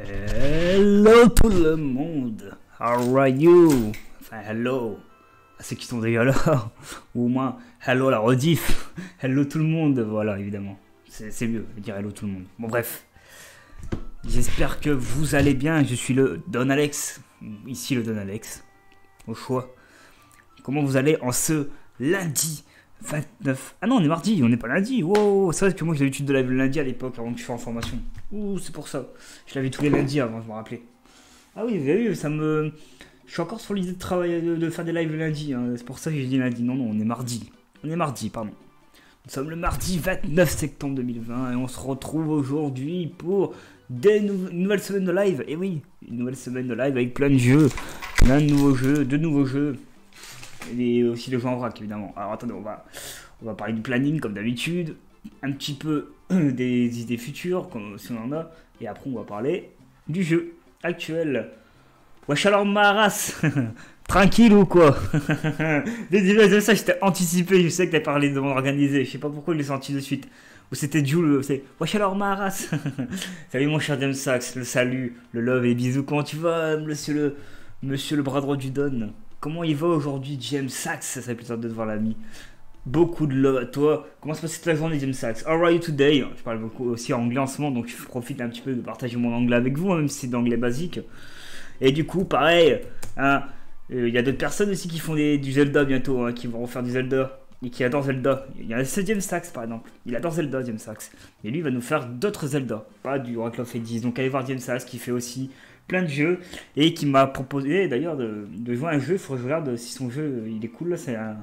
Hello tout le monde. How are you? Enfin, hello à ceux qui sont déjà là. Ou au moins, hello la rediff. Hello tout le monde, voilà, évidemment. C'est mieux de dire hello tout le monde. Bon, bref. J'espère que vous allez bien. Je suis le Don Alex. Ici le Don Alex. Au choix. Comment vous allez en ce lundi 29. Ah non, on est mardi, on n'est pas lundi. Wow, c'est vrai que moi j'ai l'habitude de live le lundi à l'époque avant que je sois en formation. Ouh, c'est pour ça. Je l'avais tous les lundis avant, je me rappelais. Ah oui, vous avez vu, ça me. Je suis encore sur l'idée de travailler, de, faire des lives le lundi. Hein. C'est pour ça que j'ai dit lundi. Non, non, on est mardi. On est mardi, pardon. Nous sommes le mardi 29 septembre 2020 et on se retrouve aujourd'hui pour des nouvelles semaines de live. Et oui, une nouvelle semaine de live avec plein de jeux, plein de nouveaux jeux, de nouveaux jeux et aussi le jeu en vrac évidemment. Alors attendez, on va, on va parler du planning comme d'habitude, un petit peu des idées futures si on en a, et après on va parler du jeu actuel. Wesh alors ma race Tranquille ou quoi? Désolé, ça j'étais anticipé, je sais que t'as parlé de mon organisé, je sais pas pourquoi il est sorti de suite. Ou c'était Jules, c'est Wesh alors ma race? Salut mon cher James Sachs, le salut, le love et bisous, comment tu vas monsieur le, monsieur le bras droit du Don? Comment il va aujourd'hui, James Sachs? Ça fait plaisir de te voir l'ami. Beaucoup de love toi. Comment se passe la journée, James Sachs? How are you today? Je parle beaucoup aussi anglais en ce moment, donc je profite un petit peu de partager mon anglais avec vous, hein, même si c'est d'anglais basique. Et du coup, pareil, hein, euh, il y a d'autres personnes aussi qui font du Zelda bientôt, hein, qui vont refaire du Zelda et qui adorent Zelda. Il y a ce James Sachs par exemple. Il adore Zelda, James Sachs. Et lui, il va nous faire d'autres Zelda, pas du Oracle of Ages. Donc allez voir James Sachs qui fait aussi plein de jeux et qui m'a proposé d'ailleurs de, jouer à un jeu. Il faut que je regarde si son jeu il est cool. C'est un,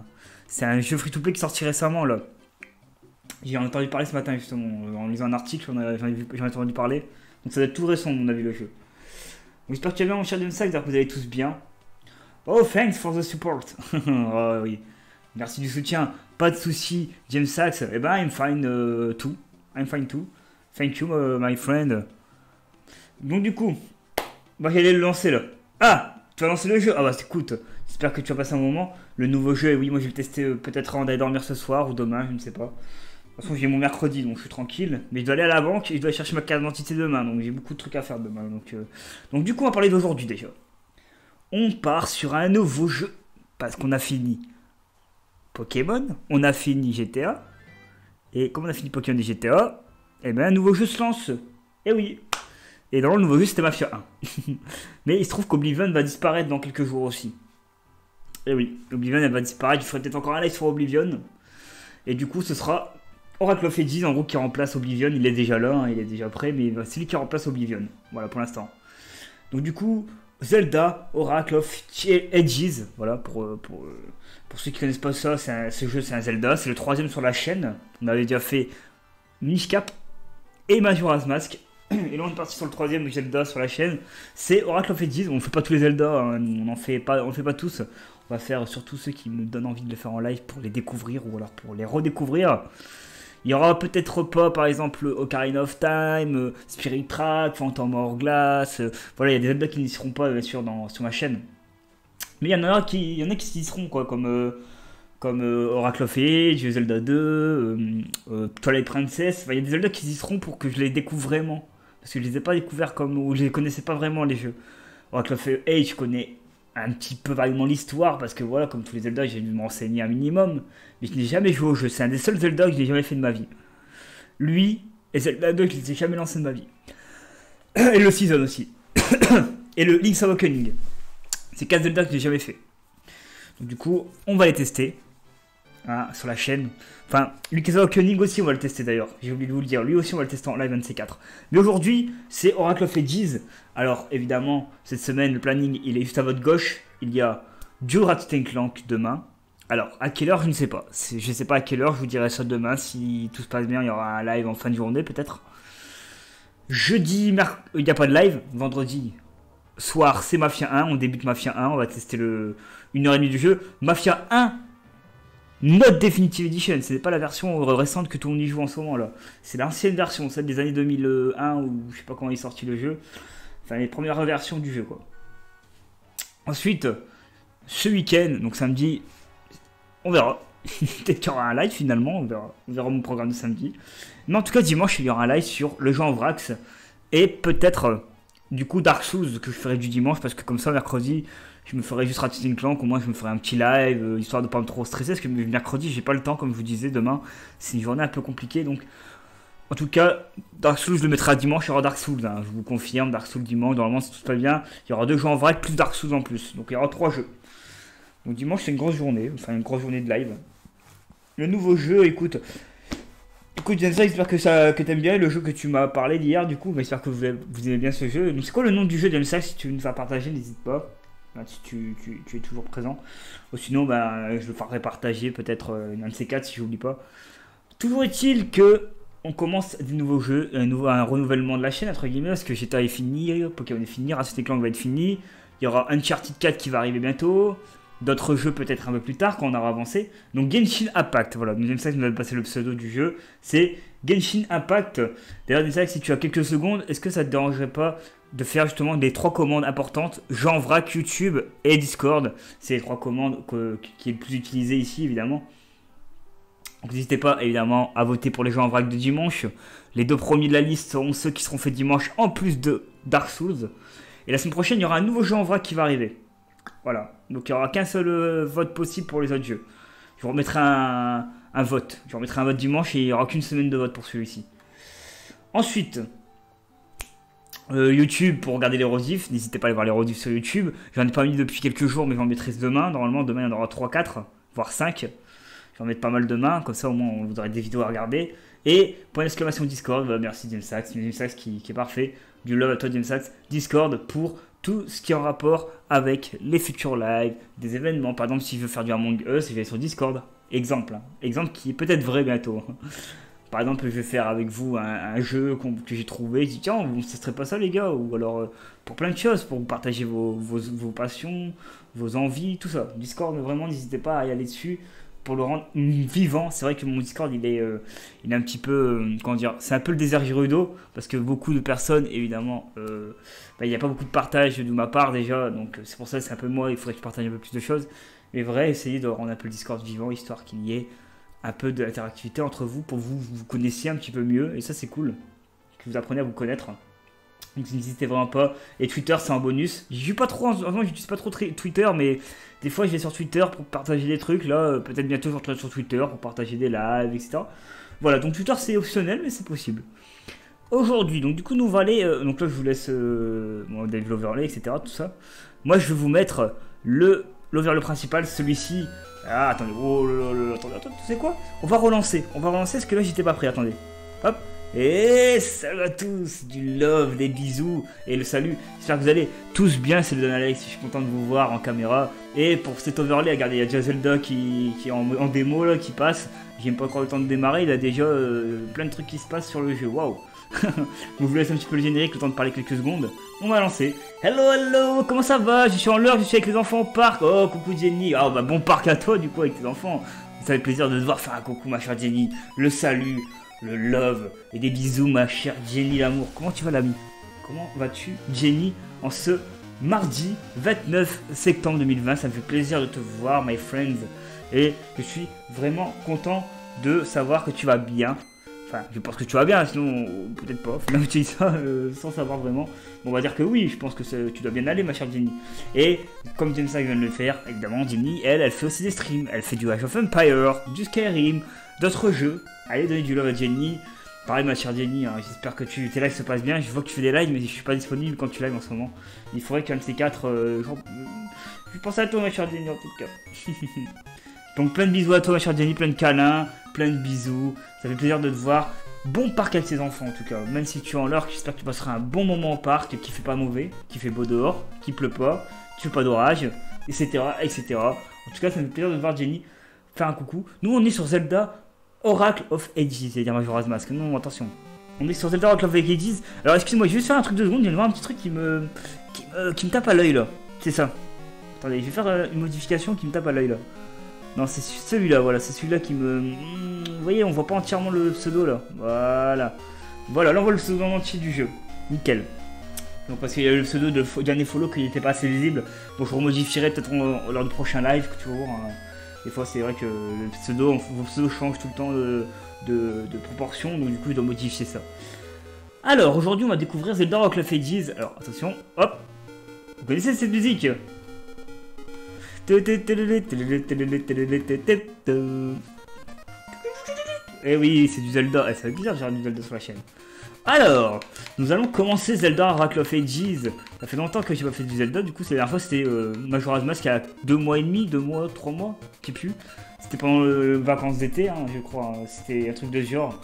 c'est un jeu free-to-play qui sortit récemment là. J'ai entendu parler ce matin justement en lisant un article, j'en ai, entendu parler. Donc ça doit être tout récent, mon avis, le jeu. J'espère que tu vas bien, mon cher James j'espère que vous allez tous bien. Oh, thanks for the support. oh, oui. Merci du soutien. Pas de souci, James Sachs. Eh ben, I'm fine uh, too. I'm fine too. Thank you, uh, my friend. Donc, du coup, bah, j'allais le lancer là. Ah Tu vas lancer le jeu? Ah bah écoute, j'espère que tu vas passer un moment. Le nouveau jeu, oui, moi je vais le tester euh, peut-être avant d'aller dormir ce soir ou demain, je ne sais pas. De toute façon, j'ai mon mercredi, donc je suis tranquille. Mais je dois aller à la banque et je dois aller chercher ma carte d'identité demain, donc j'ai beaucoup de trucs à faire demain. Donc, euh. du coup, on va parler d'aujourd'hui déjà. On part sur un nouveau jeu, parce qu'on a fini Pokémon, on a fini GTA, et comme on a fini Pokémon et GTA, eh ben un nouveau jeu se lance. Eh oui, et dans le nouveau jeu, c'était Mafia 1. Mais il se trouve qu'Oblivion va disparaître dans quelques jours aussi. Et oui, Oblivion, elle va disparaître. Il faudrait peut-être encore un live sur Oblivion. Et du coup, ce sera Oracle of Ages, en gros, qui remplace Oblivion. Il est déjà là, hein, il est déjà prêt, mais c'est lui qui remplace Oblivion. Voilà, pour l'instant. Donc, du coup, Zelda, Oracle of Ages. Voilà, pour, euh, pour, euh, pour ceux qui connaissent pas ça, ce jeu, c'est un Zelda. C'est le troisième sur la chaîne. On avait déjà fait Mishcap et Majora's Mask. Et là, on est parti sur le troisième Zelda sur la chaîne. C'est Oracle of Ages. On ne fait pas tous les Zelda, hein. on en fait pas, on fait pas tous. On va faire surtout ceux qui me donnent envie de le faire en live pour les découvrir ou alors pour les redécouvrir. Il y aura peut-être pas, par exemple, Ocarina of Time, Spirit Track, Phantom Hourglass. voilà, il y a des Zelda qui n'y seront pas, bien sûr, dans, sur ma chaîne. Mais il y en a qui, y en a qui y seront, quoi, comme. Euh, comme euh, Oracle of Age, Zelda 2, euh, Twilight Princess. Il y a des Zelda qui y seront pour que je les découvre vraiment. Parce que je les ai pas découverts comme. ou je les connaissais pas vraiment les jeux. Oracle of Age, je connais un petit peu vaguement l'histoire. Parce que voilà, comme tous les Zelda, j'ai dû m'enseigner un minimum. Mais je n'ai jamais joué au jeu. C'est un des seuls Zelda que je n'ai jamais fait de ma vie. Lui et Zelda 2 que je n'ai jamais lancé de ma vie. Et le Season aussi. et le Link's Awakening. C'est 4 Zelda que j'ai jamais fait. Donc du coup, on va les tester. Hein, sur la chaîne. Enfin, Lucas Awakening aussi, on va le tester d'ailleurs. J'ai oublié de vous le dire. Lui aussi, on va le tester en live 24. Mais aujourd'hui, c'est Oracle of Ages. Alors, évidemment, cette semaine, le planning, il est juste à votre gauche. Il y a du Ratchet Clank demain. Alors, à quelle heure, je ne sais pas. Je ne sais pas à quelle heure, je vous dirai ça demain. Si tout se passe bien, il y aura un live en fin de journée, peut-être. Jeudi, il n'y a pas de live. Vendredi, soir, c'est Mafia 1. On débute Mafia 1. On va tester le une heure et demie du jeu. Mafia 1, Not Definitive Edition, c'est pas la version récente que tout le monde y joue en ce moment là. C'est l'ancienne version, celle des années 2001 ou je sais pas il est sorti le jeu. Enfin les premières versions du jeu quoi. Ensuite, ce week-end, donc samedi, on verra. Peut-être qu'il y aura un live finalement, on verra. on verra mon programme de samedi. Mais en tout cas dimanche il y aura un live sur le jeu en Vrax et peut-être du coup Dark Souls que je ferai du dimanche parce que comme ça mercredi je me ferai juste Ratchet Clank au moins je me ferai un petit live euh, histoire de pas me trop stresser parce que mercredi j'ai pas le temps comme je vous disais demain c'est une journée un peu compliquée donc en tout cas Dark Souls je le mettrai à dimanche il y aura Dark Souls hein. je vous confirme Dark Souls dimanche normalement si tout se passe bien il y aura deux jeux en vrai plus Dark Souls en plus donc il y aura trois jeux donc dimanche c'est une grosse journée enfin une grosse journée de live le nouveau jeu écoute Écoute, Jensa, j'espère que, ça, que t'aimes bien le jeu que tu m'as parlé d'hier, du coup. J'espère que vous, vous, aimez bien ce jeu. Donc, c'est quoi le nom du jeu, Jensa Si tu veux nous faire partager, n'hésite pas. Si tu, es toujours présent. Ou sinon, ben, je le ferai partager peut-être euh, un de ces quatre si j'oublie pas. Toujours est-il que on commence des nouveaux jeux, un, renouvellement de la chaîne, entre guillemets, parce que GTA est fini, Pokémon est fini, Ratchet Clank va être fini. Il y aura Uncharted 4 qui va arriver bientôt d'autres jeux peut-être un peu plus tard quand on aura avancé. Donc Genshin Impact, voilà, deuxième sac nous a passé le pseudo du jeu, c'est Genshin Impact. D'ailleurs, si tu as quelques secondes, est-ce que ça te dérangerait pas de faire justement les trois commandes importantes Jean Vrac, YouTube et Discord C'est les trois commandes qui est le plus utilisé ici évidemment. Donc n'hésitez pas évidemment à voter pour les gens en vrac de dimanche. Les deux premiers de la liste seront ceux qui seront faits dimanche en plus de Dark Souls. Et la semaine prochaine, il y aura un nouveau jeu en vrac qui va arriver. Voilà. Donc il n'y aura qu'un seul euh, vote possible pour les autres jeux. Je vous remettrai un, vote. Je vous remettrai un vote dimanche et il n'y aura qu'une semaine de vote pour celui-ci. Ensuite, euh, YouTube pour regarder les rodifs. N'hésitez pas à aller voir les rodifs sur YouTube. J'en ai pas mis depuis quelques jours, mais j'en mettrai demain. Normalement, demain il y en aura 3-4, voire 5. J'en mettre pas mal demain, comme ça au moins on aurez des vidéos à regarder. Et point d'exclamation Discord, bah, merci James Sachs, James Sachs qui, qui, est parfait. Du love à toi James Sachs. Discord pour tout ce qui est en rapport avec les futurs lives, des événements. Par exemple, si je veux faire du Among Us, je vais sur Discord. Exemple. Hein. Exemple qui est peut-être vrai bientôt. Par exemple, je vais faire avec vous un, jeu que j'ai trouvé. Je dis, tiens, ce serait pas ça, les gars. Ou alors, euh, pour plein de choses, pour partager vos, passions, vos envies, tout ça. Discord, vraiment, n'hésitez pas à y aller dessus pour le rendre vivant. C'est vrai que mon Discord, il est, euh, il est un petit peu, euh, comment dire, c'est un peu le désert Girudo, parce que beaucoup de personnes, évidemment, bah, il n'y a pas beaucoup de partage de ma part déjà, donc c'est pour ça c'est un peu moi, il faudrait que je partage un peu plus de choses. Mais vrai, essayez de rendre un peu le Discord vivant, histoire qu'il y ait un peu d'interactivité entre vous, pour vous vous connaissiez un petit peu mieux, et ça c'est cool, que vous apprenez à vous connaître. Donc n'hésitez vraiment pas. Et Twitter, c'est un bonus. J'y pas trop, j'utilise pas trop Twitter, mais des fois je vais sur Twitter pour partager des trucs. Là, euh, peut-être bientôt je retournerai sur Twitter pour partager des lives, etc. Voilà, donc Twitter c'est optionnel, mais c'est possible. Aujourd'hui, donc du coup, nous va aller. Euh, donc là, je vous laisse euh, mon l'overlay, etc. Tout ça. Moi, je vais vous mettre le l'overlay principal, celui-ci. Ah, attendez, oh attendez, attendez, tu sais quoi? On va relancer. On va relancer parce que là, j'étais pas prêt. Attendez. Hop. Et salut à tous, du love, des bisous et le salut. J'espère que vous allez tous bien, c'est le Don Alex, je suis content de vous voir en caméra. Et pour cet overlay, regardez, il y a déjà Zelda qui, qui est en, démo là, qui passe. J'ai pas encore le temps de démarrer, il a déjà euh, plein de trucs qui se passent sur le jeu, waouh. Je vous laisse un petit peu le générique, le temps de parler quelques secondes. On va lancer. Hello, hello, comment ça va? Je suis en l'heure, je suis avec les enfants au parc. Oh, coucou Jenny. Ah, bah bon parc à toi du coup avec tes enfants. Ça fait plaisir de te voir faire coucou ma chère Jenny. Le salut, le love et des bisous, ma chère Jenny l'amour. Comment tu vas, l'ami? Comment vas-tu, Jenny, en ce mardi 29 septembre 2020 Ça me fait plaisir de te voir, my friends. Et je suis vraiment content de savoir que tu vas bien. Enfin, je pense que tu vas bien, sinon peut-être pas. Tu dis ça euh, sans savoir vraiment. on va dire que oui, je pense que tu dois bien aller, ma chère Jenny. Et comme James vient de le faire, évidemment, Jenny, elle, elle fait aussi des streams. Elle fait du Age of Empire, du Skyrim, d'autres jeux. Allez donner du love à Jenny. Pareil, ma chère Jenny, hein, j'espère que tu, tes lives se passent bien. Je vois que tu fais des lives, mais je suis pas disponible quand tu lives en ce moment. Il faudrait qu'un de ces quatre. Euh, je pense à toi, ma chère Jenny, en tout cas. Donc, plein de bisous à toi, ma chère Jenny, plein de câlins, plein de bisous. Ça fait plaisir de te voir. Bon parc avec ses enfants, en tout cas. Même si tu es en l'heure, j'espère que tu passeras un bon moment au parc, qui fait pas mauvais, qui fait beau dehors, qui pleut pas, qui fait pas d'orage, etc., etc. En tout cas, ça me fait plaisir de voir Jenny faire un coucou. Nous, on est sur Zelda Oracle of Ages, c'est-à-dire Majora's Mask. Non, attention. On est sur Zelda Oracle of Ages. Alors, excuse-moi, je vais juste faire un truc de secondes. Il y a un petit truc qui me, qui me, tape à l'œil là. C'est ça. Attendez, je vais faire euh, une modification qui me tape à l'œil là. Non, c'est celui-là, voilà, c'est celui-là qui me. Vous voyez, on voit pas entièrement le pseudo là. Voilà. Voilà, là on voit le pseudo entier du jeu. Nickel. Donc parce qu'il y a le pseudo de dernier follow qui n'était pas assez visible. Donc je remodifierai peut-être lors du prochain live voir. Hein. Des fois, c'est vrai que le pseudo, vos pseudos changent tout le temps de, proportion, donc du coup, je dois modifier ça. Alors, aujourd'hui, on va découvrir Zelda Rock of Ages. Alors, attention, hop. Vous connaissez cette musique? Eh oui, c'est du Zelda. Eh, ça bizarre, j'ai du Zelda sur la chaîne. Alors, nous allons commencer Zelda Rock of Ages. Ça fait longtemps que j'ai pas fait du Zelda, du coup, c'est la dernière fois c'était euh, Majora's Mask il y a deux mois et demi, deux mois, trois mois, je sais plus. C'était pendant les vacances d'été, hein, je crois. C'était un truc de ce genre.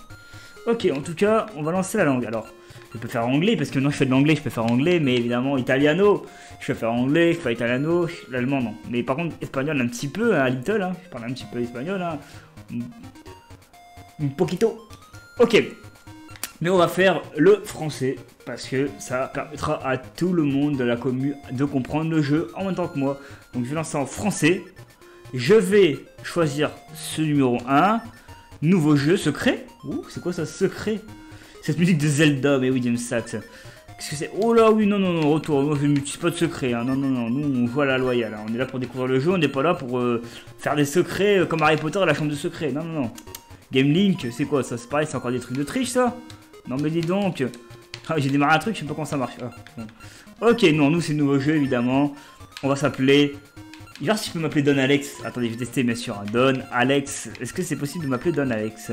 Ok, en tout cas, on va lancer la langue. Alors, je peux faire anglais, parce que maintenant je fais de l'anglais, je peux faire anglais, mais évidemment, italiano, je peux faire anglais, je peux faire italiano, l'allemand, non. Mais par contre, espagnol, un petit peu, hein, little, hein, je parle un petit peu espagnol, hein. Un poquito. Ok. Mais on va faire le français, parce que ça permettra à tout le monde de la commune de comprendre le jeu en même temps que moi. Donc je vais lancer en français. Je vais choisir ce numéro 1. Nouveau jeu secret. Ouh, c'est quoi ça, secret? Cette musique de Zelda, mais oui, James Sachs. Qu'est-ce que c'est? Oh là, oui, non, non, non, retour. Je ne pas de secret. Hein. Non, non, non, nous, on à la loyale. Hein. On est là pour découvrir le jeu, on n'est pas là pour euh, faire des secrets euh, comme Harry Potter à la chambre de secret. Non, non, non. Game Link, c'est quoi ça? C'est pareil, c'est encore des trucs de triche, ça? Non, mais dis donc. Ah, j'ai démarré un truc, je sais pas comment ça marche. Ah, ok, non, nous, c'est nouveau jeu, évidemment. On va s'appeler Genre si je peux m'appeler Don Alex. Attendez, je vais tester bien sûr. Don Alex. Est-ce que c'est possible de m'appeler Don Alex?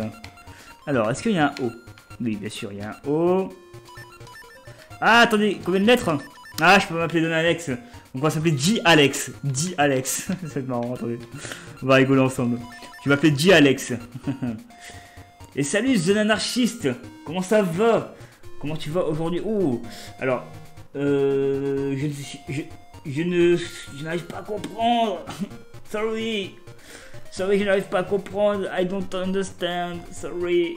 Alors, est-ce qu'il y a un O? Oui, bien sûr, il y a un O. Ah, attendez, combien de lettres? Ah, je peux m'appeler Don Alex. On va s'appeler J Alex. J Alex. c'est marrant, attendez. On va rigoler ensemble. Vais m'appeler J Alex. Et salut, The Anarchiste. Comment ça va? Comment tu vas aujourd'hui? Oh, alors, euh, je, je ne. Je n'arrive pas à comprendre. Sorry. Sorry, je n'arrive pas à comprendre. I don't understand. Sorry.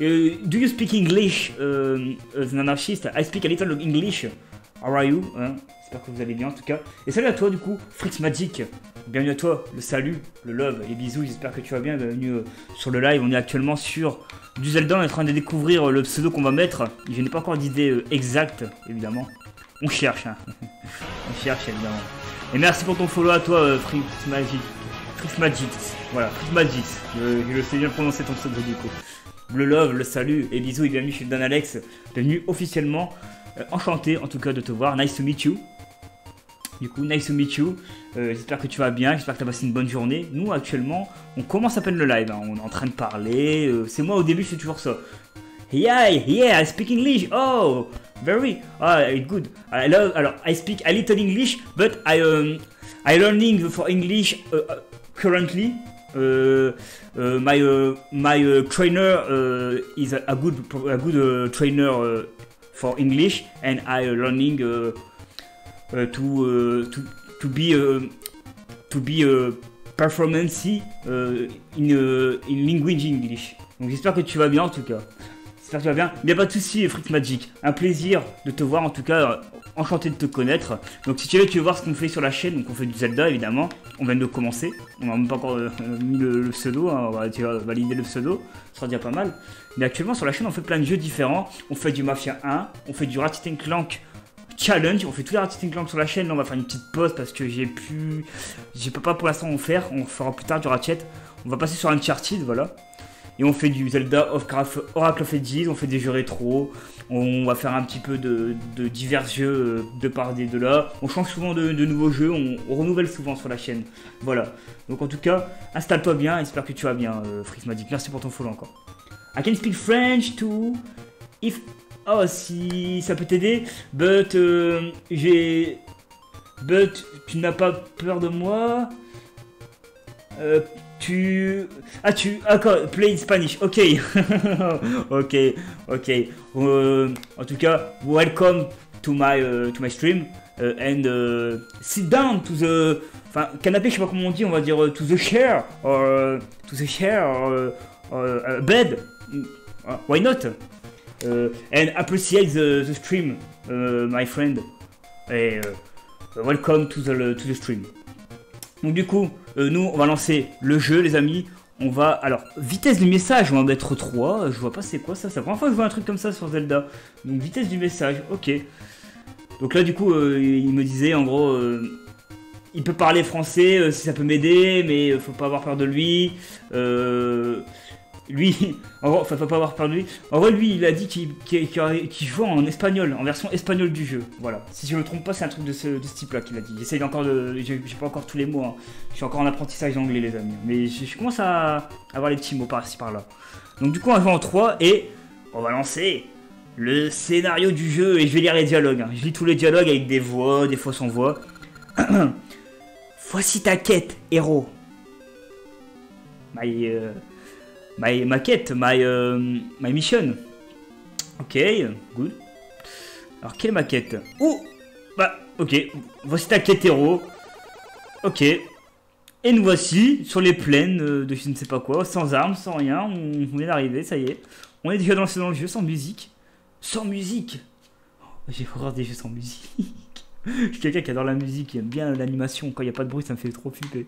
Uh, do you speak English, uh, an anarchist I speak a little English. How are you? Hein? J'espère que vous allez bien en tout cas. Et salut à toi du coup, Fritz Magic. Bienvenue à toi, le salut, le love, les bisous. J'espère que tu vas bien. Bienvenue euh, sur le live. On est actuellement sur du Zelda. On est en train de découvrir euh, le pseudo qu'on va mettre. Je n'ai pas encore d'idée euh, exacte, évidemment. On cherche, hein. On cherche, évidemment. Et merci pour ton follow à toi, Fritz Magic. Fritz Magic. Voilà, Fritz Magic. Je, sais bien prononcer ton pseudo du coup. Le love, le salut et bisous et bienvenue chez Dan Alex. Bienvenue officiellement. Euh, enchanté en tout cas de te voir. Nice to meet you. Du coup, nice to meet you. Euh, j'espère que tu vas bien, j'espère que tu as passé une bonne journée. Nous, actuellement, on commence à peine le live. Hein. On est en train de parler. c'est moi au début, fais toujours ça. Yeah, yeah, I speak English. Oh, very uh, good. I love. Alors, I speak a little English, but I um, I learning for English uh, uh currently. Uh, uh, my uh, my trainer is a, a, good a good trainer for English, and I learning to to to be to be a in in language English. Donc j'espère que tu vas bien en tout cas. J'espère que tu vas bien. Mais a pas de soucis, Fritz Magic. Un plaisir de te voir, en tout cas, euh, enchanté de te connaître. Donc si tu veux, tu veux voir ce qu'on fait sur la chaîne. Donc on fait du Zelda, évidemment. On vient de commencer. On n'a même pas encore euh, mis le, pseudo. Hein. On va valider le pseudo. Ça sera déjà pas mal. Mais actuellement, sur la chaîne, on fait plein de jeux différents. On fait du Mafia 1. On fait du Ratchet Clank challenge. On fait tous les Ratchet Clank sur la chaîne. Là, on va faire une petite pause parce que j'ai pu. J'ai pas pour l'instant en faire. On fera plus tard du Ratchet. On va passer sur Uncharted, voilà. Et on fait du Zelda of Oracle of Ages, on fait des jeux rétro, on va faire un petit peu de, divers jeux euh, de part et de là. On change souvent de, nouveaux jeux, on, renouvelle souvent sur la chaîne. Voilà. Donc en tout cas, installe-toi bien, j'espère que tu vas bien, euh, Magic. Merci pour ton follow encore. I can speak French too. If. Oh, si ça peut t'aider. But. Euh, j'ai. But tu n'as pas peur de moi? Euh, tu. Ah, tu. Ah, play in Spanish. Ok. ok. Ok. Euh, en tout cas, welcome to my, uh, to my stream. Uh, and uh, sit down to the. Enfin, canapé, je sais pas comment on dit, on va dire to the chair. Or to the chair. Or, bed. Uh, why not? and appreciate the, the stream, my friend. Welcome to the, to the stream. Donc du coup, euh, nous, on va lancer le jeu, les amis. On va... Alors, vitesse du message, on va mettre 3. Je vois pas c'est quoi ça. C'est la première fois que je vois un truc comme ça sur Zelda. Donc, vitesse du message, ok. Donc là, du coup, euh, il me disait, en gros... Euh, il peut parler français si ça peut m'aider, mais faut pas avoir peur de lui. Lui, en gros, enfin, faut pas avoir peur de lui. En vrai, lui, il a dit qu'il qu'il joue en espagnol, en version espagnole du jeu. Voilà. Si je me trompe pas, c'est un truc de ce, type-là qu'il a dit. J'essaye encore de. J'ai pas encore tous les mots. hein. Je suis encore en apprentissage d'anglais, les amis. Mais je, commence à avoir les petits mots par-ci par-là. Donc, du coup, on va en 3 et on va lancer le scénario du jeu et je vais lire les dialogues. hein. Je lis tous les dialogues avec des voix, des fois sans voix. Voici ta quête, héros. My, euh, my, ma quête, my, euh, my mission. Ok, good. Alors, quelle est ma quête Oh Bah, ok. Voici ta quête, héros. Ok. Et nous voici sur les plaines euh, de je ne sais pas quoi, sans armes, sans rien. On, on vient d'arriver, ça y est. On est déjà dans le jeu sans musique. Sans musique Oh, J'ai horreur des jeux sans musique. Je suis quelqu'un qui adore la musique, qui aime bien l'animation. Quand il n'y a pas de bruit, ça me fait trop flipper.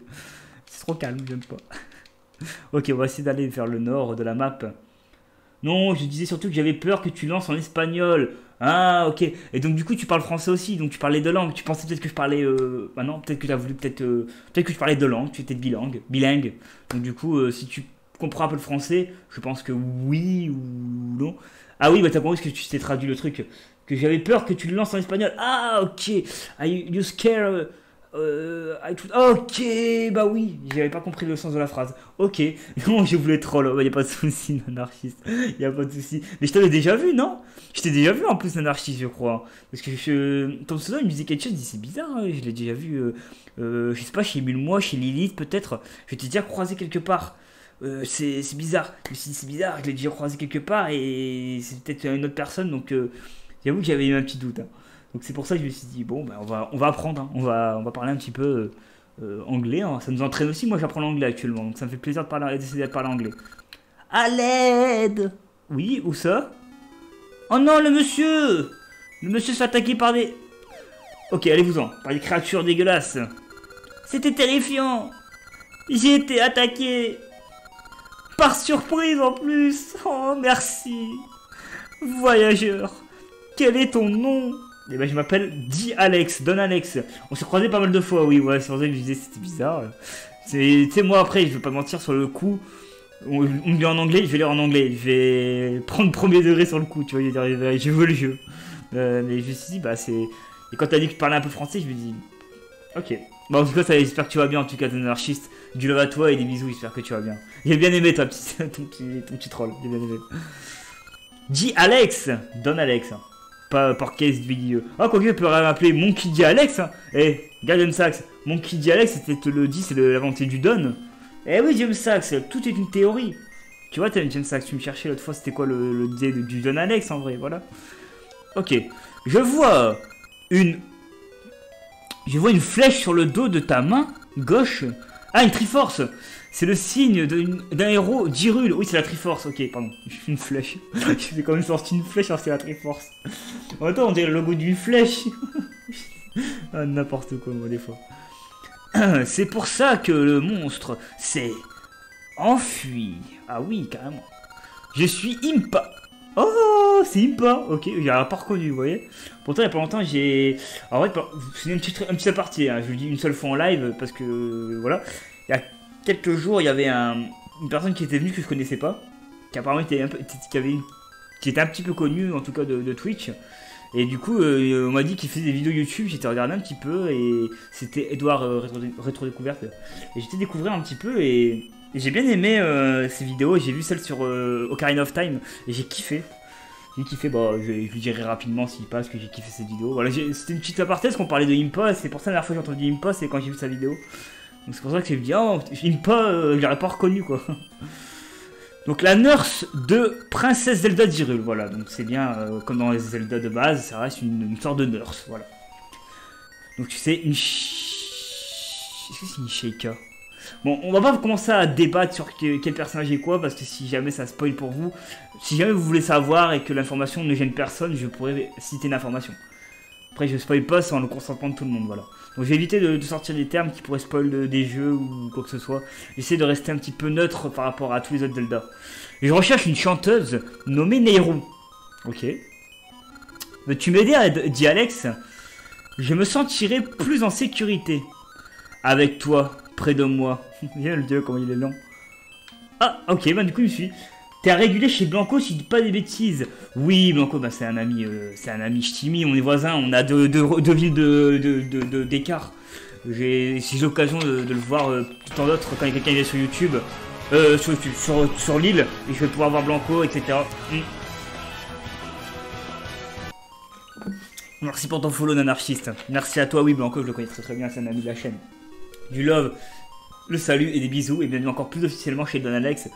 C'est trop calme, j'aime pas. ok, on va essayer d'aller vers le nord de la map. Non, je disais surtout que j'avais peur que tu lances en espagnol. Ah, ok. Et donc, du coup, tu parles français aussi. Donc, tu parlais deux langues. Tu pensais peut-être que je parlais. Euh... Bah non, peut-être que tu as voulu. Peut-être euh, peut-être que je parlais deux langues. Tu étais bilingue. Bilingue. Donc, du coup, euh, si tu comprends un peu le français, je pense que oui ou non. Ah oui, bah t'as compris que tu t'es traduit le truc. Que j'avais peur que tu le lances en espagnol. Ah, ok. Ah, you, you scare. Euh, ok, bah oui, j'avais pas compris le sens de la phrase. Ok, non, je voulais troll, il y a pas de souci, anarchiste, y a pas de souci. Mais je t'avais déjà vu, non? Je t'ai déjà vu en plus, anarchiste, je crois. Parce que je, ton pseudo, il me disait quelque chose, je dis c'est bizarre, hein, je l'ai déjà vu, euh, euh, je sais pas, chez Mulmois, chez Lilith peut-être. Je t'ai déjà croisé quelque part. Euh, c'est bizarre, je me suis dit c'est bizarre, je l'ai déjà croisé quelque part et c'est peut-être une autre personne, donc j'avoue que j'avais eu un petit doute. hein. Donc c'est pour ça que je me suis dit, bon, ben, on, va, on va apprendre, hein. on, va, on va parler un petit peu euh, euh, anglais. hein. Ça nous entraîne aussi, moi j'apprends l'anglais actuellement, donc ça me fait plaisir de parler- d'essayer de parler anglais. À l'aide Oui, où ça? Oh non, le monsieur Le monsieur se fait attaquer par des... Ok, allez-vous-en, par des créatures dégueulasses. C'était terrifiant J'ai été attaqué Par surprise en plus Oh, merci Voyageur Quel est ton nom? Eh ben, je m'appelle Di Alex, Don Alex. On s'est croisé pas mal de fois, oui, ouais, c'est pour ça que je disais c'était bizarre. C'est, tu sais, moi après, je vais pas mentir sur le coup. On, me dit en anglais, je vais lire en anglais. Je vais prendre premier degré sur le coup, tu vois, je je veux le jeu. Euh, mais je me suis dit, bah c'est. Et quand t'as dit que tu parlais un peu français, je me dis, ok. Bon, en tout cas, j'espère que tu vas bien, en tout cas, ton anarchiste. Du love à toi et des bisous, j'espère que tu vas bien. J'ai bien aimé toi, petit, ton, petit, ton petit troll, j'ai bien aimé. Di Alex, Don Alex. Pas Porcase Video. Ah, quoi que je peux m'appeler Monkey D. Alex. Hein. Eh, James Sachs. Monkey D. Alex, c'était le dit, c'est de la volonté du Don. Eh oui, James Sachs, tout est une théorie. Tu vois, t'as James Sachs, tu me cherchais l'autre fois, c'était quoi le, le de- du Don Alex en vrai, voilà. Ok. Je vois une. Je vois une flèche sur le dos de ta main gauche. Ah, une Triforce C'est le signe d'un héros d'Irul. Oui, c'est la Triforce, ok, pardon. Une flèche. J'ai quand même sorti une flèche, alors c'est la Triforce. En on dirait le logo d'une flèche. ah, n'importe quoi, moi, des fois. C'est pour ça que le monstre s'est enfui. Ah oui, carrément. Je suis Impa. Oh, c'est Impa. Ok, j'ai pas reconnu, vous voyez. Pourtant, il y a pas longtemps, j'ai. En vrai, c'est une petite, un petit aparté. Hein. Je le dis une seule fois en live parce que voilà. Il y a quelques jours, il y avait un- une personne qui était venue que je connaissais pas, qui apparemment était un peu, qui avait, qui était un petit peu connue en tout cas de, Twitch. Et du coup, euh, on m'a dit qu'il faisait des vidéos YouTube. J'étais regardé un petit peu et c'était Edouard euh, Rétro, Découverte. Et j'étais découvrir un petit peu et, j'ai bien aimé euh, ces vidéos. J'ai vu celle sur euh, Ocarina of Time et j'ai kiffé. J'ai kiffé, bah, je, je lui dirai rapidement s'il passe que j'ai kiffé cette vidéo. Voilà, c'était une petite aparté parce qu'on parlait de Impa. C'est pour ça la dernière fois que j'ai entendu Impa, c'est quand j'ai vu sa vidéo. Donc c'est pour ça que j'ai dit, oh, Impa, euh, je l'aurais pas reconnu quoi. Donc la nurse de Princesse Zelda d'Hyrule, voilà. Donc c'est bien euh, comme dans les Zelda de base, ça reste une, sorte de nurse, voilà. Donc tu sais, une. Est-ce que c'est une Sheikah? Bon, on va pas commencer à débattre sur que- quel personnage est quoi, parce que si jamais ça spoil pour vous, si jamais vous voulez savoir et que l'information ne gêne personne, je pourrais citer l'information. Après, je spoil pas sans le consentement de tout le monde, voilà. Donc j'ai évité de, de sortir des termes qui pourraient spoil de- des jeux ou quoi que ce soit. J'essaie de rester un petit peu neutre par rapport à tous les autres Zelda. Et je recherche une chanteuse nommée Nehru. Ok. Veux-tu m'aider, dit Alex? Je me sentirai plus en sécurité. Avec toi, près de moi. Viens le dieu, comment il est lent. Ah, ok, bah du coup, il me suit. T'es à réguler chez Blanco si je dis pas des bêtises. Oui, Blanco, bah, c'est un ami, euh, c'est un ami ch'timi, on est voisins, on a deux, deux, deux villes de, d'écart. J'ai, si j'ai l'occasion de, de le voir euh, tout en d'autres quand quelqu'un vient sur YouTube, euh, sur, sur, sur l'île, et je vais pouvoir voir Blanco, etc. Mm. Merci pour ton follow, nanarchiste. Merci à toi, oui, Blanco, je le connais très très bien, c'est un ami de la chaîne. Du love, le salut et des bisous, et bienvenue encore plus officiellement chez Don Alex.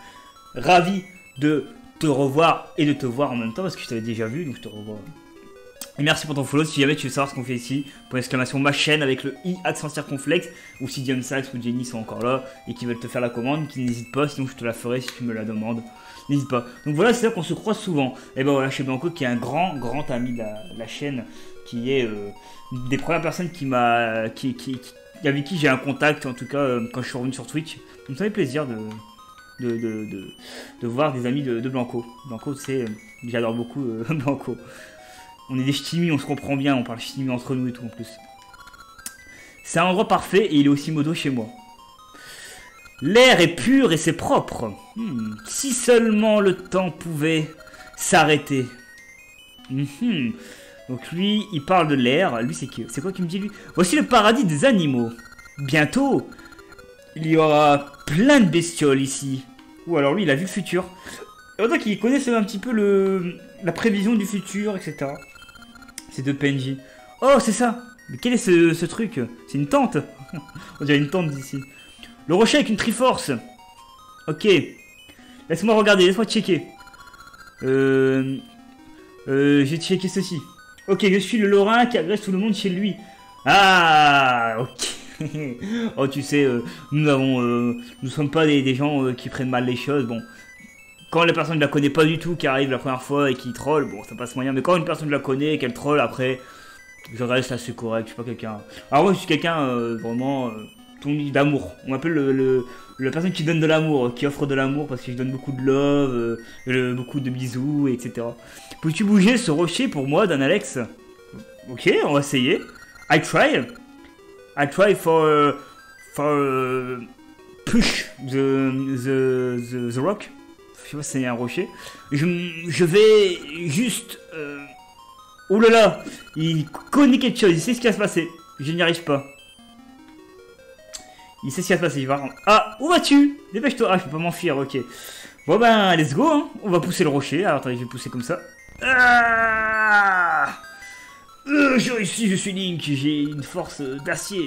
Ravi de te revoir et de te voir en même temps, parce que je t'avais déjà vu, donc je te revois. Et merci pour ton follow, si jamais tu veux savoir ce qu'on fait ici, pour l'exclamation ma chaîne avec le i accent circonflexe, ou si James Sachs ou Jenny sont encore là et qui veulent te faire la commande, qui n'hésite pas, sinon je te la ferai si tu me la demandes. N'hésite pas. Donc voilà, c'est là qu'on se croise souvent. Et ben voilà, chez Blanco, qui est un grand, grand ami de la, chaîne, qui est euh, des premières personnes qui m'a. Qui, qui, qui- avec qui j'ai un contact, en tout cas, euh, quand je suis revenu sur Twitch. Donc ça fait plaisir de. De, de, de, voir des amis de, Blanco. Blanco, c'est. euh, J'adore beaucoup euh, Blanco. On est des ch'timis, on se comprend bien, on parle ch'timi entre nous et tout en plus. C'est un endroit parfait et il est aussi modo chez moi. L'air est pur et c'est propre. Hmm, Si seulement le temps pouvait s'arrêter. Mhm. Donc lui, il parle de l'air. Lui, c'est qui? C'est quoi qu'il me dit lui? Voici le paradis des animaux. Bientôt, il y aura plein de bestioles ici. Ou alors lui, il a vu le futur. Et autant qu'il connaisse un petit peu le, la prévision du futur, etc. C'est de PNJ. Oh, c'est ça Mais quel est ce, ce truc? C'est une tente On dirait une tente d'ici. Le rocher avec une triforce. Ok. Laisse-moi regarder, laisse-moi checker. Euh... Euh, j'ai checké ceci. Ok, je suis le Lorrain qui agresse tout le monde chez lui. Ah, ok. oh, tu sais, euh, nous avons, euh, nous sommes pas des, gens euh, qui prennent mal les choses. Bon, quand la personne ne la connaît pas du tout, qui arrive la première fois et qui troll, bon, ça passe moyen. Mais quand une personne la connaît et qu'elle troll après, je reste assez correct. Je suis pas quelqu'un. Alors moi, je suis quelqu'un euh, vraiment d'amour. On m'appelle le, la personne qui donne de l'amour, qui offre de l'amour parce que je donne beaucoup de love, beaucoup de bisous, etc. Peux-tu bouger ce rocher pour moi, Dan Alex? Ok, on va essayer. I try. I try for for push the, the, the the rock. Je sais pas si c'est un rocher. Je, je vais juste. Euh... Oh là là, il connaît quelque chose, il sait ce qui va se passer. Je n'y arrive pas. Il sait ce qui va se passer, il va. Ah, où vas-tu? Dépêche-toi. Ah, je peux pas m'enfuir, ok. Bon ben, let's go, hein. on va pousser le rocher. Alors attendez, je vais pousser comme ça. Ah Euh, je réussis, je suis Link, j'ai une force d'acier.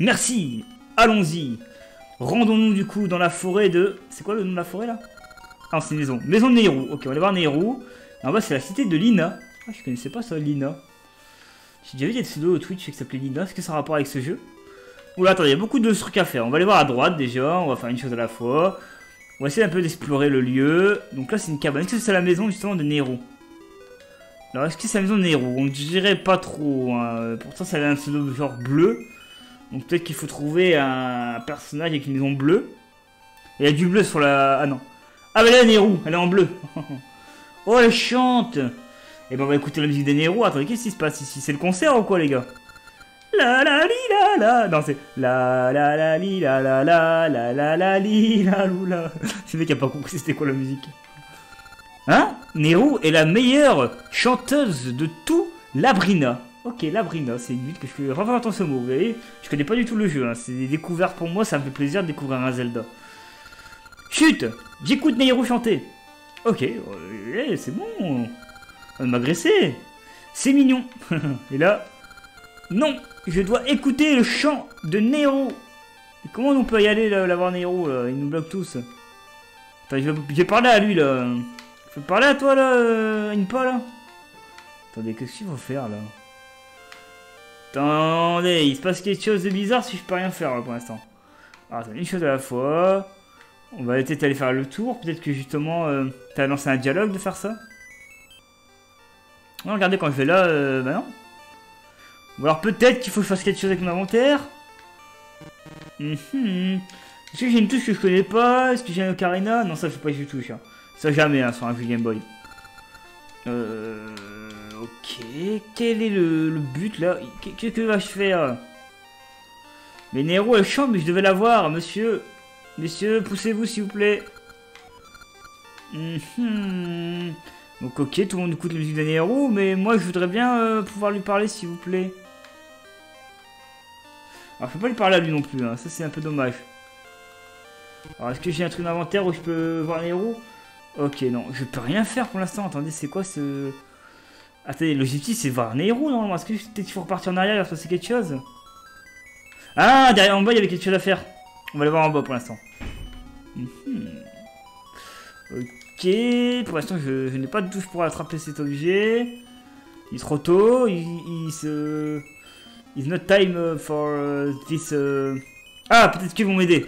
Merci, allons-y. Rendons-nous du coup dans la forêt de... C'est quoi le nom de la forêt là? Ah, c'est une maison. Maison de Nehru. Ok, on va aller voir Nehru. En bas, c'est la cité de Lina. Ah, je connaissais pas ça, Lina. J'ai déjà vu des pseudos au Twitch qui s'appelait Lina. Est-ce que ça a rapport avec ce jeu? Oula, attendez, il y a beaucoup de trucs à faire. On va aller voir à droite déjà, on va faire une chose à la fois. On va essayer un peu d'explorer le lieu. Donc là, c'est une cabane. Est-ce que c'est la maison justement de Nehru? Alors, est-ce que c'est la maison de Nehru On ne dirait pas trop. hein. Pourtant, ça a un pseudo genre bleu. Donc peut-être qu'il faut trouver un personnage avec une maison bleue. Il y a du bleu sur la. Ah non. Ah, mais là, Nehru, elle est en bleu. oh, elle chante Et ben, on va écouter la musique de Nehru. Attendez, qu'est-ce qui se passe ici? C'est le concert ou quoi, les gars? La la li la la Non, c'est la la la li la la la la la la li la loula. C'est mec qui a pas compris c'était quoi la musique. Hein? Nehru est la meilleure chanteuse de tout Labrina. Ok, Labrina, c'est une ville que je fais vraiment attention au mot, vous voyez Je connais pas du tout le jeu, hein. c'est des découvertes pour moi, ça me fait plaisir de découvrir un Zelda. Chut J'écoute Nehru chanter. Ok, euh, eh, c'est bon. Elle m'agresser. C'est mignon. Et là, non, je dois écouter le chant de. Et comment on peut y aller là, voir là? Il nous bloque tous. Attends, vais, je vais parler à lui là. Peux parler à toi là, euh, Inpa là Attendez, qu'est-ce qu'il faut faire là Attendez, il se passe quelque chose de bizarre si je peux rien faire là pour l'instant. Alors, attendez, une chose à la fois. On va peut-être aller faire le tour. Peut-être que justement, euh, t'as lancé un dialogue de faire ça. Non, regardez, quand je vais là, euh, bah non. Ou alors peut-être qu'il faut que je fasse quelque chose avec mon inventaire. Mhm. Est-ce que j'ai une touche que je connais pas? Est-ce que j'ai un ocarina? Non, ça sais pas que je touche. Hein. Ça jamais hein, sur un jeu Game Boy. Euh... Ok. Quel est le, but là? Qu'est- Qu'est-ce que vais-je faire? Mais Nero elle chante, mais je devais la voir, monsieur. Messieurs, poussez-vous s'il vous plaît. Mhm. Donc ok, tout le monde écoute la musique d'un héros, mais moi je voudrais bien euh, pouvoir lui parler s'il vous plaît. Alors je peux pas lui parler à lui non plus, hein. ça c'est un peu dommage. Alors est-ce que j'ai un truc d'inventaire où je peux voir héros Ok, non, je peux rien faire pour l'instant. Attendez, c'est quoi ce... Attendez, l'objectif c'est voir un héros normalement. Est-ce que peut-être qu'il faut repartir en arrière, il va se passer quelque chose Ah, derrière en bas il y avait quelque chose à faire. On va aller voir en bas pour l'instant. Mhm. Ok, pour l'instant je, n'ai pas de touche pour attraper cet objet. Il est trop tôt, il, se... It's not time for uh, this... Uh, ah, peut-être qu'ils vont m'aider.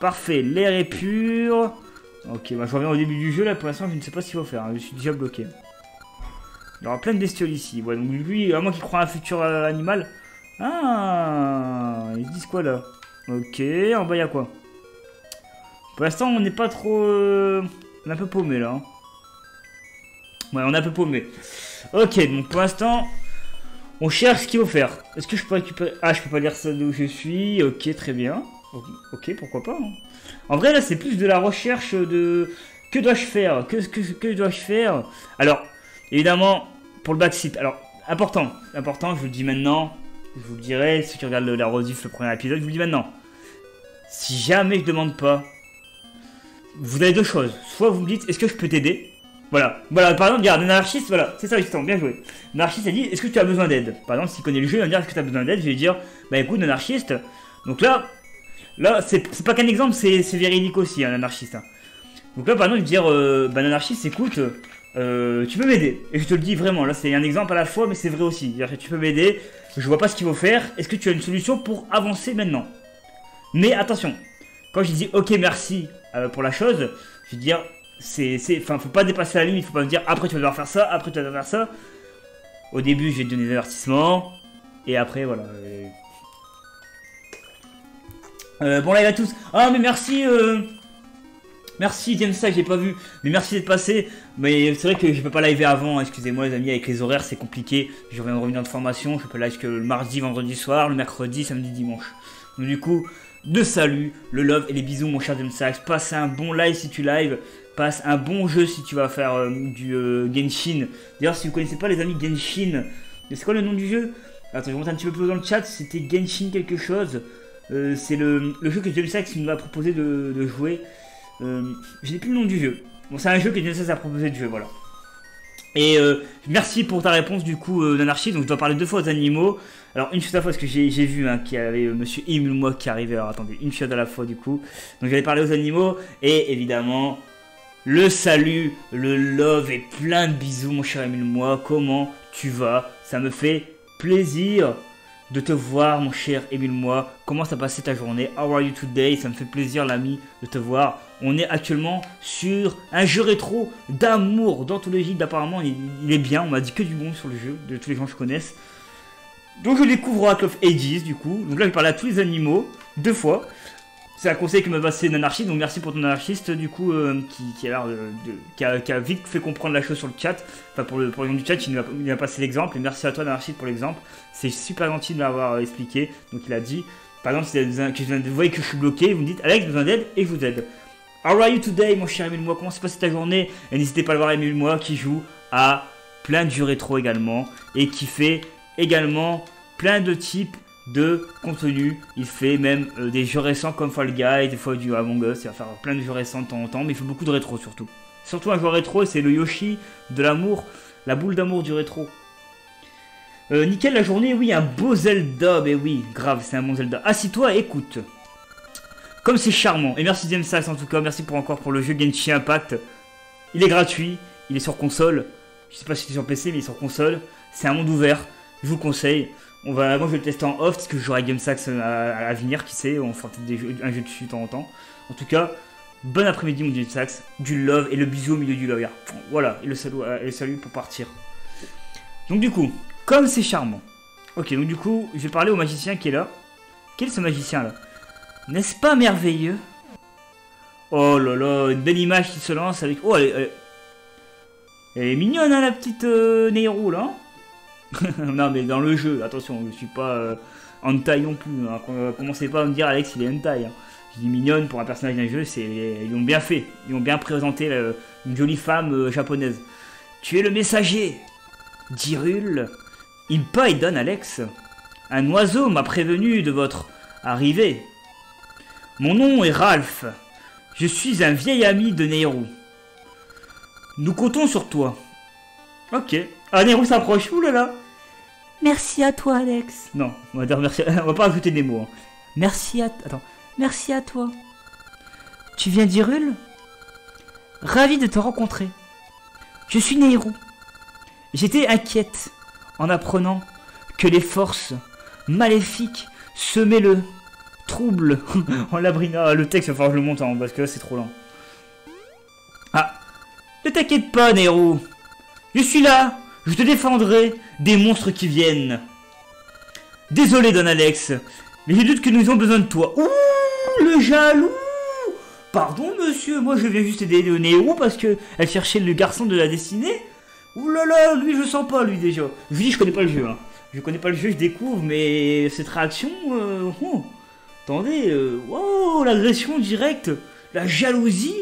Parfait, l'air est pur. Ok, bah, je reviens au début du jeu, là pour l'instant je ne sais pas ce qu'il faut faire, hein. je suis déjà bloqué. Il y aura plein de bestioles ici. Ouais, donc lui, à moins qu'il croit un futur euh, animal. Ah, ils disent quoi là? Ok, en bas il y a quoi? Pour l'instant on n'est pas trop... Euh, on est un peu paumé là. Hein. Ouais, on est un peu paumé. Ok, donc pour l'instant, on cherche ce qu'il faut faire. Est-ce que je peux récupérer... Ah, je peux pas dire ça d'où je suis. Ok, très bien. Ok, pourquoi pas. Hein. En vrai, là, c'est plus de la recherche de... Que dois-je faire Que, que, que dois-je faire Alors, évidemment, pour le backseat. Alors, important. Important, je vous le dis maintenant. Je vous le dirai, ceux qui regardent la rediff, le premier épisode, je vous le dis maintenant. Si jamais je demande pas, vous avez deux choses. Soit vous me dites, est-ce que je peux t'aider? Voilà. Voilà, par exemple, regarde, un anarchiste, voilà, c'est ça, justement, bien joué. Anarchiste a dit, est-ce que tu as besoin d'aide? Par exemple, s'il connaît le jeu, il va me dire, est-ce que tu as besoin d'aide? Je vais lui dire, bah écoute, anarchiste. Donc là, là, c'est pas qu'un exemple, c'est véridique aussi, un anarchiste. Hein. Donc là, par exemple, dire, bah anarchiste, écoute, euh, tu peux m'aider. Et je te le dis vraiment, là, c'est un exemple à la fois, mais c'est vrai aussi. tu peux m'aider, je vois pas ce qu'il faut faire, est-ce que tu as une solution pour avancer maintenant? Mais attention, quand je dis, ok, merci euh, pour la chose, je vais dire, c'est, enfin, faut pas dépasser la limite, faut pas me dire après tu vas devoir faire ça, après tu vas devoir faire ça. Au début, je vais te donner des avertissements, et après, voilà. Euh, bon, il va tous. Ah, mais merci, euh... Merci, James j'ai pas vu. Mais merci d'être passé. Mais c'est vrai que je peux pas live avant, excusez-moi les amis, avec les horaires c'est compliqué. Je viens de revenir de formation, je peux live que le mardi, vendredi soir, le mercredi, samedi, dimanche. Donc du coup, de salut, le love et les bisous mon cher James. Passe un bon live si tu live passe un bon jeu si tu vas faire euh, du euh, Genshin. D'ailleurs, si vous connaissez pas les amis Genshin, c'est quoi le nom du jeu? Attends, je vais monter un petit peu plus dans le chat. C'était Genshin quelque chose. Euh, c'est le, jeu que Sax nous a proposé de, jouer. je n'ai plus le nom du jeu. Bon, c'est un jeu que Sax a proposé de jouer, voilà. Et merci pour ta réponse du coup d'anarchie. Donc je dois parler deux fois aux animaux. Alors une chose à la fois parce que j'ai vu hein, qu'il y avait Monsieur Emile moi qui arrivait. Alors attendez, une chose à la fois du coup. Donc j'allais parler aux animaux et évidemment le salut, le love et plein de bisous mon cher Emile moi. Comment tu vas? Ça me fait plaisir de te voir mon cher Emile moi. Comment ça passé ta journée? How are you today? Ça me fait plaisir l'ami de te voir. On est actuellement sur un jeu rétro d'amour d'anthologie. Apparemment il, est bien. On m'a dit que du bon sur le jeu de tous les gens que je connaisse. Donc je découvre Oracle of Ages du coup. Donc là je parle à tous les animaux deux fois. C'est un conseil que m'a passé anarchiste, donc merci pour ton anarchiste du coup euh, qui, a de, qui, a, vite fait comprendre la chose sur le chat. Enfin pour le pour le du chat, il nous, a, passé l'exemple et merci à toi anarchiste pour l'exemple. C'est super gentil de m'avoir euh, expliqué. Donc il a dit, par exemple, si vous voyez que je suis bloqué, vous me dites Alex besoin d'aide et je vous aide. How are you today mon cher Emile Moi Comment s'est passée ta journée? Et n'hésitez pas à le voir Emile Moi qui joue à plein de jeux rétro également et qui fait également plein de types de contenu. Il fait même euh, des jeux récents comme Fall Guy, des fois du Among Us, il va faire plein de jeux récents de temps en temps, mais il fait beaucoup de rétro surtout. Surtout un jeu rétro, c'est le Yoshi de l'amour, la boule d'amour du rétro. Euh, nickel la journée, oui, un beau Zelda, mais oui, grave, c'est un bon Zelda. Assis-toi, écoute. Comme c'est charmant, et merci James en tout cas, merci pour encore pour le jeu Genshin Impact. Il est gratuit, il est sur console, je sais pas si c'est sur PC, mais il est sur console. C'est un monde ouvert, je vous le conseille. On va, moi je vais le tester en off parce que j'aurai Game Sax à, venir, qui sait, on fera peut-être un jeu dessus de temps en temps. En tout cas, bon après-midi mon Game Sax, du love et le bisou au milieu du love. Voilà, et le salut, et le salut pour partir. Donc du coup, comme c'est charmant. Ok, donc du coup, je vais parler au magicien qui est là. Quel est ce magicien là? N'est-ce pas merveilleux? Oh là là, une belle image qui se lance avec... Oh, elle, est mignonne hein, la petite euh, là. non, mais dans le jeu, attention, je suis pas euh, en taille non plus. Hein. Commencez pas à me dire Alex il est en taille. Hein. Je dis mignonne pour un personnage d'un jeu, c'est ils l'ont bien fait. Ils ont bien présenté euh, une jolie femme euh, japonaise. Tu es le messager. Dirul. Impa et Don Alex. Un oiseau m'a prévenu de votre arrivée. Mon nom est Ralph. Je suis un vieil ami de Nehru. Nous comptons sur toi. Ok. Ah, Nehru s'approche. Ouh là là. Merci à toi, Alex. Non, on va dire merci. On va pas ajouter des mots. hein. Merci à... Attends. Merci à toi. Tu viens d'Irul Ravi de te rencontrer. Je suis Nehru. J'étais inquiète en apprenant que les forces maléfiques semaient le trouble en Labrina. Le texte, il va falloir que je le monte en parce que là c'est trop lent. Ah, ne t'inquiète pas, Nehru. Je suis là. Je te défendrai des monstres qui viennent. Désolé, Don Alex, mais je doute que nous avons besoin de toi. Ouh, le jaloux Pardon, monsieur, moi je viens juste aider le Nehru parce que elle cherchait le garçon de la destinée. Ouh là là, lui je sens pas, lui déjà. Je vous dis, je connais pas le jeu. Hein. Je connais pas le jeu, je découvre, mais cette réaction. euh, oh. Attendez, euh, wow, l'agression directe, la jalousie,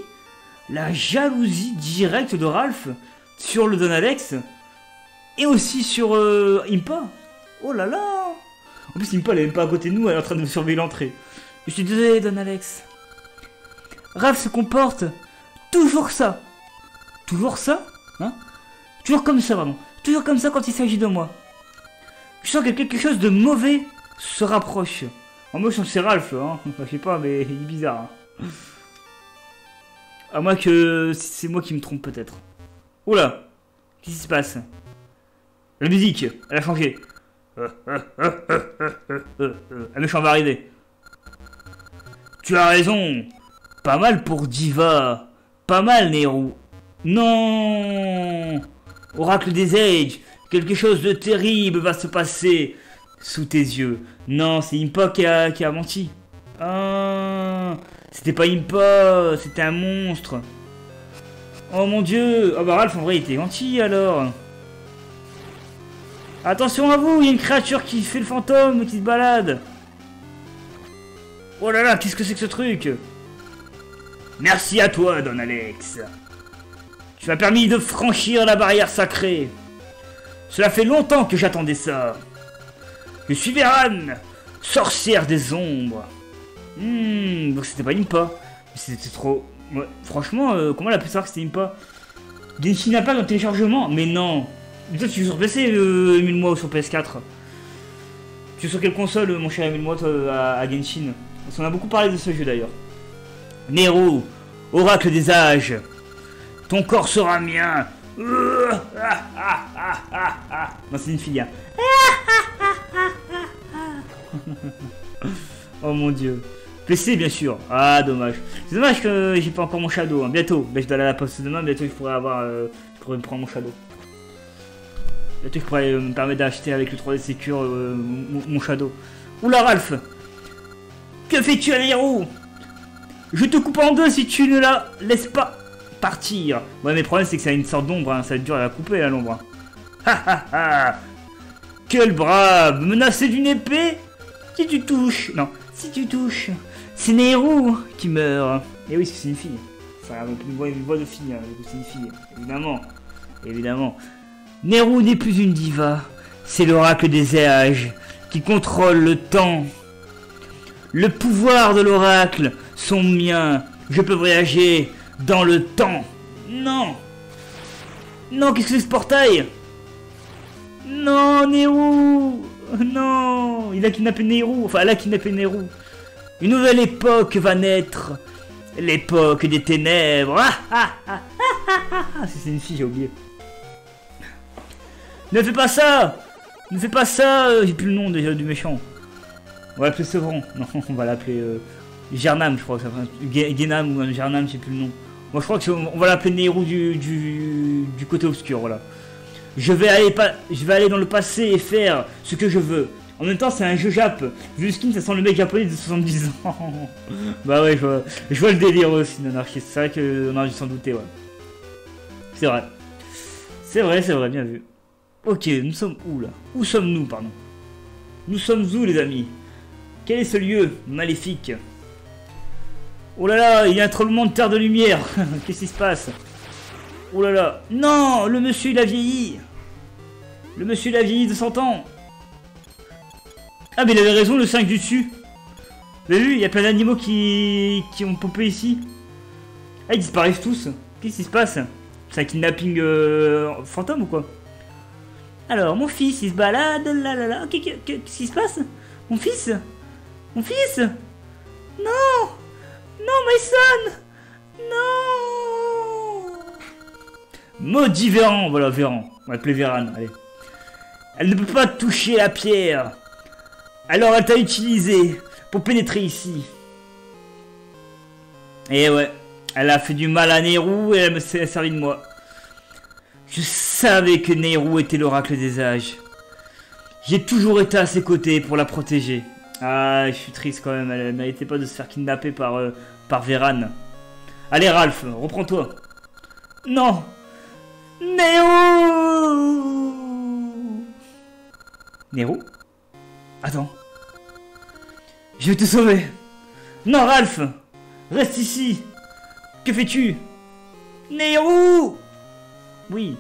la jalousie directe de Ralph sur le Don Alex et aussi sur euh, Impa. Oh là là En plus, Impa elle est même pas à côté de nous, elle est en train de surveiller l'entrée. Je suis désolé, Don Alex. Ralph se comporte toujours ça. Toujours ça Hein? Toujours comme ça, vraiment. Toujours comme ça quand il s'agit de moi. Je sens que quelque chose de mauvais se rapproche. En moi, je sens que c'est Ralph, hein. Enfin, je sais pas, mais il est bizarre. hein. À moins que c'est moi qui me trompe, peut-être. Oula Qu'est-ce qui se passe? La musique, elle a changé. Un méchant va arriver. Tu as raison. Pas mal pour Diva. Pas mal, Nehru. Non Oracle des Age, quelque chose de terrible va se passer sous tes yeux. Non, c'est Impa qui a, qui a menti. Ah, c'était pas Impa, c'était un monstre. Oh mon dieu Oh bah Ralph en vrai il était gentil alors Attention à vous, il y a une créature qui fait le fantôme, qui se balade. Oh là là, qu'est-ce que c'est que ce truc? Merci à toi, Don Alex. Tu m'as permis de franchir la barrière sacrée. Cela fait longtemps que j'attendais ça. Je suis Véran, sorcière des ombres. Hmm, donc c'était pas Impa. C'était trop... Franchement, euh, comment elle a pu savoir que c'était Impa? Genshin Impact en téléchargement Mais non Toi, tu joues sur PC, euh, Emile Moi, ou sur PS4 Tu es sur quelle console, mon cher Emile Moi, toi, à, Genshin? Parce qu'on a beaucoup parlé de ce jeu, d'ailleurs. Nero, oracle des âges Ton corps sera mien ah, ah, ah. Non, c'est une fille. hein. oh mon dieu. PC bien sûr. Ah dommage. C'est dommage que j'ai pas encore mon shadow. hein. Bientôt. Ben, je dois aller à la poste demain. Bientôt je pourrais avoir. euh, je pourrais me prendre mon shadow. Je pourrais euh, me permettre d'acheter avec le 3D Secure euh, mon, shadow. Oula Ralph Que fais-tu à l'héros Je te coupe en deux si tu ne la laisses pas partir. Ouais mais le problème c'est que c'est une sorte d'ombre. hein. Ça va être dur à la couper à l'ombre. hein. Ha ha ha Quel brave Menacé d'une épée? Si tu touches Non. Si tu touches c'est Nehru qui meurt. Et oui, c'est une fille. Ça a une voix, une voix de fille, hein, c'est une fille. Évidemment. Évidemment. Nehru n'est plus une diva. C'est l'oracle des âges qui contrôle le temps. Le pouvoir de l'oracle sont miens. Je peux voyager dans le temps. Non. Non, qu'est-ce que c'est ce portail? Non, Nehru Non Il a kidnappé Nehru. Enfin, elle a kidnappé Nehru. Une nouvelle époque va naître. L'époque des ténèbres. Ah, ah, ah, ah, ah, ah. C'est une fille, j'ai oublié. Ne fais pas ça Ne fais pas ça euh, J'ai plus le nom déjà du méchant. On va l'appeler Sevron. Non, on va l'appeler euh, Gernam, je crois. que ça ou Gernam, je sais plus le nom. Moi, je crois que on va l'appeler Nehru du, du, du côté obscur, voilà. Je vais, aller pas, je vais aller dans le passé et faire ce que je veux. En même temps, c'est un jeu Jap. Vu le skin, ça sent le mec japonais de 70 ans. bah ouais, je vois, je vois le délire aussi, l'anarchiste. C'est vrai qu'on a dû s'en douter, ouais. C'est vrai. C'est vrai, c'est vrai, bien vu. Ok, nous sommes où là? Où sommes-nous, pardon? Nous sommes où, les amis? Quel est ce lieu maléfique? Oh là là, il y a un tremblement de terre de lumière. Qu'est-ce qui se passe? Oh là là. Non, le monsieur il a vieilli. Le monsieur il a vieilli de 100 ans. Ah mais il avait raison, le 5 du dessus. Vous avez vu, il y a plein d'animaux qui... qui ont popé ici. Ah, ils disparaissent tous. Qu'est-ce qui se passe? C'est un kidnapping euh, fantôme ou quoi? Alors, mon fils, il se balade, là là là. Qu'est-ce qui se passe? Mon fils? Mon fils? Non Non, my son Non Maudit Véran Voilà, Véran. On va appeler Véran, allez. Elle ne peut pas toucher la pierre. Alors elle t'a utilisé pour pénétrer ici. Et ouais, elle a fait du mal à Nehru et elle s'est servi de moi. Je savais que Nehru était l'oracle des âges. J'ai toujours été à ses côtés pour la protéger. Ah, je suis triste quand même, elle méritait pas de se faire kidnapper par, euh, par Véran. Allez Ralph, reprends-toi. Non Nehru Nehru? Attends. Je vais te sauver. Non, Ralph Reste ici Que fais-tu? Nehru Oui.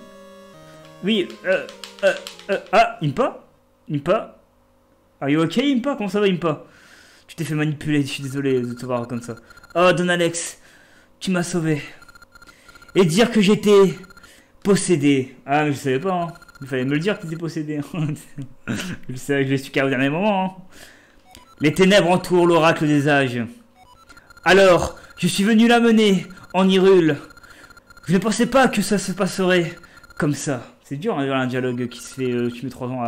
Oui, euh, euh, euh, ah, Impa? Impa? Are you okay, Impa? Comment ça va, Impa? Tu t'es fait manipuler, je suis désolé de te voir comme ça. Oh, Don Alex, tu m'as sauvé. Et dire que j'étais possédé. Ah, mais je savais pas, hein. Il fallait me le dire que t'étais possédé. je savais que je l'ai su qu'à au dernier moment. Hein. Les ténèbres entourent l'oracle des âges. Alors, je suis venu l'amener en Hyrule. Je ne pensais pas que ça se passerait comme ça. C'est dur hein, un dialogue qui se fait, euh, mets trois ans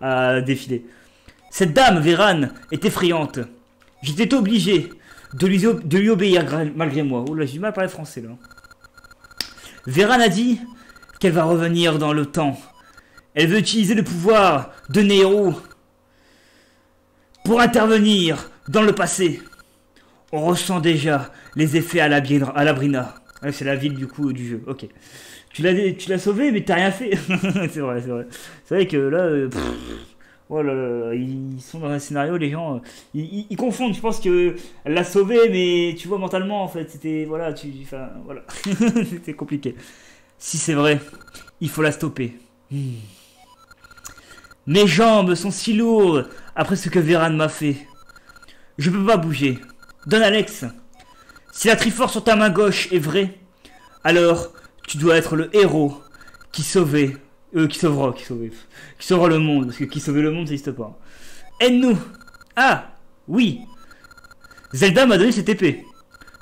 à, défiler. Cette dame, Véran, est effrayante. J'étais obligé de lui, de lui obéir malgré moi. Oh là, j'ai du mal à parler français là. Véran a dit qu'elle va revenir dans le temps. Elle veut utiliser le pouvoir de Nero pour intervenir dans le passé. On ressent déjà les effets à la, à la Brina. c'est la ville du coup du jeu. Ok. Tu l'as, tu sauvé, mais t'as rien fait. c'est vrai, c'est vrai. C'est vrai que là, euh, oh là, ils sont dans un scénario, les gens, euh, ils, confondent. Je pense que elle l'a sauvé, mais tu vois mentalement en fait, c'était voilà, tu, enfin voilà, c'était compliqué. Si c'est vrai, il faut la stopper. Hmm. Mes jambes sont si lourdes après ce que Véran m'a fait. Je peux pas bouger. Don Alex, si la Triforce sur ta main gauche est vraie, alors tu dois être le héros qui sauvait, euh, qui sauvera, qui qui sauvera le monde, parce que qui sauvait le monde, ça n'existe pas. Aide-nous. Ah, oui. Zelda m'a donné cette épée.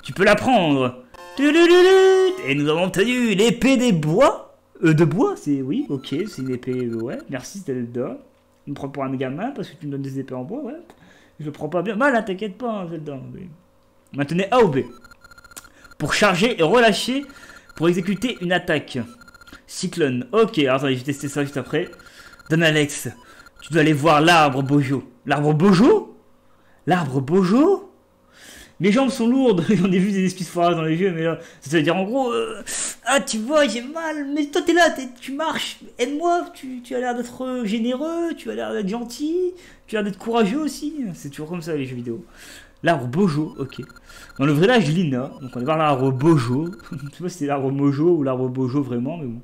Tu peux la prendre. Et nous avons obtenu l'épée des bois. Euh, de bois, c'est oui, ok, c'est une épée, euh, ouais. Merci Zelda. Je me prends pour un gamin parce que tu me donnes des épées en bois, ouais. Je le prends pas bien. Mal, hein, t'inquiète pas, hein, Zelda. Maintenant A ou B? Pour charger et relâcher, pour exécuter une attaque. Cyclone. Ok, attendez, je vais tester ça juste après. Don Alex, tu dois aller voir l'arbre Bojo. L'arbre Bojo? L'arbre Bojo? Mes jambes sont lourdes, j'en ai vu des esprits foirés dans les yeux, mais là, ça veut dire en gros, euh, ah tu vois, j'ai mal, mais toi t'es là, tu marches, aide-moi, tu, tu, as l'air d'être généreux, tu as l'air d'être gentil, tu as l'air d'être courageux aussi, c'est toujours comme ça les jeux vidéo. L'arbre Bojo, ok. Dans le village Lina, donc on va voir l'arbre Bojo, je sais pas si c'est l'arbre Mojo ou l'arbre Bojo vraiment, mais bon.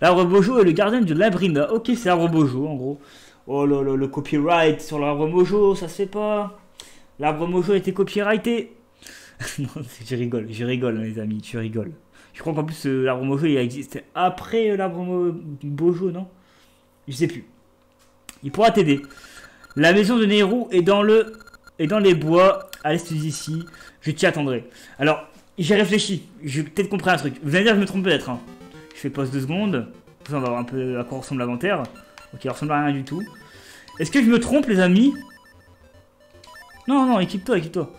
L'arbre Bojo est le gardien de Labrina, ok c'est l'arbre Bojo en gros. Oh là là, le copyright sur l'arbre Mojo, ça se fait pas. L'arbre mojo a été copyrighté. non, je rigole, je rigole, les amis, je rigole. Je crois qu'en plus, euh, l'arbre mojo, il a existé après euh, l'arbre bojo, non? Je sais plus. Il pourra t'aider. La maison de Nehru est dans le est dans les bois à l'est d'ici. Je t'y attendrai. Alors, j'ai réfléchi. J'ai peut-être compris un truc. Vous allez dire je me trompe peut-être. Hein. Je fais pause deux secondes. on va voir un peu à quoi ressemble l'inventaire. Ok, il ressemble à rien du tout. Est-ce que je me trompe, les amis? Non, non, équipe-toi, équipe-toi.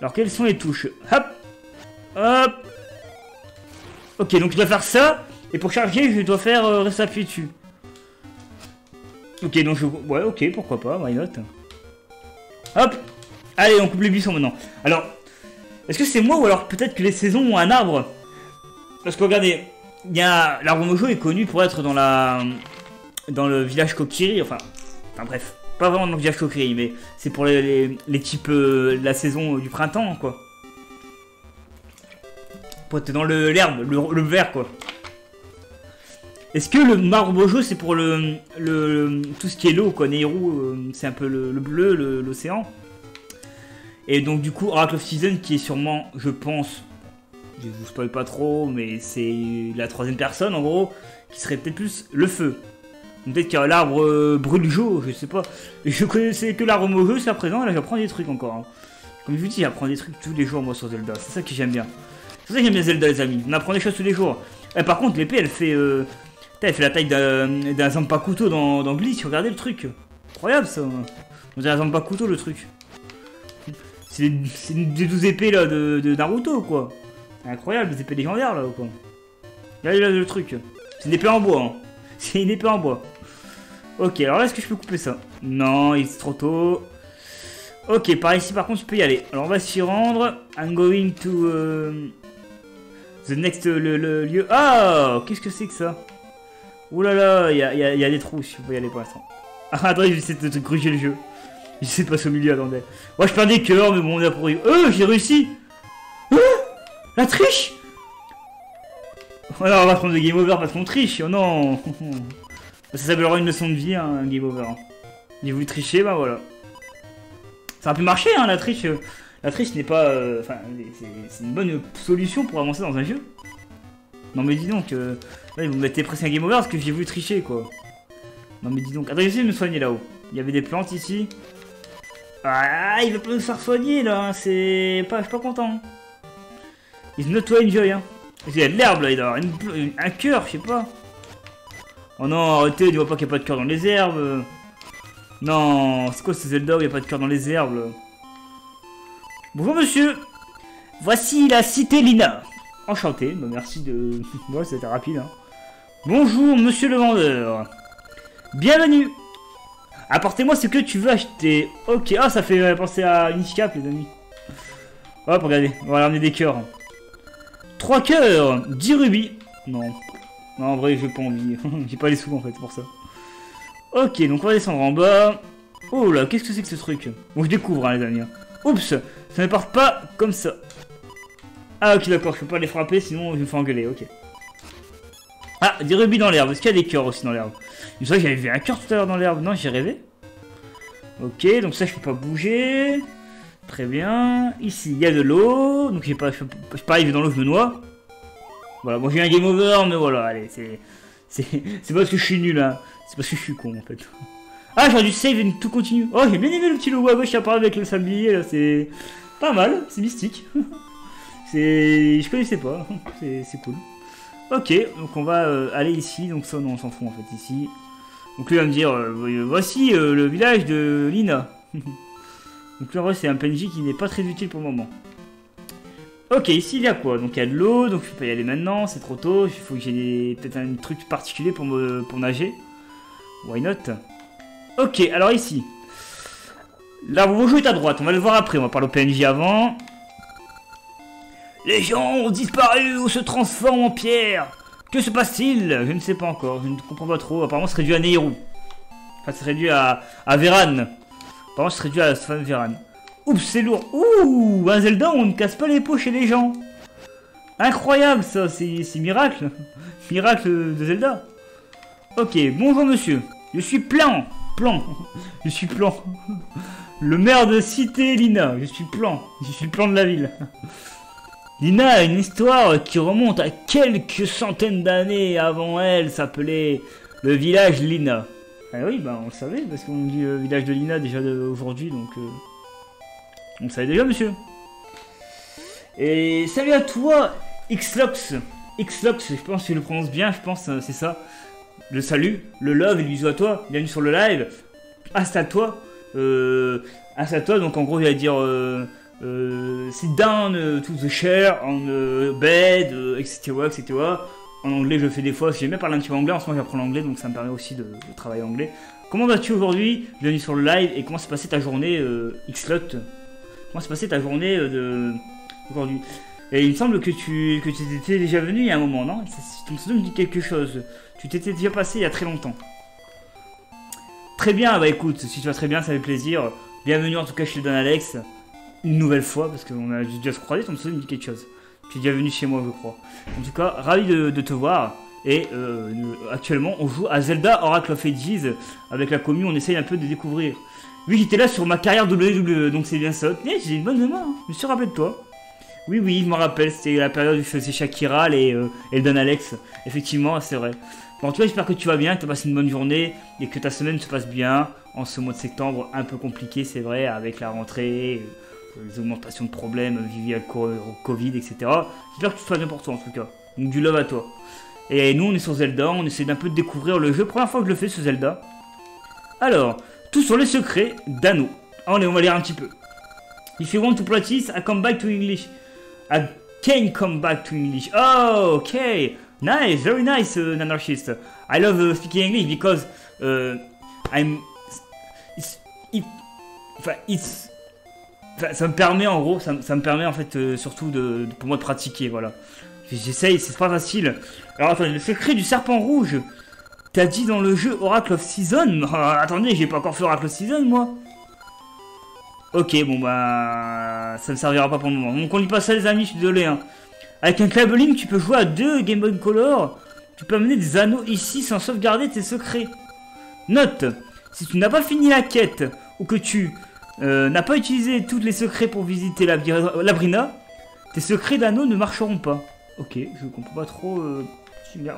Alors, quelles sont les touches? Hop Hop Ok, donc je dois faire ça. Et pour charger, je dois faire euh, rester appuyé dessus. Ok, donc je... Ouais, ok, pourquoi pas, why not? Hop Allez, on coupe les buissons maintenant. Alors, est-ce que c'est moi ou alors peut-être que les saisons ont un arbre? Parce que regardez, il y a... L'arbre mojo est connu pour être dans la... Dans le village Kokiri, enfin... Enfin bref. Pas vraiment dans le village mais c'est pour les, les, types euh, la saison du printemps, quoi. Pour être dans l'herbe, le, le vert quoi. Est-ce que le marbre bojo c'est pour le, le, tout ce qui est l'eau quoi, Nehru euh, c'est un peu le, le bleu, le- l'océan? Et donc du coup Oracle of Season qui est sûrement, je pense, je vous spoil pas trop, mais c'est la troisième personne en gros, qui serait peut-être plus le feu. Peut-être que l'arbre euh, brûle jo, je sais pas. Je connaissais que l'arbre mojo jusqu'à présent, et là j'apprends des trucs encore. hein. Comme je vous dis, j'apprends des trucs tous les jours moi sur Zelda, c'est ça que j'aime bien. C'est ça que j'aime bien Zelda les amis, on apprend des choses tous les jours. Et par contre l'épée elle fait... euh, elle fait la taille d'un d'un Zanpakuto dans, dans regardez le truc. Incroyable ça. On dirait un Zanpakuto le truc. C'est des 12 épées là de, de Naruto quoi. Incroyable, les épées légendaires là quoi. Regardez là le truc. C'est une épée en bois. Hein. C'est une épée en bois. Ok, alors là est-ce que je peux couper ça? Non, il est trop tôt. Ok, par ici par contre je peux y aller. Alors on va s'y rendre. I'm going to euh, the next le, lieu. Ah, qu'est-ce que c'est que ça? Ouh là là, il y a, des trous, je peux y aller pour l'instant. Ah, attendez, j'essaie de gruger le jeu. J'essaie de passer au milieu, attendez. Ouais, je perds des cœurs, mais bon, on a pour... Euh, j'ai réussi Euh La triche? Oh non, on va prendre le game over parce qu'on triche, oh non Ça s'appellera une leçon de vie, hein, un game over. J'ai voulu tricher, bah voilà. Ça a pu marcher, hein, la triche. La triche n'est pas... euh, Enfin, c'est- une bonne solution pour avancer dans un jeu. Non mais dis donc, euh, vous mettez presque un game over parce que j'ai voulu tricher, quoi. Non mais dis donc, attends, j'essaie de me soigner là-haut. Il y avait des plantes ici. Ah, il veut pas nous faire soigner là, hein, c'est pas, je suis pas content. It's not to enjoy, hein. Il y a de l'herbe là, il doit un cœur, je sais pas. Oh non, arrêtez, tu vois pas qu'il n'y a pas de cœur dans les herbes. Non, c'est quoi ce Zelda où il n'y a pas de cœur dans les herbes là? Bonjour monsieur, voici la cité Lina. Enchanté, bah, merci de... Ouais, c'était rapide. Hein. Bonjour monsieur le vendeur. Bienvenue. Apportez-moi ce que tu veux acheter. Ok, ah ça fait euh, penser à Inchcap les amis. Hop, regardez, on va ramener des cœurs. 3 cœurs, 10 rubis. Non. Non, en vrai, j'ai pas envie. j'ai pas les sous en fait, pour ça. Ok, donc on va descendre en bas. Oh là, qu'est-ce que c'est que ce truc? Bon, je découvre, hein, les amis. Oups, ça ne part pas comme ça. Ah, ok, d'accord, je peux pas les frapper, sinon je me fais engueuler, ok. Ah, des rubis dans l'herbe. Est-ce qu'il y a des cœurs aussi dans l'herbe? Me semble que j'avais vu un cœur tout à l'heure dans l'herbe. Non, j'ai rêvé. Ok, donc ça, je peux pas bouger. Très bien. Ici, il y a de l'eau. Donc, j'ai pas, je, pareil, je vais dans l'eau, je me noie. Voilà, moi j'ai un game over, mais voilà, allez, c'est. C'est c'est parce que je suis nul, hein. C'est parce que je suis con, en fait. Ah, j'aurais dû save et tout continue. Oh, j'ai bien aimé le petit logo à gauche qui apparaît avec le sablier, là, c'est. Pas mal, c'est mystique. c'est. Je connaissais pas, c'est c'est cool. Ok, donc on va euh, aller ici, donc ça, non, on s'en fout en fait, ici. Donc lui va me dire, euh, voici euh, le village de Lina. donc là, c'est un PNJ qui n'est pas très utile pour le moment. Ok, ici il y a quoi? Donc il y a de l'eau, donc je peux pas y aller maintenant, c'est trop tôt, il faut que j'ai peut-être un truc particulier pour, me, pour nager. Why not? Ok, alors ici. Là, vos jeu est à droite, on va le voir après, on va parler au PNJ avant. Les gens ont disparu ou se transforment en pierre. Que se passe-t-il? Je ne sais pas encore, je ne comprends pas trop. Apparemment, ce serait dû à Nehru. Enfin, ce serait dû à, Véran. Apparemment, ce serait dû à femme Véran. Oups, c'est lourd. Ouh, un Zelda, on ne casse pas les peaux chez les gens. Incroyable, ça, c'est miracle. Miracle de Zelda. Ok, bonjour monsieur. Je suis Plan. Plan. Je suis Plan. Le maire de Cité Lina. Je suis Plan. Je suis plan de la ville. Lina a une histoire qui remonte à quelques centaines d'années avant elle, s'appelait le village Lina. Ah oui, bah on le savait, parce qu'on dit le village de Lina déjà aujourd'hui, donc... euh, On le savait déjà, monsieur. Et salut à toi, Xlox. Xlox, je pense que tu le prononces bien, je pense, euh, c'est ça. Le salut, le love et le bisou à toi, bienvenue sur le live. Hasta toi. Euh, hasta toi, donc en gros, il va dire... Euh, euh, sit down euh, to the chair on the bed, euh, etc., etc. En anglais, je fais des fois. J'ai même parlé un petit peu anglais. En ce moment, j'apprends l'anglais, donc ça me permet aussi de, de travailler anglais. Comment vas-tu aujourd'hui? Bienvenue sur le live. Et comment s'est passée ta journée, euh, Xlot? Comment s'est passée ta journée euh, de aujourd'hui? Et il me semble que tu que tu étais déjà venu il y a un moment, non? Ton pseudo me dit quelque chose. Tu t'étais déjà passé il y a très longtemps. Très bien. Bah écoute, si tu vas très bien, ça fait plaisir. Bienvenue en tout cas chez Don Alex une nouvelle fois parce qu'on a déjà se croiser, ton pseudo me dit quelque chose. Tu es déjà venu chez moi, je crois. En tout cas, ravi de, te voir. Et euh, actuellement, on joue à Zelda Oracle of Ages. Avec la commune, on essaye un peu de découvrir. Oui, j'étais là sur ma carrière WWE, donc c'est bien ça. Eh, j'ai une bonne mémoire, hein. je me suis rappelé de toi. Oui, oui, je me rappelle, c'était la période où je faisais Shakira et, euh, Alex. Effectivement, c'est vrai. Bon, en tout cas, j'espère que tu vas bien, que tu as passé une bonne journée et que ta semaine se passe bien en ce mois de septembre un peu compliqué, c'est vrai, avec la rentrée, les augmentations de problèmes au co- au Covid, etc. J'espère que tout passe bien pour toi en tout cas. Donc du love à toi. Et nous, on est sur Zelda, on essaie d'un peu de découvrir le jeu. Première fois que je le fais, ce Zelda. Alors, tout sur les secrets d'Anno. Allez, on va lire un petit peu. If you want to practice, I come back to English. I can come back to English. Oh, okay. Nice, very nice, uh, anarchist. I love uh, speaking English because uh, I'm. It's, it's, ça me permet en gros, ça, me- me permet en fait euh, surtout de, pour moi de pratiquer, voilà. J'essaye, c'est pas facile. Alors attendez, le secret du serpent rouge. T'as dit dans le jeu Oracle of Season Attendez, j'ai pas encore fait Oracle of Season moi. Ok, bon bah ça ne servira pas pour le moment. Donc on lit pas ça les amis, je suis désolé. Hein. Avec un câble Link, tu peux jouer à deux Game Boy Color. Tu peux amener des anneaux ici sans sauvegarder tes secrets. Note, si tu n'as pas fini la quête ou que tu euh, n'as pas utilisé tous les secrets pour visiter la, Labrina, tes secrets d'anneaux ne marcheront pas. Ok, je comprends pas trop. euh,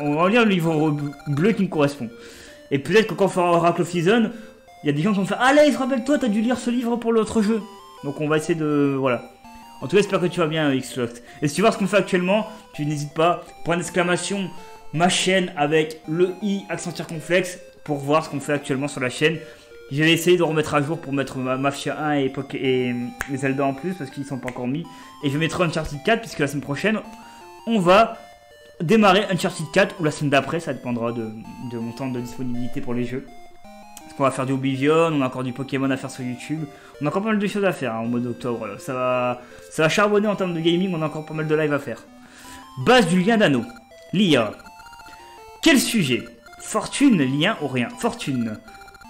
On va lire le livre bleu qui me correspond. Et peut-être que quand on fera Oracle of Season, il y a des gens qui vont faire Allez, rappelle-toi, t'as dû lire ce livre pour l'autre jeu. Donc on va essayer de. Voilà. En tout cas, j'espère que tu vas bien, Xloft. Et si tu vois ce qu'on fait actuellement, tu n'hésites pas, point d'exclamation, ma chaîne avec le i accent circonflexe pour voir ce qu'on fait actuellement sur la chaîne. Je vais essayer de remettre à jour pour mettre ma Mafia 1 et, les Zelda en plus parce qu'ils sont pas encore mis. Et je mettrai Uncharted 4 puisque la semaine prochaine, on va démarrer Uncharted 4 ou la semaine d'après, ça dépendra de, mon temps de disponibilité pour les jeux. Parce qu'on va faire du Oblivion, on a encore du Pokémon à faire sur YouTube. On a encore pas mal de choses à faire hein, au mois d'octobre. là. Ça va, ça va charbonner en termes de gaming, on a encore pas mal de live à faire. Base du lien d'anneau. L'IA. Quel sujet? Fortune, lien ou rien? Fortune.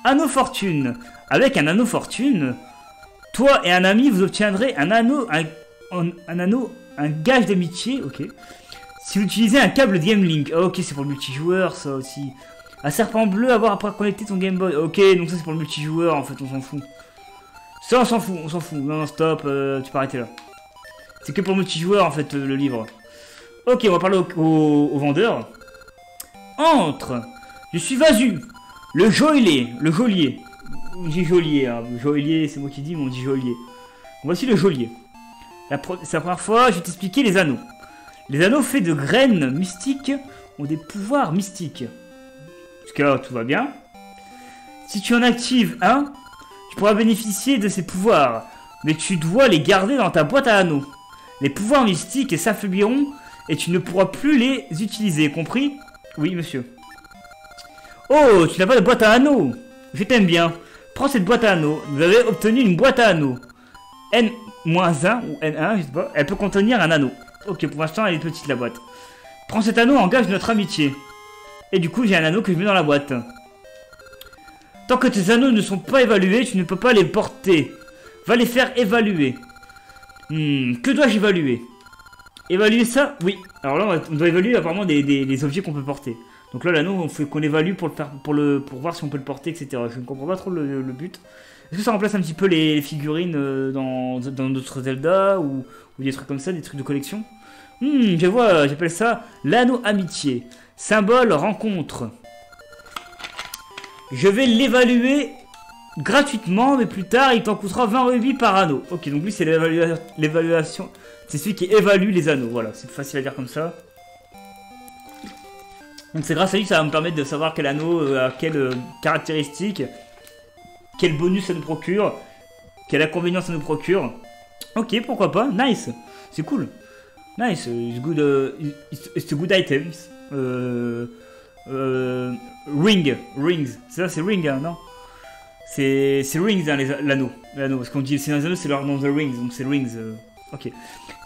Anneau fortune. Avec un anneau fortune, toi et un ami vous obtiendrez un anneau, un, anneau, un gage d'amitié, ok. Si vous utilisez un câble Game Link, Ah, ok, c'est pour le multijoueur ça aussi. Un serpent bleu à voir après connecter ton Game Boy, ok, donc ça c'est pour le multijoueur en fait, on s'en fout. Ça on s'en fout, on s'en fout. Non, non, stop, euh, tu peux arrêter là. C'est que pour le multijoueur en fait euh, le livre. Ok, on va parler au vendeur. Entre Je suis Vasu, le joaillier, le geôlier. On dit geôlier, hein. joaillier c'est moi qui dis, mais on dit geôlier. Voici le geôlier. La la première fois, je vais t'expliquer les anneaux. Les anneaux faits de graines mystiques ont des pouvoirs mystiques. Jusqu'à là, tout va bien. Si tu en actives un, tu pourras bénéficier de ces pouvoirs, mais tu dois les garder dans ta boîte à anneaux. Les pouvoirs mystiques s'affaibliront et tu ne pourras plus les utiliser, compris? Oui, monsieur. Oh, tu n'as pas de boîte à anneaux Je t'aime bien. Prends cette boîte à anneaux. Vous avez obtenu une boîte à anneaux. N-1 ou N1, je sais pas. Elle peut contenir un anneau. Ok, pour l'instant, elle est petite la boîte. Prends cet anneau en gage de notre amitié. Et du coup, j'ai un anneau que je mets dans la boîte. Tant que tes anneaux ne sont pas évalués, tu ne peux pas les porter. Va les faire évaluer. Hmm, que dois-je évaluer? Évaluer ça? Oui. Alors là, on doit évaluer apparemment des, objets qu'on peut porter. Donc là, l'anneau, on fait qu'on évalue pour le faire, pour le, pour voir si on peut le porter, etc. Je ne comprends pas trop le, but. Est-ce que ça remplace un petit peu les figurines euh, dans d'autres Zelda ou, ou des trucs comme ça, des trucs de collection? Hmm, je vois, j'appelle ça l'anneau amitié. Symbole rencontre. Je vais l'évaluer gratuitement, mais plus tard, il t'en coûtera 20 rubis par anneau. Ok, donc lui, c'est l'évalua- l'évaluation. C'est celui qui évalue les anneaux. Voilà, c'est facile à dire comme ça. Donc c'est grâce à lui que ça va me permettre de savoir quel anneau euh, a quelle euh, caractéristique, quel bonus ça nous procure, quel inconvénient ça nous procure. Ok, pourquoi pas, nice, c'est cool. Nice, it's good, uh, it's, good items. Euh, euh, ring, rings, c'est ça, c'est ring, hein, non? C'est rings, hein, l'anneau, l'anneau, parce qu'on dit c'est les anneaux, c'est leur nom the rings, donc c'est rings. euh, ok.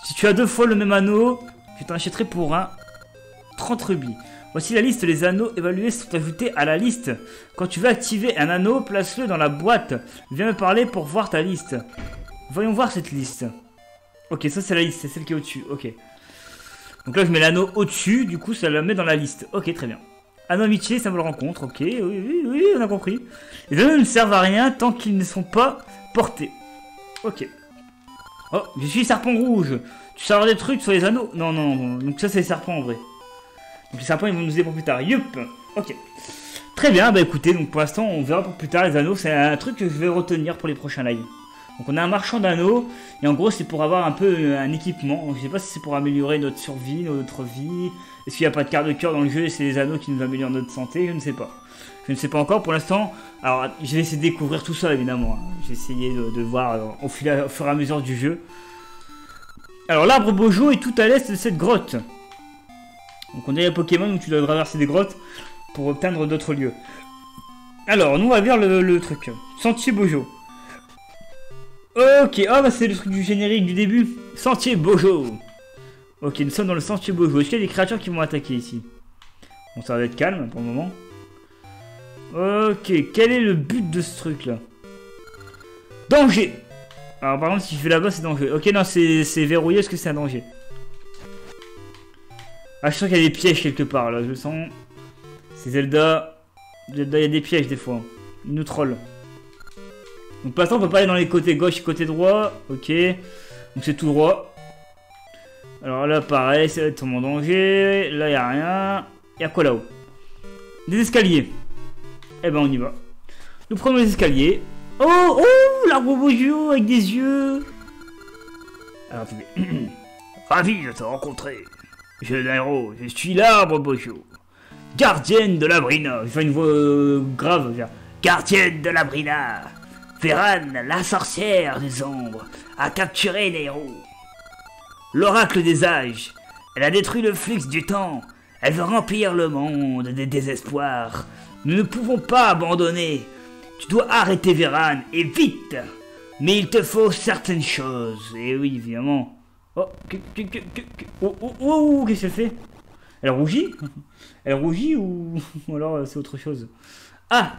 Si tu as deux fois le même anneau, je t'en achèterai pour un 30 rubis. Voici la liste des anneaux évalués sont ajoutés à la liste. Quand tu veux activer un anneau, place-le dans la boîte. Viens me parler pour voir ta liste. Voyons voir cette liste. Ok, ça c'est la liste, c'est celle qui est au-dessus. Ok. Donc là, je mets l'anneau au-dessus, du coup, ça le met dans la liste. Ok, très bien. Anneau amitié, symbole rencontre, ok, oui, oui, oui, on a compris. Les anneaux ne servent à rien tant qu'ils ne sont pas portés. Ok. Oh, je suis serpent rouge. Tu sais avoir des trucs sur les anneaux? Non, non, non. Donc ça, c'est les serpents en vrai. Donc les serpents, ils vont nous aider pour plus tard. Yup Ok. Très bien, bah écoutez, donc pour l'instant, on verra pour plus tard les anneaux. C'est un truc que je vais retenir pour les prochains lives. Donc on a un marchand d'anneaux, et en gros c'est pour avoir un peu euh, un équipement. Je sais pas si c'est pour améliorer notre survie, notre vie. Est-ce qu'il n'y a pas de carte de cœur dans le jeu et c'est les anneaux qui nous améliorent notre santé? Je ne sais pas. Je ne sais pas encore pour l'instant. Alors je vais essayer de découvrir tout ça évidemment. hein. J'ai essayé de, voir euh, au, au fur et à mesure du jeu. Alors l'arbre Bojo est tout à l'est de cette grotte. Donc on est un Pokémon où tu dois traverser des grottes pour atteindre d'autres lieux. Alors nous on va voir le, truc. Sentier Bojo. Ok, ah bah c'est le truc du générique du début. Sentier Bojo. Ok, nous sommes dans le sentier Bojo. Est-ce qu'il y a des créatures qui vont attaquer ici? Bon, ça va être calme pour le moment. Ok, quel est le but de ce truc là Danger Alors par contre, si je fais là-bas, c'est danger. Ok, non, c'est verrouillé, est-ce que c'est un danger? Ah, je sens qu'il y a des pièges quelque part là, je le sens. C'est Zelda. Zelda, il y a des pièges des fois. Il nous troll. Donc pour l'instant, on peut pas aller dans les côtés gauche et côté droit. Ok. Donc c'est tout droit. Alors là, pareil, c'est tout mon danger. Là, il a rien. Il y a quoi là-haut? Des escaliers. Eh ben, on y va. Nous prenons les escaliers. Oh, oh, l'arbre bojo avec des yeux. Alors, attendez. Ravi de te rencontrer. Je suis l'arbre bojo. Gardienne de la Brina. Je fais une voix euh, grave. Gardienne de la Brina. Véran, la sorcière des ombres, a capturé les héros. L'oracle des âges. Elle a détruit le flux du temps. Elle veut remplir le monde des désespoirs. Nous ne pouvons pas abandonner. Tu dois arrêter Véran, et vite Mais il te faut certaines choses. Et oui, évidemment. Oh, oh, oh, oh, qu'est-ce qu'elle fait? Elle rougit? Elle rougit ou, ou alors euh, c'est autre chose? Ah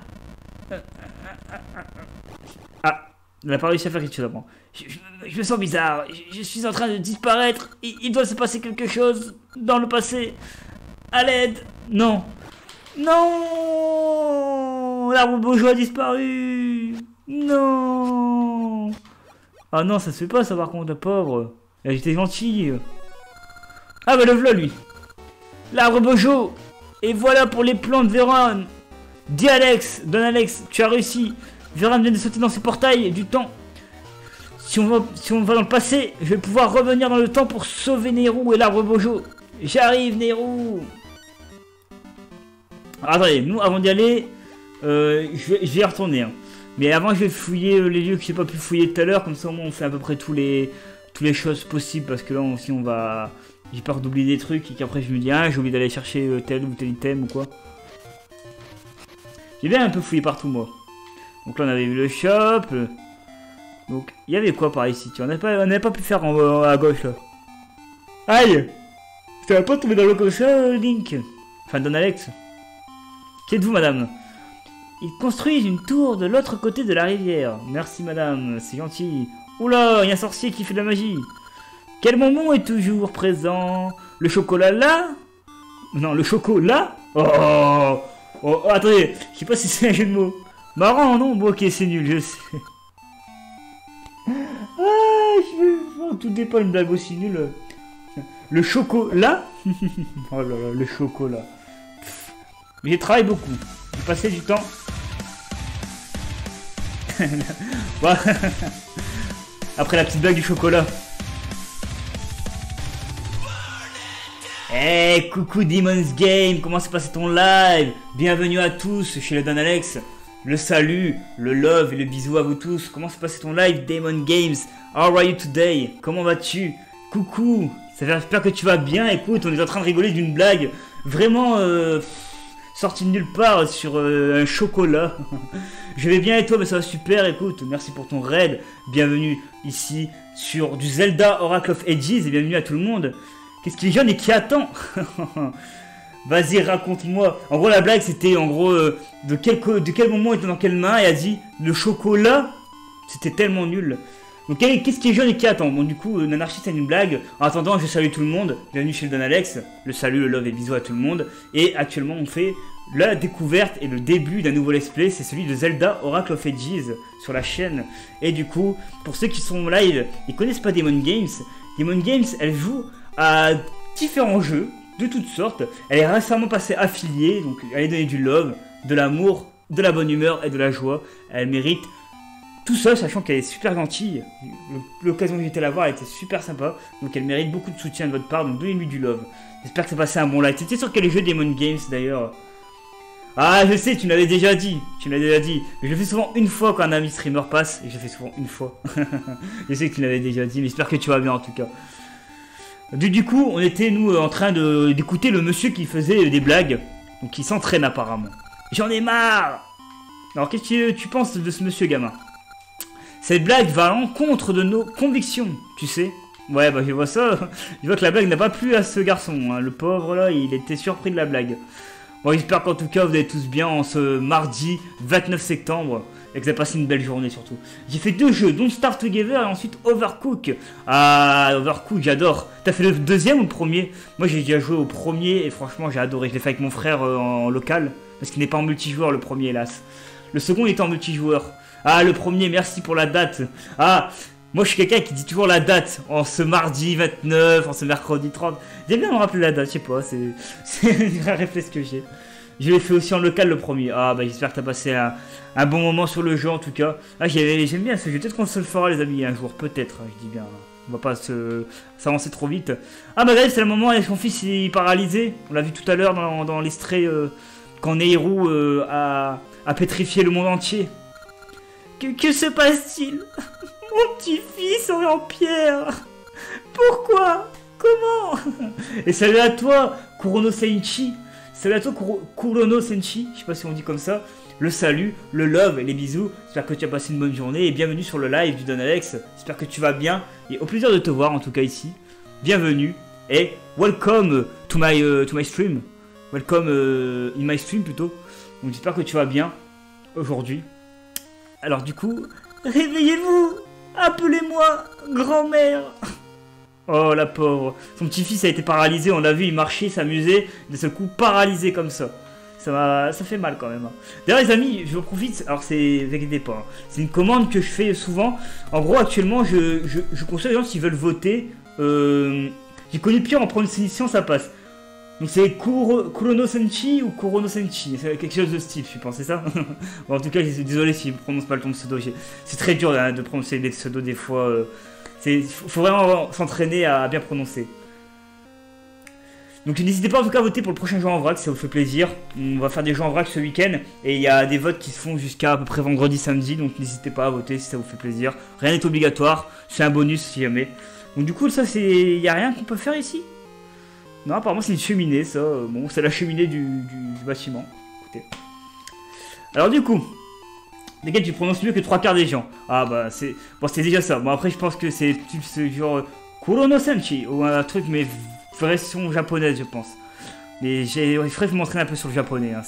Ah, elle n'a pas réussi à faire quelque chose. Je, je- me sens bizarre. Je, suis en train de disparaître. Il, doit se passer quelque chose dans le passé. À l'aide. Non. Non L'arbre bourgeois a disparu. Non. Ah non, ça se fait pas ça par contre, pauvre. Elle était gentille. Ah bah le voilà lui. L'arbre bojo. Et voilà pour les plans de Véron. Dis Alex, Don Alex, tu as réussi. Véron vient de sauter dans ce portail du temps. Si on, va, si on va dans le passé, je vais pouvoir revenir dans le temps pour sauver Nehru et l'arbre Bojo. J'arrive, Nehru Alors, Attendez, nous, avant d'y aller, euh, je, vais, je vais y retourner. hein. Mais avant, je vais fouiller euh, les lieux que j'ai pas pu fouiller tout à l'heure. Comme ça, au moins, on fait à peu près tous les, toutes les choses possibles. Parce que là, aussi, on va... J'ai peur d'oublier des trucs et qu'après, je me dis, ah, j'ai oublié d'aller chercher euh, tel ou tel item ou quoi. J'ai bien un peu fouillé partout, moi. Donc là, on avait vu le shop. donc, il y avait quoi par ici tu vois, On n'avait pas, on pas pu faire en, à gauche là. Aïe Ça va pas tomber dans l'eau comme ça, euh, Link? Enfin, Don Alex. Qui êtes-vous, madame? Ils construisent une tour de l'autre côté de la rivière. Merci, madame, c'est gentil. Oula, il y a un sorcier qui fait de la magie. Quel bonbon est toujours présent Le chocolat là? Non, le chocolat Oh, oh, oh, attendez, je sais pas si c'est un jeu de mots. Marrant, non? Bon, ok, c'est nul, je sais. Ah, je tout dépend une blague aussi nulle. Le chocolat Oh là là, le chocolat. Mais j'ai travaillé beaucoup. J'ai passé du temps. Après la petite blague du chocolat. Hey, coucou Demon's Game, comment s'est passé ton live? Bienvenue à tous chez le Don Alex. Le salut, le love et le bisou à vous tous. Comment s'est passé ton live Demon Games? How are you today? Comment vas-tu? Coucou, ça j'espère que tu vas bien. Écoute, on est en train de rigoler d'une blague vraiment euh, sortie de nulle part sur euh, un chocolat. Je vais bien et toi, mais ça va super. Écoute, merci pour ton raid. Bienvenue ici sur du Zelda Oracle of Ages et bienvenue à tout le monde. Qu'est-ce qui est jeune et qui attend Vas-y, raconte-moi. En gros, la blague, c'était en gros euh, de, quel, de quel moment il était dans quelle main et a dit le chocolat? C'était tellement nul. Donc qu'est-ce qui est jaune et qui attend Bon du coup, l'anarchiste c'est une blague. En attendant, je salue tout le monde. Bienvenue chez le Don Alex. Le salut, le love et bisous à tout le monde. Et actuellement, on fait la découverte et le début d'un nouveau let's play. C'est celui de Zelda Oracle of Ages sur la chaîne. Et du coup, pour ceux qui sont live et connaissent pas Demon Games, Demon Games, elle joue à différents jeux de toutes sortes. Elle est récemment passée affiliée, donc elle est donnée du love, de l'amour, de la bonne humeur et de la joie. Elle mérite tout ça, sachant qu'elle est super gentille. L'occasion que j'étais la voir, elle était super sympa. Donc elle mérite beaucoup de soutien de votre part. Donc donnez-lui du love. J'espère que ça passé un bon live. C'était sur quel jeu Demon Games d'ailleurs? Ah, je sais, tu l'avais déjà dit. Tu l'avais déjà dit. Je le fais souvent une fois quand un ami streamer passe. Et je le fais souvent une fois. je sais que tu l'avais déjà dit. Mais j'espère que tu vas bien en tout cas. Du, coup, on était nous en train d'écouter le monsieur qui faisait des blagues. Donc il s'entraîne apparemment. J'en ai marre Alors qu'est-ce que tu penses de ce monsieur gamin? Cette blague va à l'encontre de nos convictions, tu sais. Ouais, bah je vois ça. Je vois que la blague n'a pas plu à ce garçon. Hein. Le pauvre là, il était surpris de la blague. Bon, j'espère qu'en tout cas vous allez tous bien en ce mardi 29 septembre et que vous avez passé une belle journée surtout. J'ai fait deux jeux, Don't Start Together et ensuite Overcook. Ah, Overcook, j'adore. T'as fait le deuxième ou le premier? Moi j'ai déjà joué au premier et franchement j'ai adoré. Je l'ai fait avec mon frère euh, en local parce qu'il n'est pas en multijoueur le premier hélas. Le second il était en multijoueur. Ah, le premier, merci pour la date. Ah, moi je suis quelqu'un qui dit toujours la date. En ce mardi 29, en ce mercredi 30. J'aime bien me rappeler la date, je sais pas, c'est un réflexe que j'ai. Je l'ai fait aussi en local le premier. Ah bah j'espère que t'as passé un, bon moment sur le jeu en tout cas. Ah j'aime bien ce jeu. Peut-être qu'on se le fera les amis un jour. Peut-être, hein, je dis bien. On va pas s'avancer trop vite. Ah bah c'est le moment où son fils est paralysé? On l'a vu tout à l'heure dans, dans l'extrait euh, quand Nehru euh, a pétrifié le monde entier. Que, se passe-t-il? Mon petit-fils en pierre Pourquoi? Comment? Et salut à toi, Kurono Senchi Salut à toi, Kurono Senchi Je sais pas si on dit comme ça. Le salut, le love et les bisous. J'espère que tu as passé une bonne journée et bienvenue sur le live du Don Alex. J'espère que tu vas bien et au plaisir de te voir en tout cas ici. Bienvenue et welcome to my, euh, to my stream. Welcome euh, in my stream plutôt. Donc j'espère que tu vas bien aujourd'hui. Alors du coup, réveillez-vous Appelez-moi grand-mère Oh la pauvre Son petit-fils a été paralysé, on l'a vu, il marchait, s'amusait, de ce coup paralysé comme ça. Ça, ça fait mal quand même. Hein. D'ailleurs les amis, je profite, alors c'est, inquiétez pas, hein. c'est une commande que je fais souvent. En gros actuellement, je, je, conseille aux gens qui veulent voter. Euh, j'ai connu pire en prononciation, ça passe. Donc c'est Kurono Senchi ou Kurono Senchi C'est quelque chose de style, je pense, c'est ça bon, En tout cas, désolé si je prononce pas le ton pseudo. C'est très dur hein, de prononcer des pseudos des fois. Il euh, faut vraiment s'entraîner à bien prononcer. Donc n'hésitez pas en tout cas à voter pour le prochain jeu en vrac, ça vous fait plaisir. On va faire des jeux en vrac ce week-end et il y a des votes qui se font jusqu'à à peu près vendredi, samedi. Donc n'hésitez pas à voter si ça vous fait plaisir. Rien n'est obligatoire, c'est un bonus si jamais. Donc du coup ça c'est, il y a rien qu'on peut faire ici? Non, apparemment c'est une cheminée, ça. Bon, c'est la cheminée du, bâtiment. Écoutez. Alors du coup, T'inquiète, tu prononces mieux que trois quarts des gens? Ah bah c'est bon, c'est déjà ça. Bon après je pense que c'est ce genre Kurono Senchi ou un truc mais version japonaise je pense. Mais j'ai il faudrait m'entraîner un peu sur le japonais. Hein,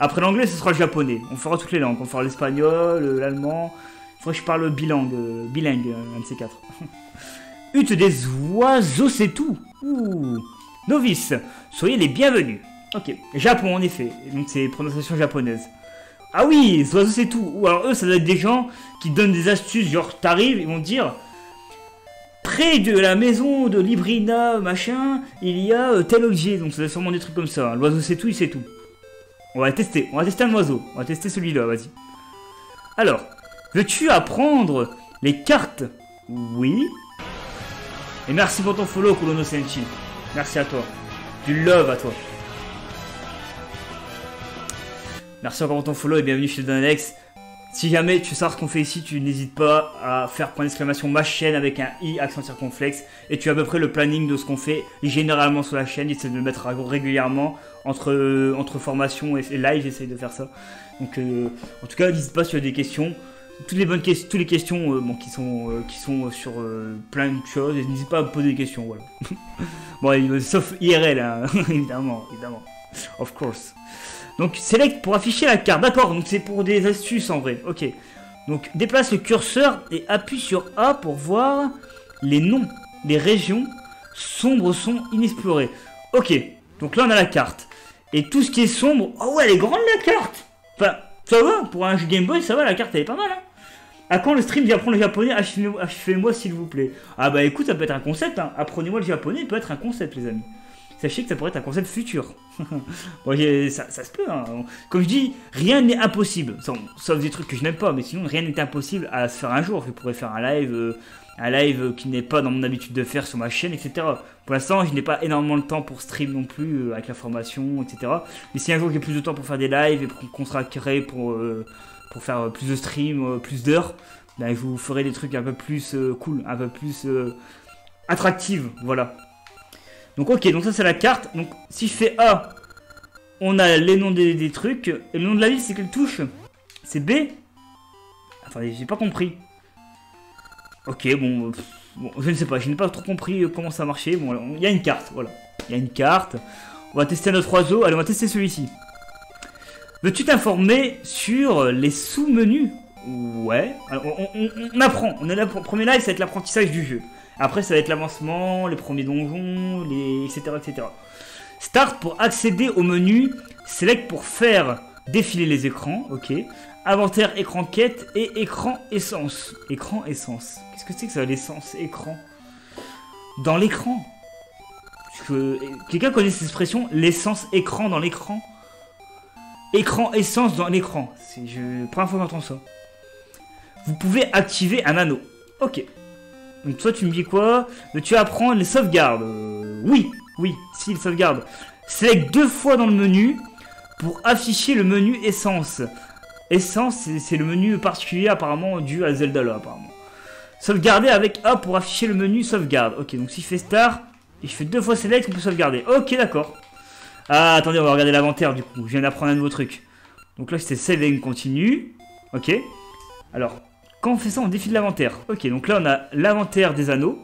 Après l'anglais ce sera le japonais. On fera toutes les langues. On fera l'espagnol, l'allemand. Il faudrait que je parle bilingue, bilingue, un de ces quatre. Hutte des oiseaux, c'est tout. Ouh. Novice, soyez les bienvenus. Ok, Japon en effet, donc c'est prononciation japonaise. Ah oui, ce oiseau c'est tout. Ou alors eux, ça doit être des gens qui donnent des astuces, genre t'arrives, ils vont dire près de la maison de Librina, machin, il y a euh, tel objet. Donc ça doit être sûrement des trucs comme ça. L'oiseau c'est tout, il sait tout. On va tester, on va tester un oiseau. On va tester celui-là, vas-y. Alors, veux-tu apprendre les cartes? Oui. Et merci pour ton follow, Kurono Senchi. Merci à toi. Du love à toi. Merci encore pour ton follow et bienvenue chez Don Alex. Si jamais tu sais ce qu'on fait ici, tu n'hésites pas à faire point d'exclamation ma chaîne avec un i accent circonflexe et tu as à peu près le planning de ce qu'on fait généralement sur la chaîne. J'essaie de le mettre régulièrement entre, entre formation et live, j'essaie de faire ça. Donc euh, en tout cas, n'hésite pas si tu as des questions toutes les bonnes questions, toutes les questions euh, bon, qui sont, euh, qui sont sur euh, plein de choses. Et n'hésitez pas à me poser des questions, voilà. bon, sauf IRL, hein, évidemment, évidemment. Of course. Donc, select pour afficher la carte. D'accord, donc c'est pour des astuces en vrai. Ok. Donc déplace le curseur et appuie sur A pour voir les noms des régions sombres sont inexplorées. Ok, donc là on a la carte. Et tout ce qui est sombre... Oh ouais, elle est grande la carte Enfin, ça va, pour un jeu Game Boy, ça va, la carte elle est pas mal. Hein à quand le stream d'apprendre le japonais Achevez-moi s'il vous plaît? Ah bah écoute, ça peut être un concept. Hein. Apprenez-moi le japonais, peut être un concept, les amis. Sachez que ça pourrait être un concept futur. ça, se peut. Hein. Comme je dis, rien n'est impossible. Sauf des trucs que je n'aime pas, mais sinon rien n'est impossible à se faire un jour. Je pourrais faire un live, euh, un live qui n'est pas dans mon habitude de faire sur ma chaîne, etc. Pour l'instant, je n'ai pas énormément de temps pour stream non plus euh, avec la formation, etc. Mais si un jour j'ai plus de temps pour faire des lives et pour consacrer pour euh, pour faire plus de streams, euh, plus d'heures, ben, je vous ferai des trucs un peu plus euh, cool, un peu plus euh, attractifs, voilà. Donc ok, donc ça c'est la carte. Donc si je fais A, on a les noms des, trucs. Et le nom de la ville, c'est quelle touche? C'est B? Attendez, j'ai pas compris. Ok, bon, bon, je ne sais pas, je n'ai pas trop compris comment ça marchait. Bon, il y a une carte, voilà. Il y a une carte. On va tester notre oiseau. Allez, on va tester celui-ci. Veux-tu t'informer sur les sous-menus? Ouais. on, apprend. On est là pour le premier live, ça va être l'apprentissage du jeu. Après, ça va être l'avancement, les premiers donjons, les etc., etc. Start pour accéder au menu. Select pour faire défiler les écrans. Ok. Inventaire, écran quête et écran essence. Écran essence. Qu'est-ce que c'est que ça, l'essence Écran? Dans l'écran. Quelqu'un connaît cette expression L'essence écran dans l'écran? Écran essence dans l'écran. C'est je première fois j'entends ça. Vous pouvez activer un anneau. Ok. Donc toi tu me dis quoi? Tu vas prendre les sauvegardes. Euh, oui, oui, si les sauvegardes. Select deux fois dans le menu pour afficher le menu essence. Essence, c'est le menu particulier apparemment dû à Zelda là apparemment. Sauvegarder avec A pour afficher le menu sauvegarde. Ok, donc si je fais star et je fais deux fois select, on peut sauvegarder. Ok, d'accord. Ah, attendez, on va regarder l'inventaire du coup. Je viens d'apprendre un nouveau truc. Donc là, c'était saving continue. Ok. Alors, quand on fait ça, on défile l'inventaire. Ok, donc là, on a l'inventaire des anneaux.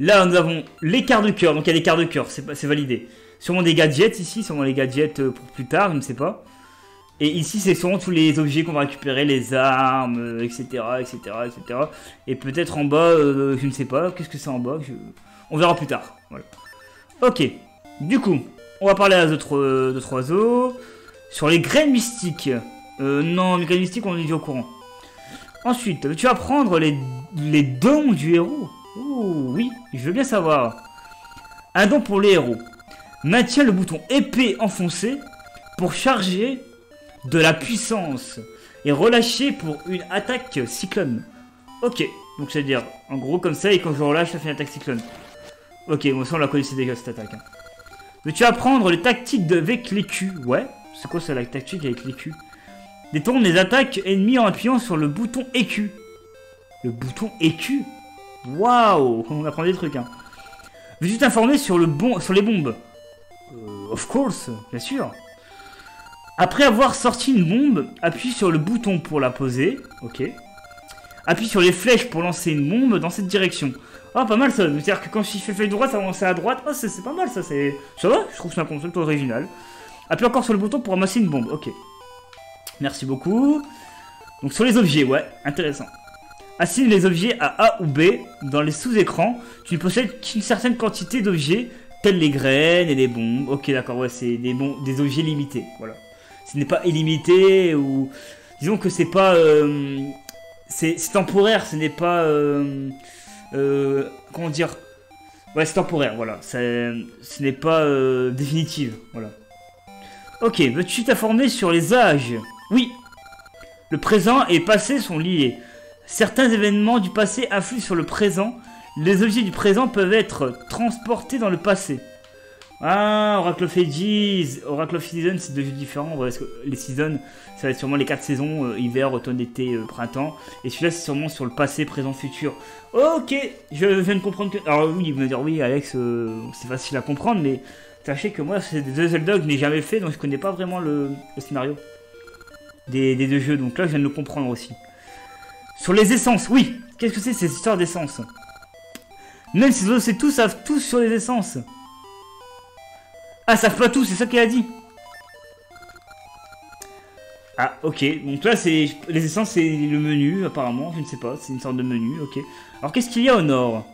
Là, nous avons les quarts de cœur. Donc, il y a des quarts de cœur, c'est validé. Sûrement des gadgets ici, sûrement les gadgets euh, pour plus tard, je ne sais pas. Et ici, c'est sûrement tous les objets qu'on va récupérer, les armes, etc., etc., etc. Et peut-être en bas, euh, je ne sais pas. Qu'est-ce que c'est en bas? On verra plus tard. Ok. Du coup, on va parler à d'autres euh, oiseaux. Sur les graines mystiques. Euh, non, les graines mystiques, on est déjà au courant. Ensuite, tu vas prendre les, dons du héros? Oh, oui, je veux bien savoir. Un don pour les héros. Maintiens le bouton épée enfoncé pour charger de la puissance et relâcher pour une attaque cyclone. Ok, donc c'est-à-dire, en gros comme ça, et quand je relâche, ça fait une attaque cyclone. Ok, moi ça on la connaissait déjà cette attaque. Hein. Veux-tu apprendre les tactiques avec Q Ouais. C'est quoi ça la tactique avec Q Détourne les attaques ennemies en appuyant sur le bouton EQ. Le bouton EQ Waouh On apprend des trucs, hein. Veux-tu t'informer sur, le bon, sur les bombes? Euh, Of course, bien sûr. Après avoir sorti une bombe, appuie sur le bouton pour la poser. Ok. Appuie sur les flèches pour lancer une bombe dans cette direction. Ah, pas mal ça. C'est-à-dire que quand je fais flèche droite, ça avance à droite. Oh, c'est pas mal ça. C'est Ça va Je trouve que c'est un concept original. Appuie encore sur le bouton pour ramasser une bombe. Ok. Merci beaucoup. Donc sur les objets, ouais, intéressant. Assigne les objets à A ou B dans les sous-écrans. Tu ne possèdes qu'une certaine quantité d'objets, tels les graines et les bombes. Ok, d'accord, ouais, c'est des, des objets limités. Voilà. Ce n'est pas illimité ou. Disons que c'est pas. Euh, c'est temporaire, ce n'est pas. Euh, comment dire Ouais, c'est temporaire, voilà. Ce n'est pas euh, définitive, voilà. Ok, veux-tu t'informer sur les âges? Oui. Le présent et le passé sont liés. Certains événements du passé influent sur le présent. Les objets du présent peuvent être transportés dans le passé. Ah, Oracle of Ages, Oracle of Seasons, c'est deux jeux différents. Parce que les seasons, ça va être sûrement les quatre saisons, euh, hiver, automne, été, euh, printemps. Et celui-là, c'est sûrement sur le passé, présent, futur. Ok, je viens de comprendre que... Alors oui, vous me dire, oui, Alex, euh, c'est facile à comprendre, mais sachez que moi, c'est des deux Zelda je n'ai jamais fait, donc je connais pas vraiment le, scénario des, deux jeux. Donc là, je viens de le comprendre aussi. Sur les essences, oui. Qu'est-ce que c'est ces histoires d'essence Même si c'est tous savent tous sur les essences. Ah, ça fait pas tout, c'est ça qu'il a dit. Ah, ok. Donc là, c'est les essences, c'est le menu, apparemment. Je ne sais pas. C'est une sorte de menu, ok. Alors, qu'est-ce qu'il y a au nord?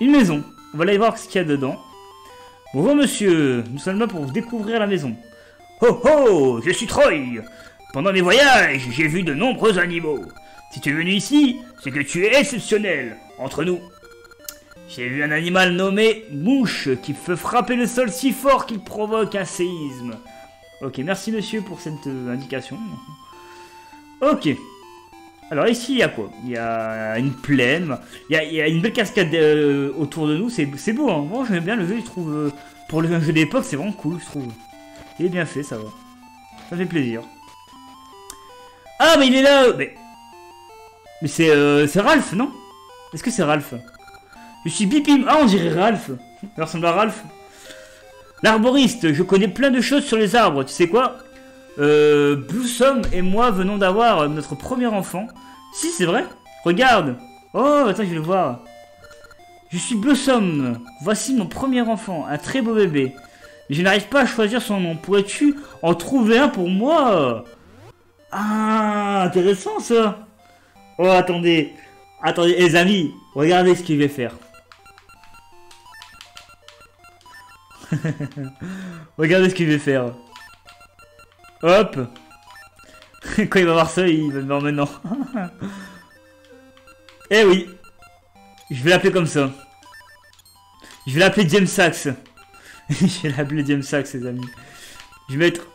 Une maison. On va aller voir ce qu'il y a dedans. Bonjour, monsieur. Nous sommes là pour découvrir la maison. Oh oh Je suis Troy Pendant mes voyages, j'ai vu de nombreux animaux. Si tu es venu ici, c'est que tu es exceptionnel. Entre nous. J'ai vu un animal nommé mouche qui peut frapper le sol si fort qu'il provoque un séisme. Ok, merci monsieur pour cette euh, indication. Ok. Alors ici, il y a quoi? Il y a une plaine, il y a, une belle cascade euh, autour de nous, c'est beau, hein. Moi j'aime bien le jeu, je trouve, euh, pour le jeu d'époque, c'est vraiment cool, je trouve. Il est bien fait, ça va. Ça fait plaisir. Ah, mais il est là Mais, mais c'est euh, c'est Ralph, non? Est-ce que c'est Ralph? Je suis Bipim. Ah, on dirait Ralph. Il ressemble à Ralph. L'arboriste, je connais plein de choses sur les arbres, tu sais quoi? Euh, Blossom et moi venons d'avoir notre premier enfant. Si, c'est vrai? Regarde Oh, attends, je vais le voir. Je suis Blossom. Voici mon premier enfant, un très beau bébé. Mais je n'arrive pas à choisir son nom. Pourrais-tu en trouver un pour moi? Ah, intéressant ça. Oh, attendez. Attendez, les amis, regardez ce qu'il va faire. regardez ce qu'il va faire. Hop Quand il va voir ça, il va me voir maintenant. eh oui Je vais l'appeler comme ça. Je vais l'appeler James Sachs. je vais l'appeler James Sachs, les amis. Je vais mettre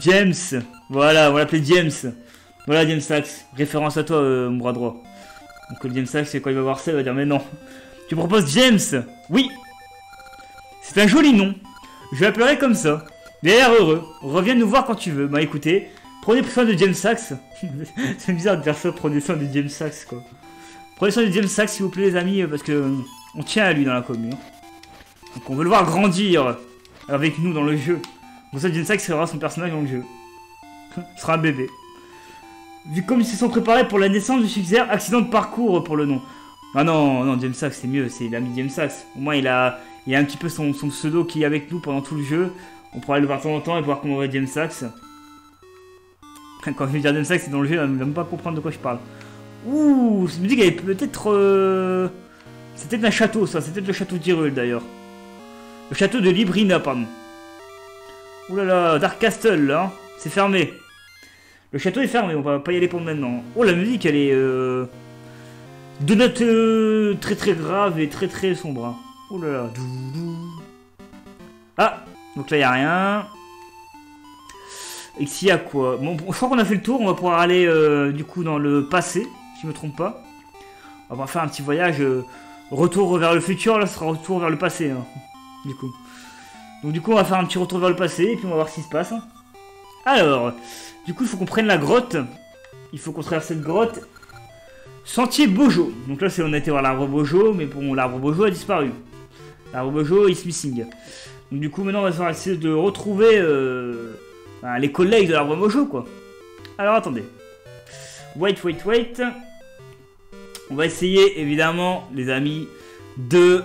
James. Voilà, on va l'appeler James. Voilà James Sachs. Référence à toi, euh, mon bras droit. Donc James Sachs, c'est quand il va voir ça, il va dire mais non. Tu proposes James? Oui C'est un joli nom. Je l'appellerai comme ça. Il a l'air heureux. Reviens nous voir quand tu veux. Bah écoutez, prenez soin de James Sachs. c'est bizarre de faire ça, prenez soin de James Sachs quoi. Prenez soin de James Sachs s'il vous plaît les amis, parce que euh, on tient à lui dans la commune. Donc on veut le voir grandir avec nous dans le jeu. Pour ça James Sachs sera son personnage dans le jeu. Il sera un bébé. Vu comme ils se sont préparés pour la naissance, je suggère accident de parcours pour le nom. Ah non, non, James Sachs c'est mieux, c'est l'ami James Sachs. Au moins il a, il a un petit peu son, pseudo qui est avec nous pendant tout le jeu. On pourra le voir de temps en temps et voir comment va James Sachs. Quand je vais dire James Sachs, c'est dans le jeu, elle ne va même pas comprendre de quoi je parle. Ouh, je me dis qu'elle est peut-être... Euh... Un château, ça. Peut-être le château d'Irul, d'ailleurs. Le château de Librina, pardon. Ouh là là, Dark Castle, là. hein. C'est fermé. Le château est fermé, on va pas y aller pour maintenant. Oh, la musique, elle est... Euh... De notes euh, très très grave et très très sombre. Là là. Ah Donc là, il a rien. Ici, il y a quoi? Bon, je crois qu'on a fait le tour. On va pouvoir aller, euh, du coup, dans le passé, si je me trompe pas. On va faire un petit voyage. euh, retour vers le futur, là, ce sera retour vers le passé, hein, du coup. Donc, du coup, on va faire un petit retour vers le passé, et puis on va voir ce qui se passe. hein. Alors, du coup, il faut qu'on prenne la grotte. Il faut qu'on traverse cette grotte. Sentier Bojo. Donc là, c'est on a été voir l'arbre Bojo, mais bon, l'arbre Bojo a disparu. Bojo is missing. Donc du coup, maintenant, on va devoir essayer de retrouver euh, ben, les collègues de l'arbre Bojo, quoi. Alors, attendez. Wait, wait, wait. On va essayer, évidemment, les amis, de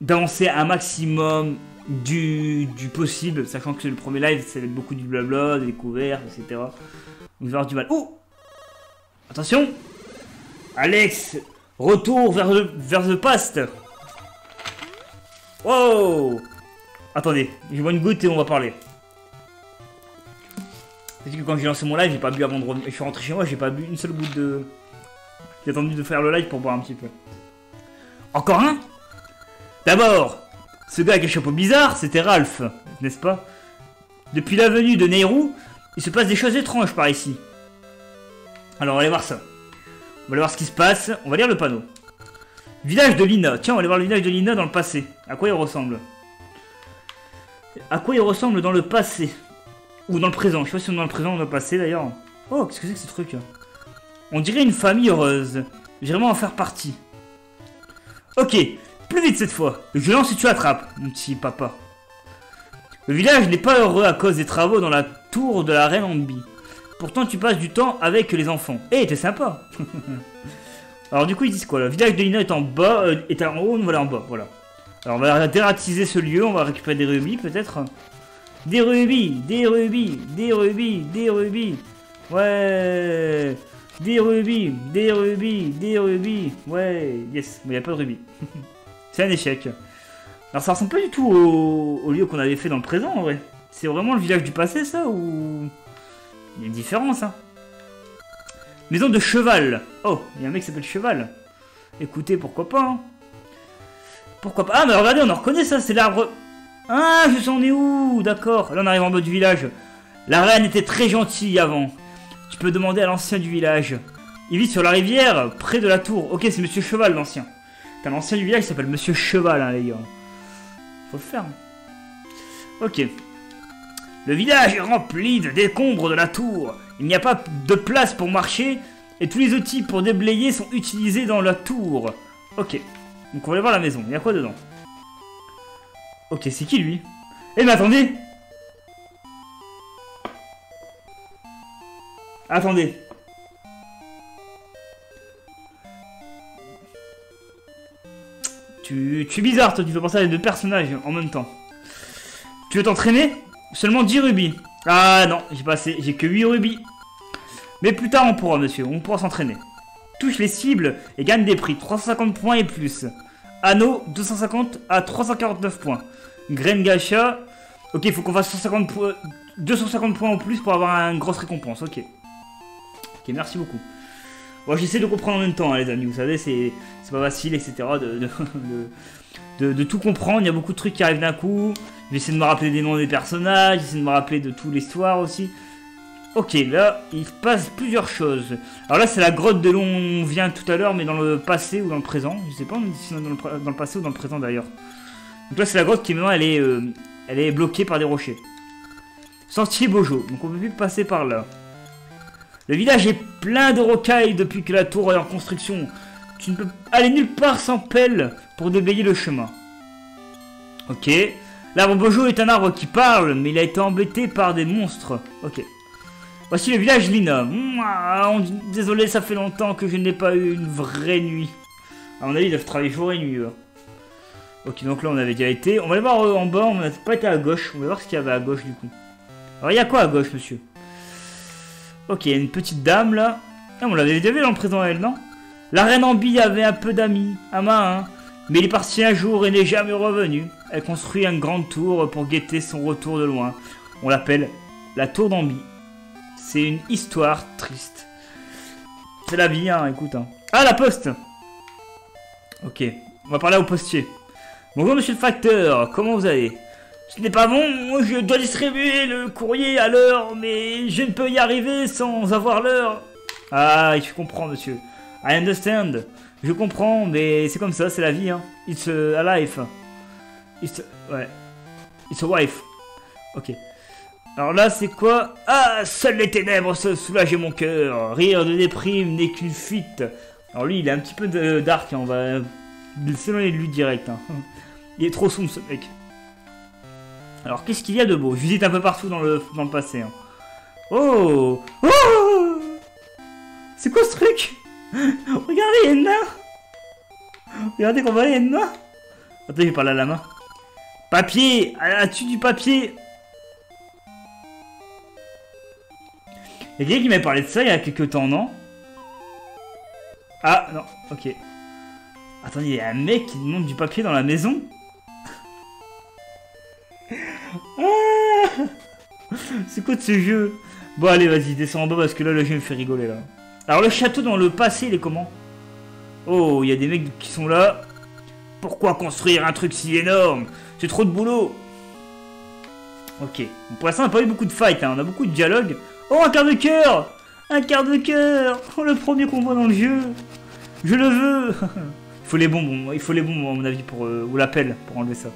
d'avancer un maximum du, du possible, sachant que c'est le premier live, ça va être beaucoup du blabla, des découvertes, etc. On va avoir du mal. Oh Attention Alex, retour vers le, vers le past. Wow Attendez, je bois une goutte et on va parler. C'est que quand j'ai lancé mon live, j'ai pas bu avant de revenir. Je suis rentré chez moi, j'ai pas bu une seule goutte de. J'ai attendu de faire le live pour boire un petit peu. Encore un? D'abord, ce gars avec un chapeau bizarre, c'était Ralph, n'est-ce pas? Depuis la venue de Nehru, il se passe des choses étranges par ici. Alors, on va aller voir ça. On va aller voir ce qui se passe. On va lire le panneau. Village de Lina. Tiens, on va aller voir le village de Lina dans le passé. À quoi il ressemble? À quoi il ressemble dans le passé? Ou dans le présent. Je sais pas si on est dans le présent ou dans le passé d'ailleurs. Oh, qu'est-ce que c'est que ce truc? On dirait une famille heureuse. J'aimerais en faire partie. Ok, plus vite cette fois. Je lance et tu attrapes, mon petit papa. Le village n'est pas heureux à cause des travaux dans la tour de la reine Ambi. Pourtant, tu passes du temps avec les enfants. Eh, t'es sympa Alors, du coup, ils disent quoi Le village de Lina est en bas, euh, est en haut, aller en bas, voilà. Alors, on va dératiser ce lieu, on va récupérer des rubis, peut-être Des rubis, des rubis, des rubis, des rubis. Ouais Des rubis, des rubis, des rubis. Ouais, yes, mais il n'y a pas de rubis. c'est un échec. Alors ça ressemble pas du tout au, au lieu qu'on avait fait dans le présent en vrai. C'est vraiment le village du passé ça ou... Il y a une différence hein. Maison de cheval. Oh, il y a un mec qui s'appelle Cheval. Écoutez, pourquoi pas hein. Pourquoi pas Ah mais regardez, on en reconnaît ça, c'est l'arbre... Ah, je s'en ai où? D'accord, là on arrive en bas du village. La reine était très gentille avant. Tu peux demander à l'ancien du village. Il vit sur la rivière, près de la tour. Ok, c'est Monsieur Cheval l'ancien. T'as l'ancien du village qui s'appelle Monsieur Cheval, hein, les gars. Faut le faire. hein. Ok. Le village est rempli de décombres de la tour. Il n'y a pas de place pour marcher et tous les outils pour déblayer sont utilisés dans la tour. Ok. Donc on va aller voir la maison. Il y a quoi dedans? Ok, c'est qui lui? Eh mais attendez Attendez. Tu, tu es bizarre, toi, tu fais penser à les deux personnages en même temps. Tu veux t'entraîner? Seulement 10 rubis. Ah non, j'ai pas assez, j'ai que 8 rubis. Mais plus tard on pourra, monsieur, on pourra s'entraîner. Touche les cibles et gagne des prix, 350 points et plus. Anneau, 250 à 349 points. Graine gacha, ok, il faut qu'on fasse 150 points, 250 points en plus pour avoir une grosse récompense, ok. Ok, merci beaucoup. Bon, j'essaie de comprendre en même temps, hein, les amis, vous savez, c'est pas facile, etc. De- de tout comprendre, il y a beaucoup de trucs qui arrivent d'un coup. Je vais essayer de me rappeler des noms des personnages, j'essaie de me rappeler de toute l'histoire aussi. Ok, là, il se passe plusieurs choses. Alors là, c'est la grotte de l'où on vient tout à l'heure, mais dans le passé ou dans le présent. Je sais pas le, pr- dans le passé ou dans le présent d'ailleurs. Donc là, c'est la grotte qui maintenant, elle est, euh, elle est bloquée par des rochers. Sentier Bojo, donc on peut plus passer par là. Le village est plein de rocailles depuis que la tour est en construction. Tu ne peux aller nulle part sans pelle pour déblayer le chemin. Ok. L'arbre Bojo est un arbre qui parle, mais il a été embêté par des monstres. Ok. Voici le village Lina. Désolé, ça fait longtemps que je n'ai pas eu une vraie nuit. À mon avis, ils doivent travailler jour et nuit. Ok, donc là, on avait déjà été. On va aller voir euh, en bas, on n'a pas été à gauche. On va voir ce qu'il y avait à gauche du coup. Alors, il y a quoi à gauche, monsieur? Ok, il y a une petite dame là. Ah, on l'avait déjà vu dans le présent, elle, non? La reine Ambi avait un peu d'amis, un marin, mais il est parti un jour et n'est jamais revenu. Elle construit une grande tour pour guetter son retour de loin. On l'appelle la tour d'Ambi. C'est une histoire triste. C'est la vie, hein, écoute. hein. Ah, la poste Ok, on va parler au postier. Bonjour, monsieur le facteur, comment vous allez? Ce n'est pas bon, je dois distribuer le courrier à l'heure, mais je ne peux y arriver sans avoir l'heure. Ah, je comprends, monsieur. I understand. Je comprends, mais c'est comme ça, c'est la vie, hein. It's a life. It's a... Ouais. It's a wife. Ok. Alors là, c'est quoi? Ah, seules les ténèbres se soulager mon cœur. Rire de déprime n'est qu'une fuite. Alors lui, il est un petit peu de- dark, hein, on va s'éloigner de lui direct. hein. Il est trop sombre, ce mec. Alors, qu'est-ce qu'il y a de beau? Je visite un peu partout dans le, dans le passé. hein. Oh Oh C'est quoi ce truc? Regardez, il y a Regardez qu'on va aller, il y a une main Attends, je vais parler à la main. Papier As-tu du papier? Il y a quelqu'un qui m'a parlé de ça il y a quelques temps, non? Ah, non, ok. Attendez, il y a un mec qui demande du papier dans la maison? Ah C'est quoi ce jeu? Bon, allez, vas-y, descends en bas parce que là, le jeu me fait rigoler, là. Alors, le château dans le passé, il est comment? Oh, il y a des mecs qui sont là. Pourquoi construire un truc si énorme? C'est trop de boulot Ok. Bon, pour l'instant, on n'a pas eu beaucoup de fight, hein. on a beaucoup de dialogue. Oh, un quart de cœur Un quart de cœur Oh, le premier voit dans le jeu Je le veux Il faut les bonbons, il faut les bonbons, à mon avis, pour, euh, ou la pelle, pour enlever ça.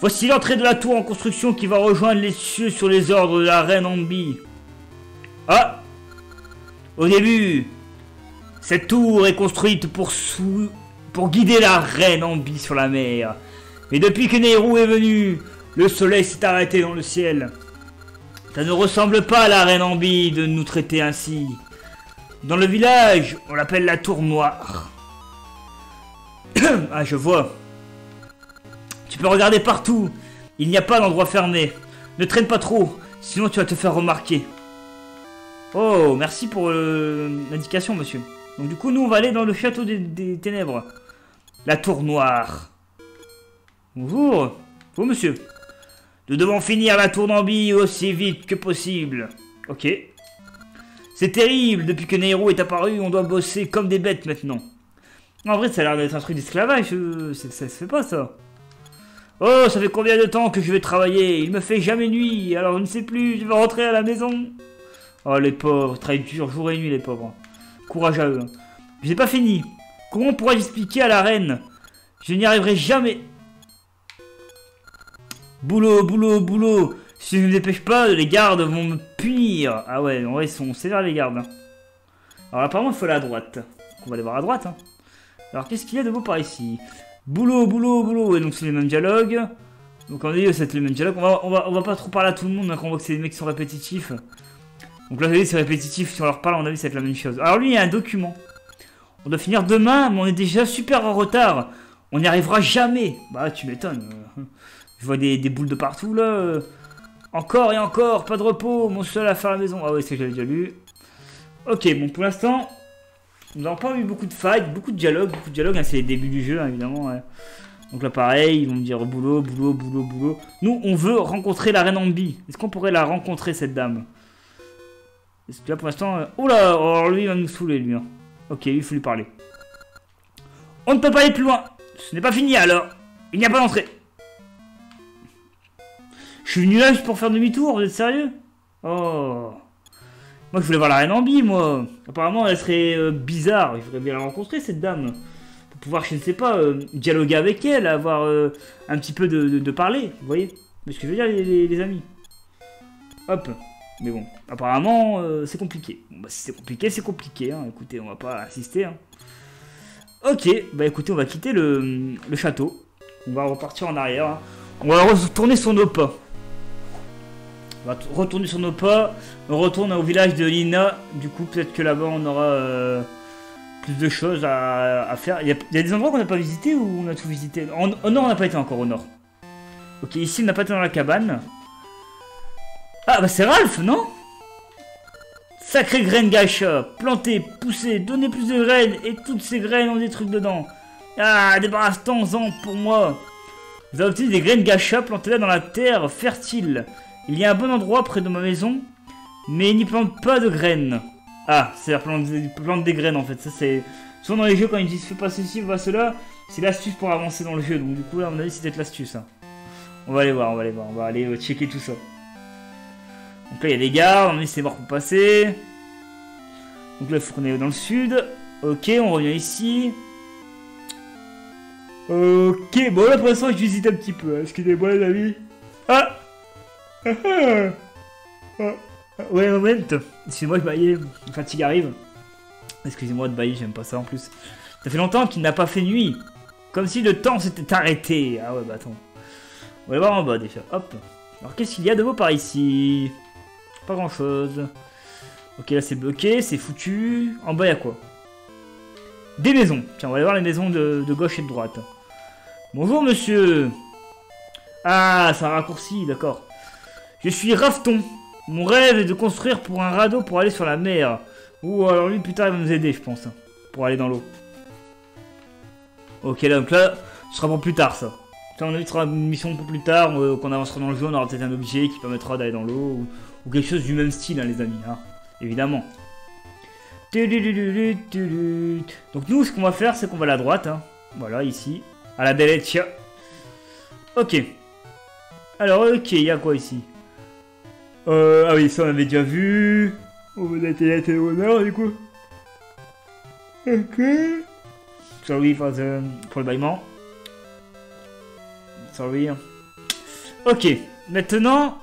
Voici l'entrée de la tour en construction qui va rejoindre les cieux sur les ordres de la reine Ambi. Ah Au début, cette tour est construite pour, pour guider la reine Ambi sur la mer. Mais depuis que Nehru est venu, le soleil s'est arrêté dans le ciel. Ça ne ressemble pas à la reine Ambi de nous traiter ainsi. Dans le village, on l'appelle la tour noire. ah, je vois. Tu peux regarder partout. Il n'y a pas d'endroit fermé. Ne traîne pas trop, sinon tu vas te faire remarquer. Oh, merci pour euh, l'indication, monsieur. Donc du coup, nous, on va aller dans le château des, des ténèbres. La tour noire. Bonjour. Bonjour, monsieur. Nous devons finir la tour d'Ambi aussi vite que possible. Ok. C'est terrible, depuis que Nehru est apparu, on doit bosser comme des bêtes maintenant. En vrai, ça a l'air d'être un truc d'esclavage, euh, ça se fait pas ça. Oh, ça fait combien de temps que je vais travailler? Il me fait jamais nuit, alors je ne sais plus, je vais rentrer à la maison. Oh, les pauvres, travaillent dur jour et nuit, les pauvres. Courage à eux. Je n'ai pas fini. Comment pourrais-je expliquer à la reine? Je n'y arriverai jamais. Boulot, boulot, boulot. Si je ne me dépêche pas, les gardes vont me punir. Ah ouais, en vrai, ils sont sévères, les gardes. hein. Alors, apparemment, il faut aller à droite. On va aller voir à droite. hein. Alors, qu'est-ce qu'il y a de beau par ici? Boulot, boulot, boulot. Ouais, donc, c'est les mêmes dialogues. Donc, on dit, c'est les mêmes dialogues. On va, on va, on va pas trop parler à tout le monde, hein, quand on voit que c'est des mecs qui sont répétitifs. Donc là, vous voyez, c'est répétitif. Si on leur parle, on a vu, ça va être la même chose. Alors, lui, il y a un document. On doit finir demain, mais on est déjà super en retard. On n'y arrivera jamais. Bah, tu m'étonnes. Je vois des, boules de partout, là. Encore et encore, pas de repos, mon seul affaire à la maison. Ah ouais, c'est que j'avais déjà lu. Ok, bon, pour l'instant, nous n'avons pas eu beaucoup de fights, beaucoup de dialogues, beaucoup de dialogues. hein, c'est les débuts du jeu, hein, évidemment. ouais. Donc là, pareil, ils vont me dire boulot, boulot, boulot, boulot. Nous, on veut rencontrer la reine Ambi. Est-ce qu'on pourrait la rencontrer, cette dame? Est-ce que là, pour l'instant... euh, Oula, alors lui, il va nous saouler, lui. hein. Ok, il faut lui parler. On ne peut pas aller plus loin. Ce n'est pas fini, alors. Il n'y a pas d'entrée. Je suis venu là juste pour faire demi-tour, vous êtes sérieux? Oh. Moi, je voulais voir la reine Ambi, moi. Apparemment, elle serait euh, bizarre. Il faudrait bien la rencontrer, cette dame. Pour pouvoir, je ne sais pas, euh, dialoguer avec elle, avoir euh, un petit peu de, parler. Vous voyez? Mais ce que je veux dire, les, amis? Hop. Mais bon, apparemment, c'est compliqué. Bon, bah, si c'est compliqué, c'est compliqué. hein. Écoutez, on va pas insister. hein. Ok, bah écoutez, on va quitter le, le château. On va repartir en arrière. hein. On va retourner sur nos pas. On va retourner sur nos pas. On retourne au village de Lina. Du coup, peut-être que là-bas, on aura euh, plus de choses à, faire. Il y, a, des endroits qu'on n'a pas visités ou on a tout visité? Au nord, on n'a pas été encore au nord. Ok, ici, on n'a pas été dans la cabane. Ah, bah c'est Ralph, non? Sacré graine gacha, planter, pousser, donner plus de graines, et toutes ces graines ont des trucs dedans. Ah, débarrasse-t'en-en pour moi. Vous avez obtenu des graines gacha, plantez-les dans la terre fertile. Il y a un bon endroit près de ma maison, mais il n'y plante pas de graines. Ah, c'est-à-dire plante, plante des graines en fait. Ça c'est souvent dans les jeux quand ils disent fais pas ceci, pas cela, c'est l'astuce pour avancer dans le jeu. Donc du coup là, à mon avis, c'est peut-être l'astuce. hein. On va aller voir, on va aller voir, on va aller euh, checker tout ça. Donc là, il y a des gardes, on c'est mort pour passer. Donc là, il faut qu'on aille dans le sud. Ok, on revient ici. Ok, bon là pour l'instant je visite un petit peu, hein. excusez-moi les amis. Ah, Ouais, un moment, excusez-moi je baillais, la fatigue arrive. Excusez-moi de bailler, j'aime pas ça en plus. Ça fait longtemps qu'il n'a pas fait nuit. Comme si le temps s'était arrêté. Ah ouais, bah attends. On va voir en bas déjà, hop. Alors qu'est-ce qu'il y a de beau par ici? Pas grand chose. Ok, là c'est bloqué, c'est foutu. En bas, il y a quoi? Des maisons. Tiens, on va aller voir les maisons de, de gauche et de droite. Bonjour, monsieur. Ah, un raccourci, d'accord. Je suis Rafton. Mon rêve est de construire pour un radeau pour aller sur la mer. Ou alors lui, plus tard, il va nous aider, je pense. Pour aller dans l'eau. Ok, donc là, ce sera pour plus tard, ça. Ça, on a sera une mission pour plus tard, euh, qu'on avancera dans le jeu, on aura peut-être un objet qui permettra d'aller dans l'eau, ou, quelque chose du même style, hein, les amis, hein, évidemment. Donc nous, ce qu'on va faire, c'est qu'on va à la droite, hein. voilà, ici, à la derecha. Ok. Alors, ok, il y a quoi ici euh, Ah oui, ça on avait déjà vu. On va été au nord, du coup. Ok. Sorry for, the, pour le bâillement. Sorry. Ok, maintenant...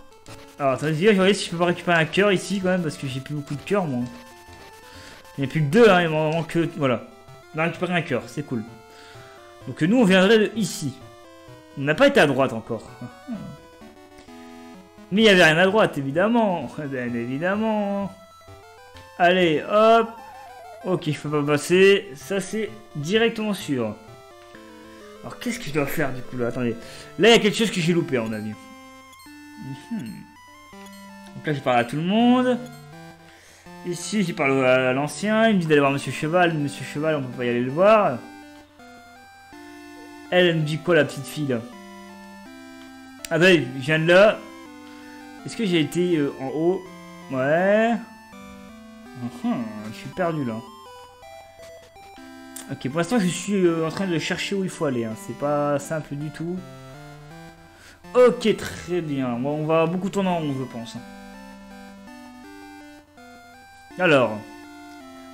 Alors, attendez, je vais si je peux pas récupérer un cœur ici, quand même, parce que j'ai plus beaucoup de cœur, moi. Il n'y a plus que deux, hein, il m'en manque que... Voilà. On a récupéré un cœur, c'est cool. Donc nous, on viendrait de ici. On n'a pas été à droite encore. Mais il n'y avait rien à droite, évidemment. Bien évidemment. Allez, hop. Ok, je peux pas passer. Ça, c'est directement sûr. Alors, qu'est-ce que je dois faire, du coup, là Attendez. Là, il y a quelque chose que j'ai loupé, à mon avis. Mhm. Donc là, je parle à tout le monde. Ici, j'ai parlé à l'ancien, il me dit d'aller voir Monsieur Cheval. Monsieur Cheval, on peut pas y aller le voir. Elle, elle me dit quoi, la petite fille, là? Ah bah, je viens de là. Est-ce que j'ai été euh, en haut? Ouais. Hum, je suis perdu, là. Ok, pour l'instant, je suis euh, en train de chercher où il faut aller. Hein. C'est pas simple du tout. Ok, très bien. on va beaucoup tourner en rond, je pense. Alors.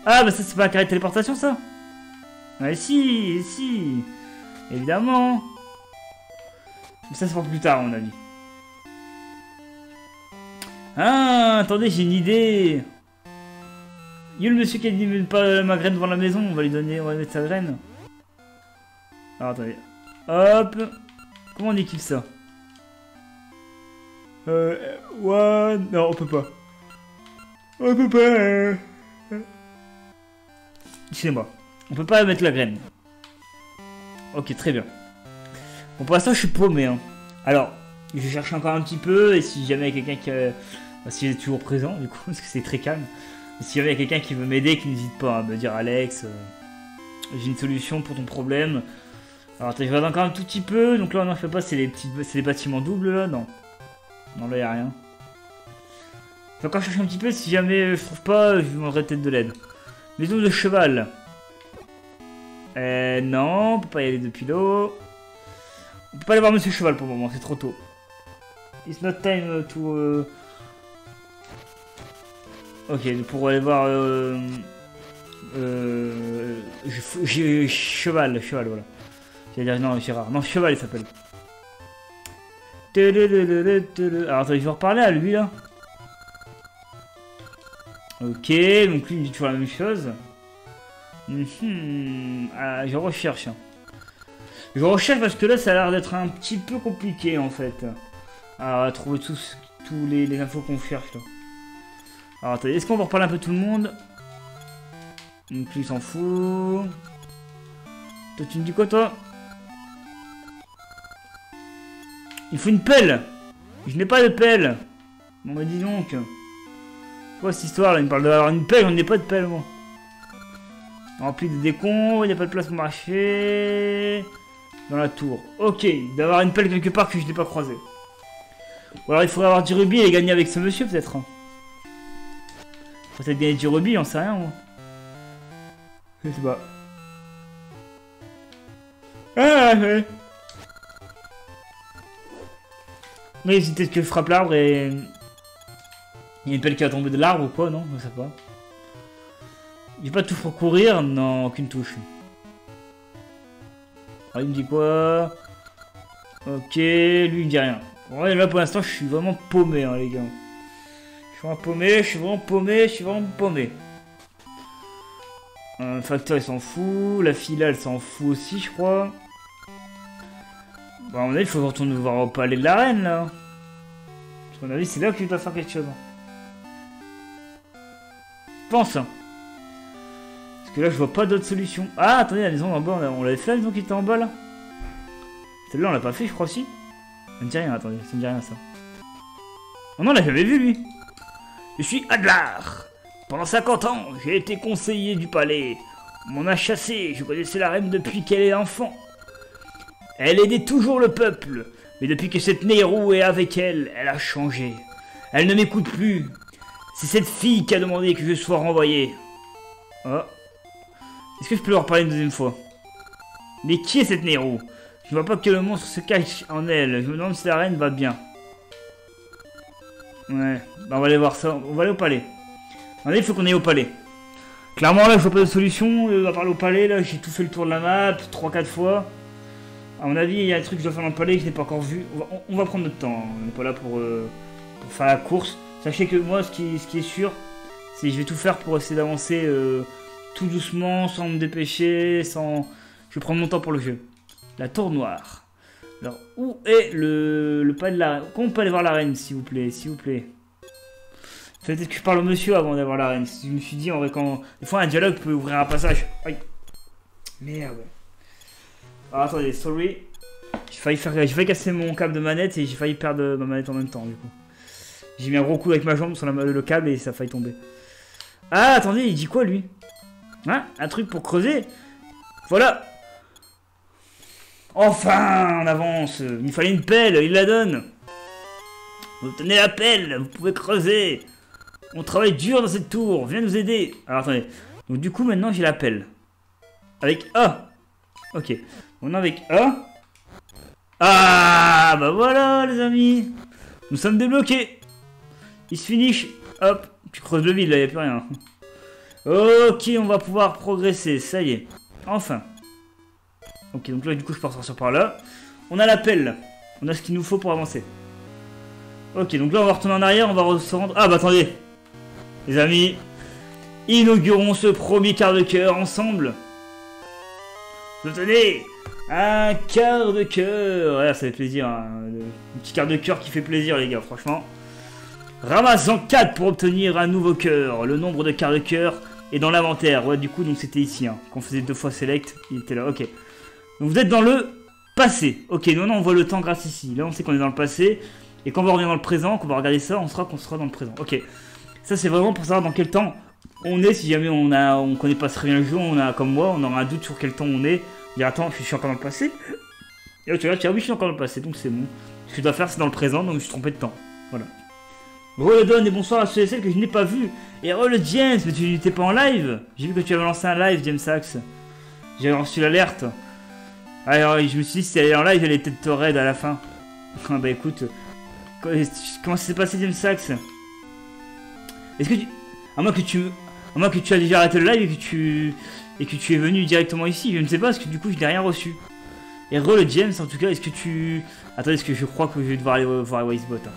Ah, bah ça, c'est pas un carré de téléportation, ça? Ah, si, si. Évidemment. Mais ça, c'est pour plus tard, mon avis. Ah, attendez, j'ai une idée. Yo, le monsieur qui a dit pas ma graine devant la maison, on va lui donner, on va mettre sa graine. Alors, attendez. Hop. Comment on équipe ça? Euh, ouais, non, on peut pas. On peut pas. Excusez-moi. On peut pas mettre la graine. Ok, très bien. Bon, pour l'instant, je suis paumé. Hein. Alors, je cherche encore un petit peu, et si jamais il y a quelqu'un qui... A... Bah, si est toujours présent, du coup, parce que c'est très calme. Et si jamais il y a quelqu'un qui veut m'aider, qui n'hésite pas à me dire Alex, euh, j'ai une solution pour ton problème. Alors, je regarde encore un tout petit peu. Donc là, non, je sais pas, c'est les petits, les bâtiments doubles, là Non. Non, là, il a rien. Je vais encore chercher un petit peu, si jamais je trouve pas, je vous demanderai peut-être de l'aide. Maison de cheval. Euh, non, on peut pas y aller depuis l'eau. On peut pas aller voir Monsieur Cheval pour le moment, c'est trop tôt. It's not time to... Euh, ok, pour aller voir... Euh... Euh... Cheval, cheval, voilà. J'allais dire, non, Gérard. Non, cheval, il s'appelle. Alors, je vais reparler à lui, là. Ok, donc lui, il dit toujours la même chose. Mhm. Ah, je recherche. Je recherche parce que là, ça a l'air d'être un petit peu compliqué, en fait. À trouver tous, tous les, infos qu'on cherche, là. Alors, attendez, est-ce qu'on va reparler un peu tout le monde Donc, il s'en fout. Toi, tu me dis quoi, toi? Il faut une pelle Je n'ai pas de pelle Bon, bah, dis donc. Quoi, cette histoire, là Il me parle d'avoir une pelle, on n'est pas de pelle, moi. Rempli de décombres, il n'y a pas de place pour marcher. Dans la tour. Ok, d'avoir une pelle quelque part que je n'ai pas croisé. Ou alors il faudrait avoir du rubis et gagner avec ce monsieur peut-être. Peut-être gagner du rubis, on sait rien moi. Je sais pas. Ah ouais. Mais c'est peut-être que je frappe l'arbre et... Il y a une pelle qui va tomber de l'arbre ou quoi, non Je sais pas. J'ai pas tout pour courir Non, aucune touche. Ah, il me dit quoi? Ok, lui il me dit rien. Ouais, là pour l'instant je suis vraiment paumé, hein, les gars. Je suis vraiment paumé, je suis vraiment paumé, je suis vraiment paumé. Un facteur il s'en fout, la là elle s'en fout aussi, je crois. À mon avis, il faut retourner voir au palais de la reine là. À mon avis, c'est là que tu dois faire quelque chose. Pense. Hein que là, je vois pas d'autre solution. Ah, attendez, la maison en bas, on l'avait fait la maison qui était en bas là Celle-là, on l'a pas fait, je crois aussi. Ça me dit rien, attendez, ça me dit rien ça. Oh non, on l'a jamais vu lui. Je suis Adlar. Pendant 50 ans, j'ai été conseiller du palais. On m'en a chassé, je connaissais la reine depuis qu'elle est enfant. Elle aidait toujours le peuple, mais depuis que cette Nehru est avec elle, elle a changé. Elle ne m'écoute plus. C'est cette fille qui a demandé que je sois renvoyé. Oh, est-ce que je peux leur parler une deuxième fois? Mais qui est cette Nero Je vois pas que le monstre se cache en elle. Je me demande si la reine va bien. Ouais, bah on va aller voir ça. On va aller au palais. Allez, il faut qu'on aille au palais. Clairement, là, je vois pas de solution. On va parler au palais, là, j'ai tout fait le tour de la map, 3-4 fois. À mon avis, il y a un truc que je dois faire dans le palais que je n'ai pas encore vu. On va, prendre notre temps. On n'est pas là pour, euh, pour, faire la course. Sachez que moi, ce qui, ce qui est sûr, c'est que je vais tout faire pour essayer d'avancer euh, tout doucement, sans me dépêcher, sans... Je prends mon temps pour le jeu. La tour noire. Alors, où est le, le de la reine? On peut aller voir la reine, s'il vous plaît S'il vous plaît? Peut-être que je parle au monsieur avant d'avoir la reine. Je me suis dit, en vrai, quand... Des fois, un dialogue peut ouvrir un passage. Aïe. Merde. Ah, attendez, sorry. J'ai failli, faire... failli casser mon câble de manette et j'ai failli perdre ma manette en même temps, du coup. J'ai mis un gros coup avec ma jambe sur le câble et ça a failli tomber. Ah, attendez, il dit quoi lui? Hein? Un truc pour creuser? Voilà Enfin, on avance Il fallait une pelle, il la donne Vous tenez la pelle, vous pouvez creuser On travaille dur dans cette tour, viens nous aider Alors attendez, donc du coup maintenant j'ai la pelle. Avec A Ok, on a avec A. Ah bah voilà les amis Nous sommes débloqués Il se finish Hop, tu creuses le vide là, y a plus rien. Ok, on va pouvoir progresser, ça y est. Enfin. Ok, donc là, du coup, je pars sur par là. On a la pelle. On a ce qu'il nous faut pour avancer. Ok, donc là, on va retourner en arrière, on va rendre... Ah, bah attendez Les amis, inaugurons ce premier quart de cœur ensemble. Vous tenez un quart de cœur. Ouais, ça fait plaisir. Hein. Un petit quart de cœur qui fait plaisir, les gars, franchement. Ramassant 4 pour obtenir un nouveau cœur. Le nombre de quarts de cœur est dans l'inventaire. Ouais, du coup, donc c'était ici. Hein. Quand on faisait deux fois select, il était là. Ok. Vous êtes dans le passé. Ok, nous, on voit le temps grâce ici. Là, on sait qu'on est dans le passé. Et quand on va revenir dans le présent, qu'on va regarder ça, on sera qu'on sera dans le présent. Ok. Ça, c'est vraiment pour savoir dans quel temps on est. Si jamais on a, on connaît pas très bien le jeu, on a comme moi, on aura un doute sur quel temps on est. Dire attends, je suis encore dans le passé. Et là, tu vois, tu oui, je suis encore dans le passé, donc c'est bon. Ce que je dois faire, c'est dans le présent, donc je suis trompé de temps. Voilà. Redonne et bonsoir à ceux et celles que je n'ai pas vu. Et oh le James, mais tu n'étais pas en live? J'ai vu que tu avais lancé un live, James Sax. J'avais reçu l'alerte. Alors je me suis dit si elle est en live, elle était peut-être raid à la fin. Ah bah écoute, comment ça s'est passé James Sax Est-ce que tu... À moins que tu... À moins que tu as déjà arrêté le live et que tu... Et que tu es venu directement ici, je ne sais pas, parce que du coup je n'ai rien reçu. Et re le James, en tout cas, est-ce que tu... Attendez, est-ce que je crois que je vais devoir aller voir Wisebot hein?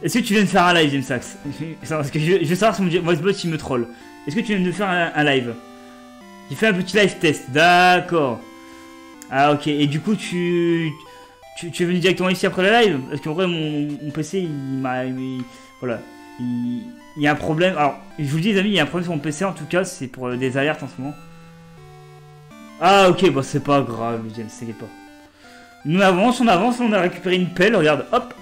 Est-ce que tu viens de faire un live, James Sax Parce que je, veux savoir si mon voicebot il me troll. Est-ce que tu viens de faire un, live? J'ai fait un petit live test, d'accord. Ah ok, et du coup tu, tu, es venu directement ici après le live? Parce qu'en vrai mon, PC il m'a... Voilà, il, y a un problème. Alors, je vous le dis les amis, il y a un problème sur mon PC en tout cas, c'est pour euh, des alertes en ce moment. Ah ok, bon c'est pas grave James, t'inquiète pas. Nous avance, on avance, on a récupéré une pelle, regarde, hop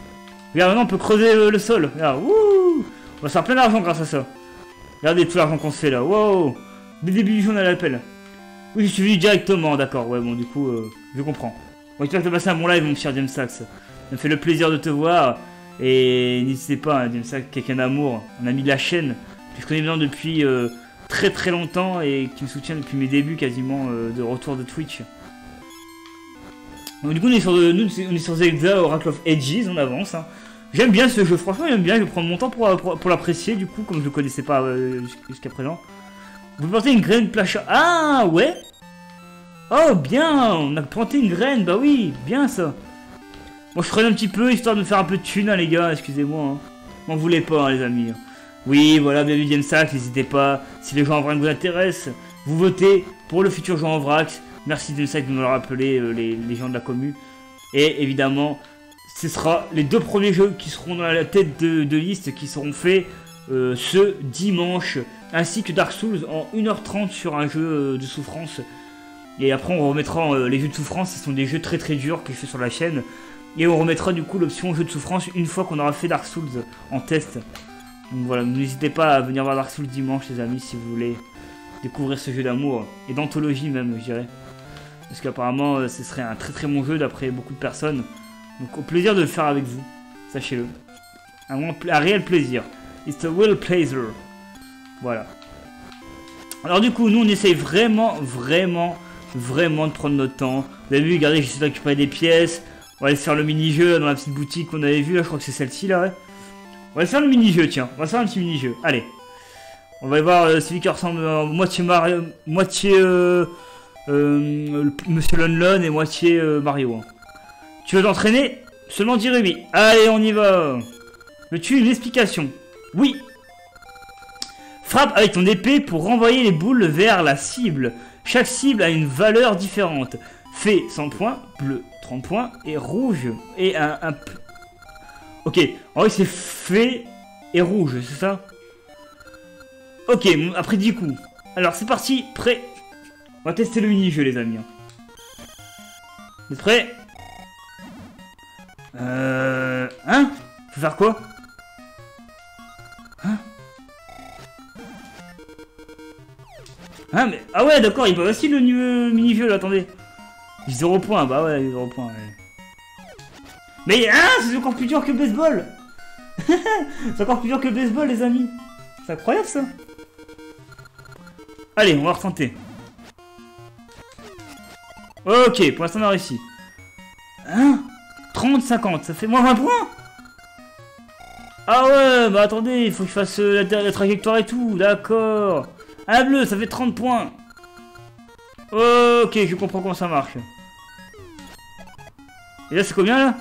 Regarde, maintenant on peut creuser le, sol. Regarde, wouh On va se faire plein d'argent grâce à ça. Regardez tout l'argent qu'on se fait là. Wow Dès le début du jeu, on a l'appel. Oui, je suis venu directement, d'accord. Ouais, bon, du coup, euh, je comprends. Bon, j'espère que tu as passé un bon live, mon cher James Sax. Ça me fait le plaisir de te voir. Et n'hésitez pas, hein, James Sax, quelqu'un d'amour, un ami de la chaîne, que je connais bien depuis euh, très très longtemps et qui me soutient depuis mes débuts quasiment euh, de retour de Twitch. Donc du coup on est sur, nous, on sur Zelda Oracle of Edges, on avance. Hein. J'aime bien ce jeu, franchement j'aime bien, je vais prendre mon temps pour, pour, l'apprécier du coup, comme je le connaissais pas euh, jusqu'à présent. Vous plantez une graine placha... Ah ouais Oh bien, on a planté une graine, bah oui, bien ça. Bon je freine un petit peu, histoire de me faire un peu de thune hein, les gars, excusez-moi. Hein. M'en voulez pas hein, les amis. Oui voilà, bienvenue Sack, n'hésitez pas, si les gens en vrac vous intéressent, vous votez pour le futur jeu en vrac. Merci ça de me le rappeler, les, les gens de la commune. Et évidemment, ce sera les deux premiers jeux qui seront dans la tête de, liste qui seront faits euh, ce dimanche, ainsi que Dark Souls en 1h30 sur un jeu euh, de souffrance. Et après on remettra euh, les jeux de souffrance, ce sont des jeux très très durs que je fais sur la chaîne. Et on remettra du coup l'option jeu de souffrance une fois qu'on aura fait Dark Souls en test. Donc voilà, n'hésitez pas à venir voir Dark Souls dimanche les amis si vous voulez découvrir ce jeu d'amour et d'anthologie même je dirais. Parce qu'apparemment ce serait un très très bon jeu d'après beaucoup de personnes. Donc au plaisir de le faire avec vous, sachez-le. Un, réel plaisir. It's a real pleasure. Voilà. Alors du coup, nous on essaye vraiment, vraiment, vraiment de prendre notre temps. Vous avez vu, regardez, j'essaie de récupérer des pièces. On va aller faire le mini-jeu dans la petite boutique qu'on avait vue, je crois que c'est celle-ci là, ouais. On va faire le mini-jeu, tiens. On va faire un petit mini-jeu. Allez. On va voir euh, celui qui ressemble à moitié Mario, moitié euh, euh, Monsieur et moitié Mario. Hein. Tu veux t'entraîner? Seulement dire oui. Allez, on y va. Veux-tu une explication Oui. Frappe avec ton épée pour renvoyer les boules vers la cible. Chaque cible a une valeur différente. Fait 100 points, bleu 30 points et rouge et un... Ok, en vrai c'est fait et rouge, c'est ça? Ok, après 10 coups. Alors c'est parti, prêt. On va tester le mini-jeu les amis. Vous êtes prêts? Euh... Hein? Faut faire quoi? Hein? Ah, mais... ah ouais, d'accord, il peut aussi le mini-jeu, là, attendez. J'ai 0 points, bah ouais, 0 points. Mais ah, c'est encore plus dur que le baseball C'est encore plus dur que le baseball, les amis. C'est incroyable, ça. Allez, on va retenter. Ok, pour l'instant on a réussi. Hein? 30, 50, ça fait moins 20 points? Ah ouais, bah attendez, il faut que je fasse euh, la, trajectoire et tout, d'accord. Un bleu, ça fait 30 points. Ok, je comprends comment ça marche. Et là, c'est combien, là?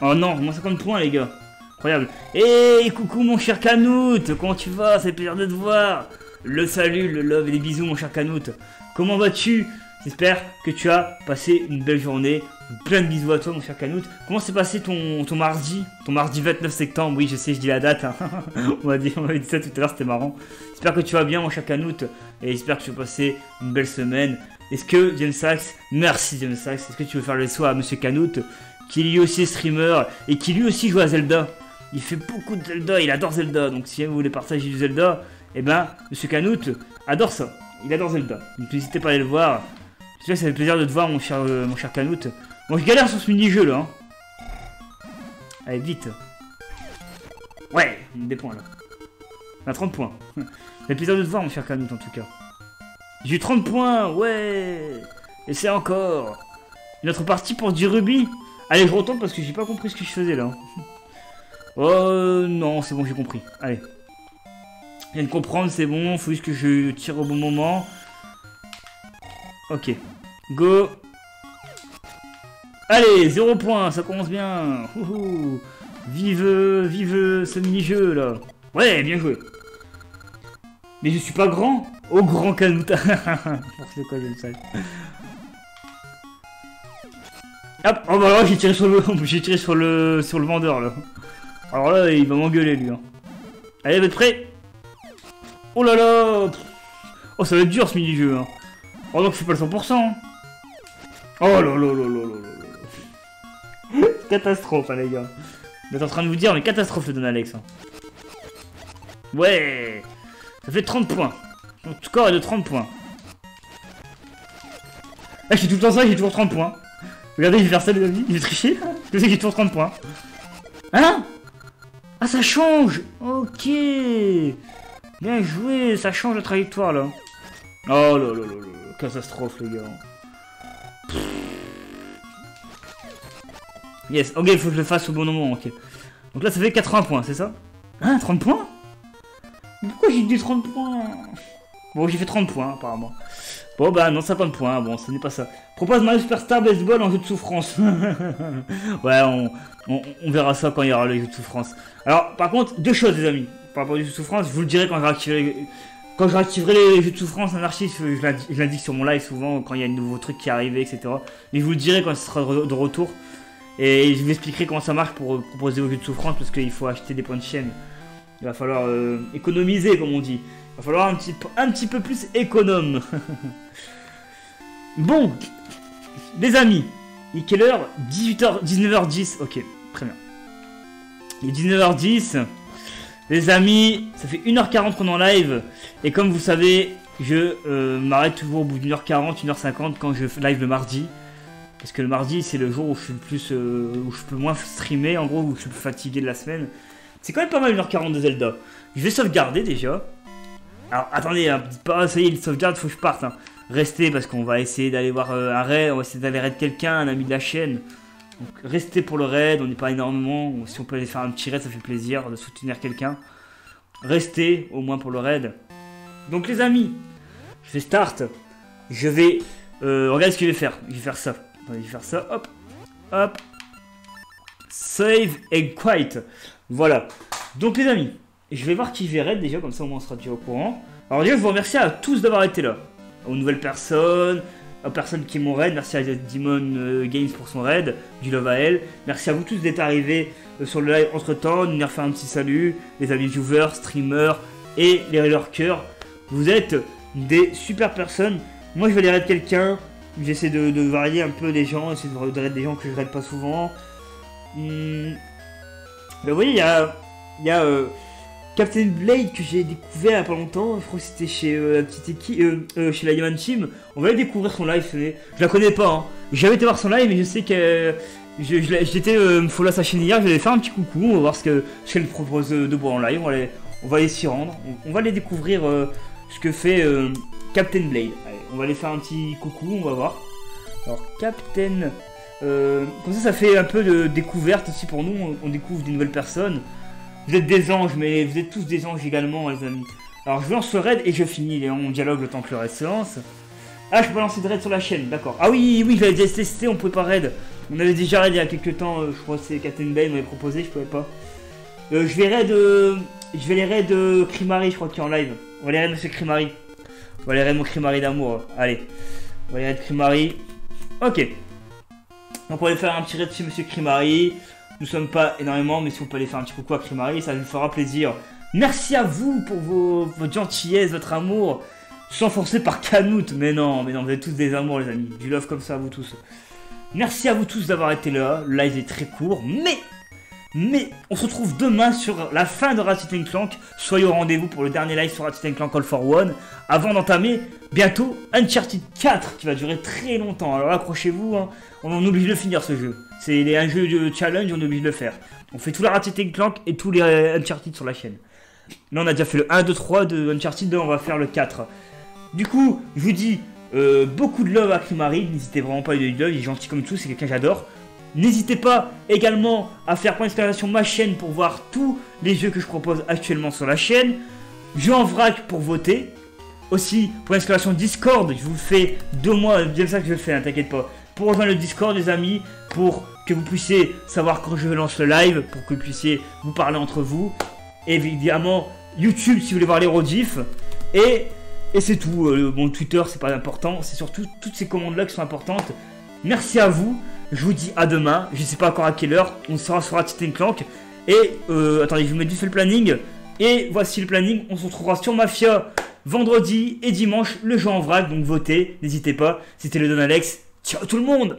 Oh non, moins 50 points, les gars. Incroyable. Et coucou, mon cher Canout Comment tu vas? C'est plaisir de te voir. Le salut, le love et les bisous, mon cher Canout. Comment vas-tu? J'espère que tu as passé une belle journée. Plein de bisous à toi, mon cher Canout. Comment s'est passé ton, ton mardi? Ton mardi 29 septembre? Oui, je sais, je dis la date. Hein. on m'a dit, dit, ça tout à l'heure, c'était marrant. J'espère que tu vas bien, mon cher Canout. Et j'espère que tu vas passer une belle semaine. Est-ce que James Sachs, merci James Sachs, est-ce que tu veux faire le soir à Monsieur Canout, qui lui aussi est streamer et qui lui aussi joue à Zelda? Il fait beaucoup de Zelda, il adore Zelda. Donc si vous voulez partager du Zelda, eh ben, Monsieur Canout adore ça. Il adore Zelda. Donc n'hésitez pas à aller le voir. ça fait plaisir de te voir, mon cher, euh, cher. Bon, je galère sur ce mini-jeu, là. Hein. Allez, vite. Ouais, des points, là. On a 30 points. fait plaisir de te voir, mon cher Canout, en tout cas. J'ai eu 30 points, ouais Et c'est encore Une autre partie pour du rubis Allez, je retourne parce que j'ai pas compris ce que je faisais, là. Oh, non, c'est bon, j'ai compris. Allez. Je viens de comprendre, c'est bon, faut juste que je tire au bon moment. Ok. Go Allez, 0 points, ça commence bien. Vive, vive ce mini-jeu là. Ouais, bien joué. Mais je suis pas grand. Au grand canouta. c'est quoi, je le Hop, oh bah là j'ai tiré sur le, j'ai tiré sur le, sur le vendeur là. Alors là, il va m'engueuler lui. Hein. Allez, vous êtes prêts? Oh là là Oh, ça va être dur ce mini-jeu. Hein. Oh donc je suis pas le 100%. Hein. Oh là là là là là là. Catastrophe, hein, les gars. Vous êtes en train de vous dire, mais catastrophe le Don Alex. Hein. Ouais Ça fait 30 points. Mon score est de 30 points. Ah, je fais tout le temps ça, j'ai toujours 30 points. Regardez, je vais faire ça, les amis. Je vais tricher. Je sais j'ai toujours 30 points. Hein? Ah, ça change Ok Bien joué, ça change la trajectoire, là. Oh là là là là, catastrophe, les gars. Yes, ok, il faut que je le fasse au bon moment, ok. Donc là, ça fait 80 points, c'est ça? Hein, 30 points? Pourquoi j'ai dit 30 points? Bon, j'ai fait 30 points, apparemment. Bon, bah non, 50 points, bon, ce n'est pas ça. Propose Mario Superstar Baseball en jeu de souffrance. ouais, on, on, verra ça quand il y aura le jeu de souffrance. Alors, par contre, deux choses, les amis. Par rapport au jeu de souffrance, je vous le dirai quand je réactiverai, quand je les jeux de souffrance anarchistes, je l'indique sur mon live souvent, quand il y a un nouveau truc qui est arrivé, etc. Mais je vous le dirai quand ce sera de retour. Et je vous expliquerai comment ça marche pour proposer vos jeux de souffrance parce qu'il faut acheter des points de chaîne. Il va falloir euh, économiser comme on dit. Il va falloir un petit, un petit peu plus économe. bon, les amis, il est quelle heure? 18h, 19h10. Ok, très bien. Il est 19h10. Les amis, ça fait 1h40 qu'on est en live. Et comme vous savez, je euh, m'arrête toujours au bout d'une heure 40, 1h50 quand je live le mardi. Parce que le mardi, c'est le jour où je suis le plus. Euh, où je peux moins streamer, en gros, où je suis plus fatigué de la semaine. C'est quand même pas mal 1h40 de Zelda. Je vais sauvegarder déjà. Alors attendez, hein, pas, ça y est, il sauvegarde, faut que je parte. Hein. Restez parce qu'on va essayer d'aller voir euh, un raid, on va essayer d'aller raid quelqu'un, un ami de la chaîne. Donc restez pour le raid, on n'est pas énormément. Si on peut aller faire un petit raid, ça fait plaisir de soutenir quelqu'un. Restez au moins pour le raid. Donc les amis, je vais start. Je vais. Euh, regarde ce que je vais faire. Je vais faire ça je vais faire ça, hop, hop. Save and quiet. Voilà. Donc les amis, je vais voir qui verrait déjà, comme ça au moins on sera déjà au courant. Alors déjà, je vous remercie à tous d'avoir été là. Aux nouvelles personnes, aux personnes qui m'ont raid, merci à Demon euh, Games pour son raid, du love à elle. Merci à vous tous d'être arrivés euh, sur le live entre temps, de venir faire un petit salut, les amis viewers, streamers et les cœur. Vous êtes des super personnes. Moi je vais aller raid quelqu'un, J'essaie de, varier un peu les gens, essayer de raid des gens que je raid pas souvent. Hmm. Ben, vous il y a, y a euh, Captain Blade que j'ai découvert il y a pas longtemps, je crois que c'était chez euh, la petite équipe, euh, euh, chez la Yaman Team. On va aller découvrir son live, je la connais pas, hein. j'ai été voir son live mais je sais que je, je, j'étais euh, follow à sa hier, je vais faire un petit coucou, on va voir ce que ce qu'elle propose de boire en live, on va aller, s'y rendre, on, va aller découvrir ce que fait Captain Blade. On va aller faire un petit coucou, on va voir. Alors Captain, euh, comme ça ça fait un peu de découverte aussi pour nous, on, on découvre des nouvelles personnes. Vous êtes des anges, mais vous êtes tous des anges également, les amis. Alors je lance le raid et je finis les- on dialogue le temps que le raid se lance. Ah, je peux lancer de raid sur la chaîne, d'accord. Ah oui, oui, j'avais déjà testé, on pouvait pas raid. On avait déjà raid il y a quelques temps, euh, je crois que c'est Captain Bay m'avait proposé, je pouvais pas. Euh, je vais raid, je vais les raid de Crimari, je crois qu'il est en live. On va les raid Monsieur Crimari. Va les raid mon Crimari d'amour. Allez, on va raid Crimari. Ok. On va aller faire un petit raid chez Monsieur Crimari. Nous sommes pas énormément, mais si on peut aller faire un petit coucou à Crimari, ça nous fera plaisir. Merci à vous pour vos, votre gentillesse, votre amour. Sans forcer par Canute, mais non, mais non, vous êtes tous des amours, les amis. Du love comme ça à vous tous. Merci à vous tous d'avoir été là. Le live est très court, mais. Mais on se retrouve demain sur la fin de Ratchet Clank. Soyez au rendez-vous pour le dernier live sur Ratchet Clank All for One. Avant d'entamer bientôt Uncharted 4 qui va durer très longtemps. Alors accrochez-vous, hein. on est obligé de finir ce jeu. C'est un jeu de challenge, on est de le faire. On fait tout la Ratchet Clank et tous les euh, Uncharted sur la chaîne. Là on a déjà fait le 1, 2, 3 de Uncharted 2, on va faire le 4. Du coup, je vous dis euh, beaucoup de love à Crimari, n'hésitez vraiment pas à lui donner du love, il est gentil comme tout, c'est quelqu'un que j'adore. N'hésitez pas également à faire point d'exclamation ma chaîne pour voir tous les jeux que je propose actuellement sur la chaîne. Jeux en vrac pour voter. Aussi, point d'exclamation Discord, je vous fais deux mois, c'est ça que je fais, hein, t'inquiète pas. Pour rejoindre le Discord, les amis, pour que vous puissiez savoir quand je lance le live, pour que vous puissiez vous parler entre vous. Évidemment, YouTube si vous voulez voir les rediffs. Et et c'est tout. Euh, bon, Twitter, c'est pas important. C'est surtout toutes ces commandes-là qui sont importantes. Merci à vous. Je vous dis à demain. Je sais pas encore à quelle heure. On sera sur Ratchet Clank. Et euh, attendez, je vous mets juste le planning. Et voici le planning. On se retrouvera sur Mafia vendredi et dimanche. Le jeu en vrac. Donc votez. N'hésitez pas. C'était le Don Alex. Ciao tout le monde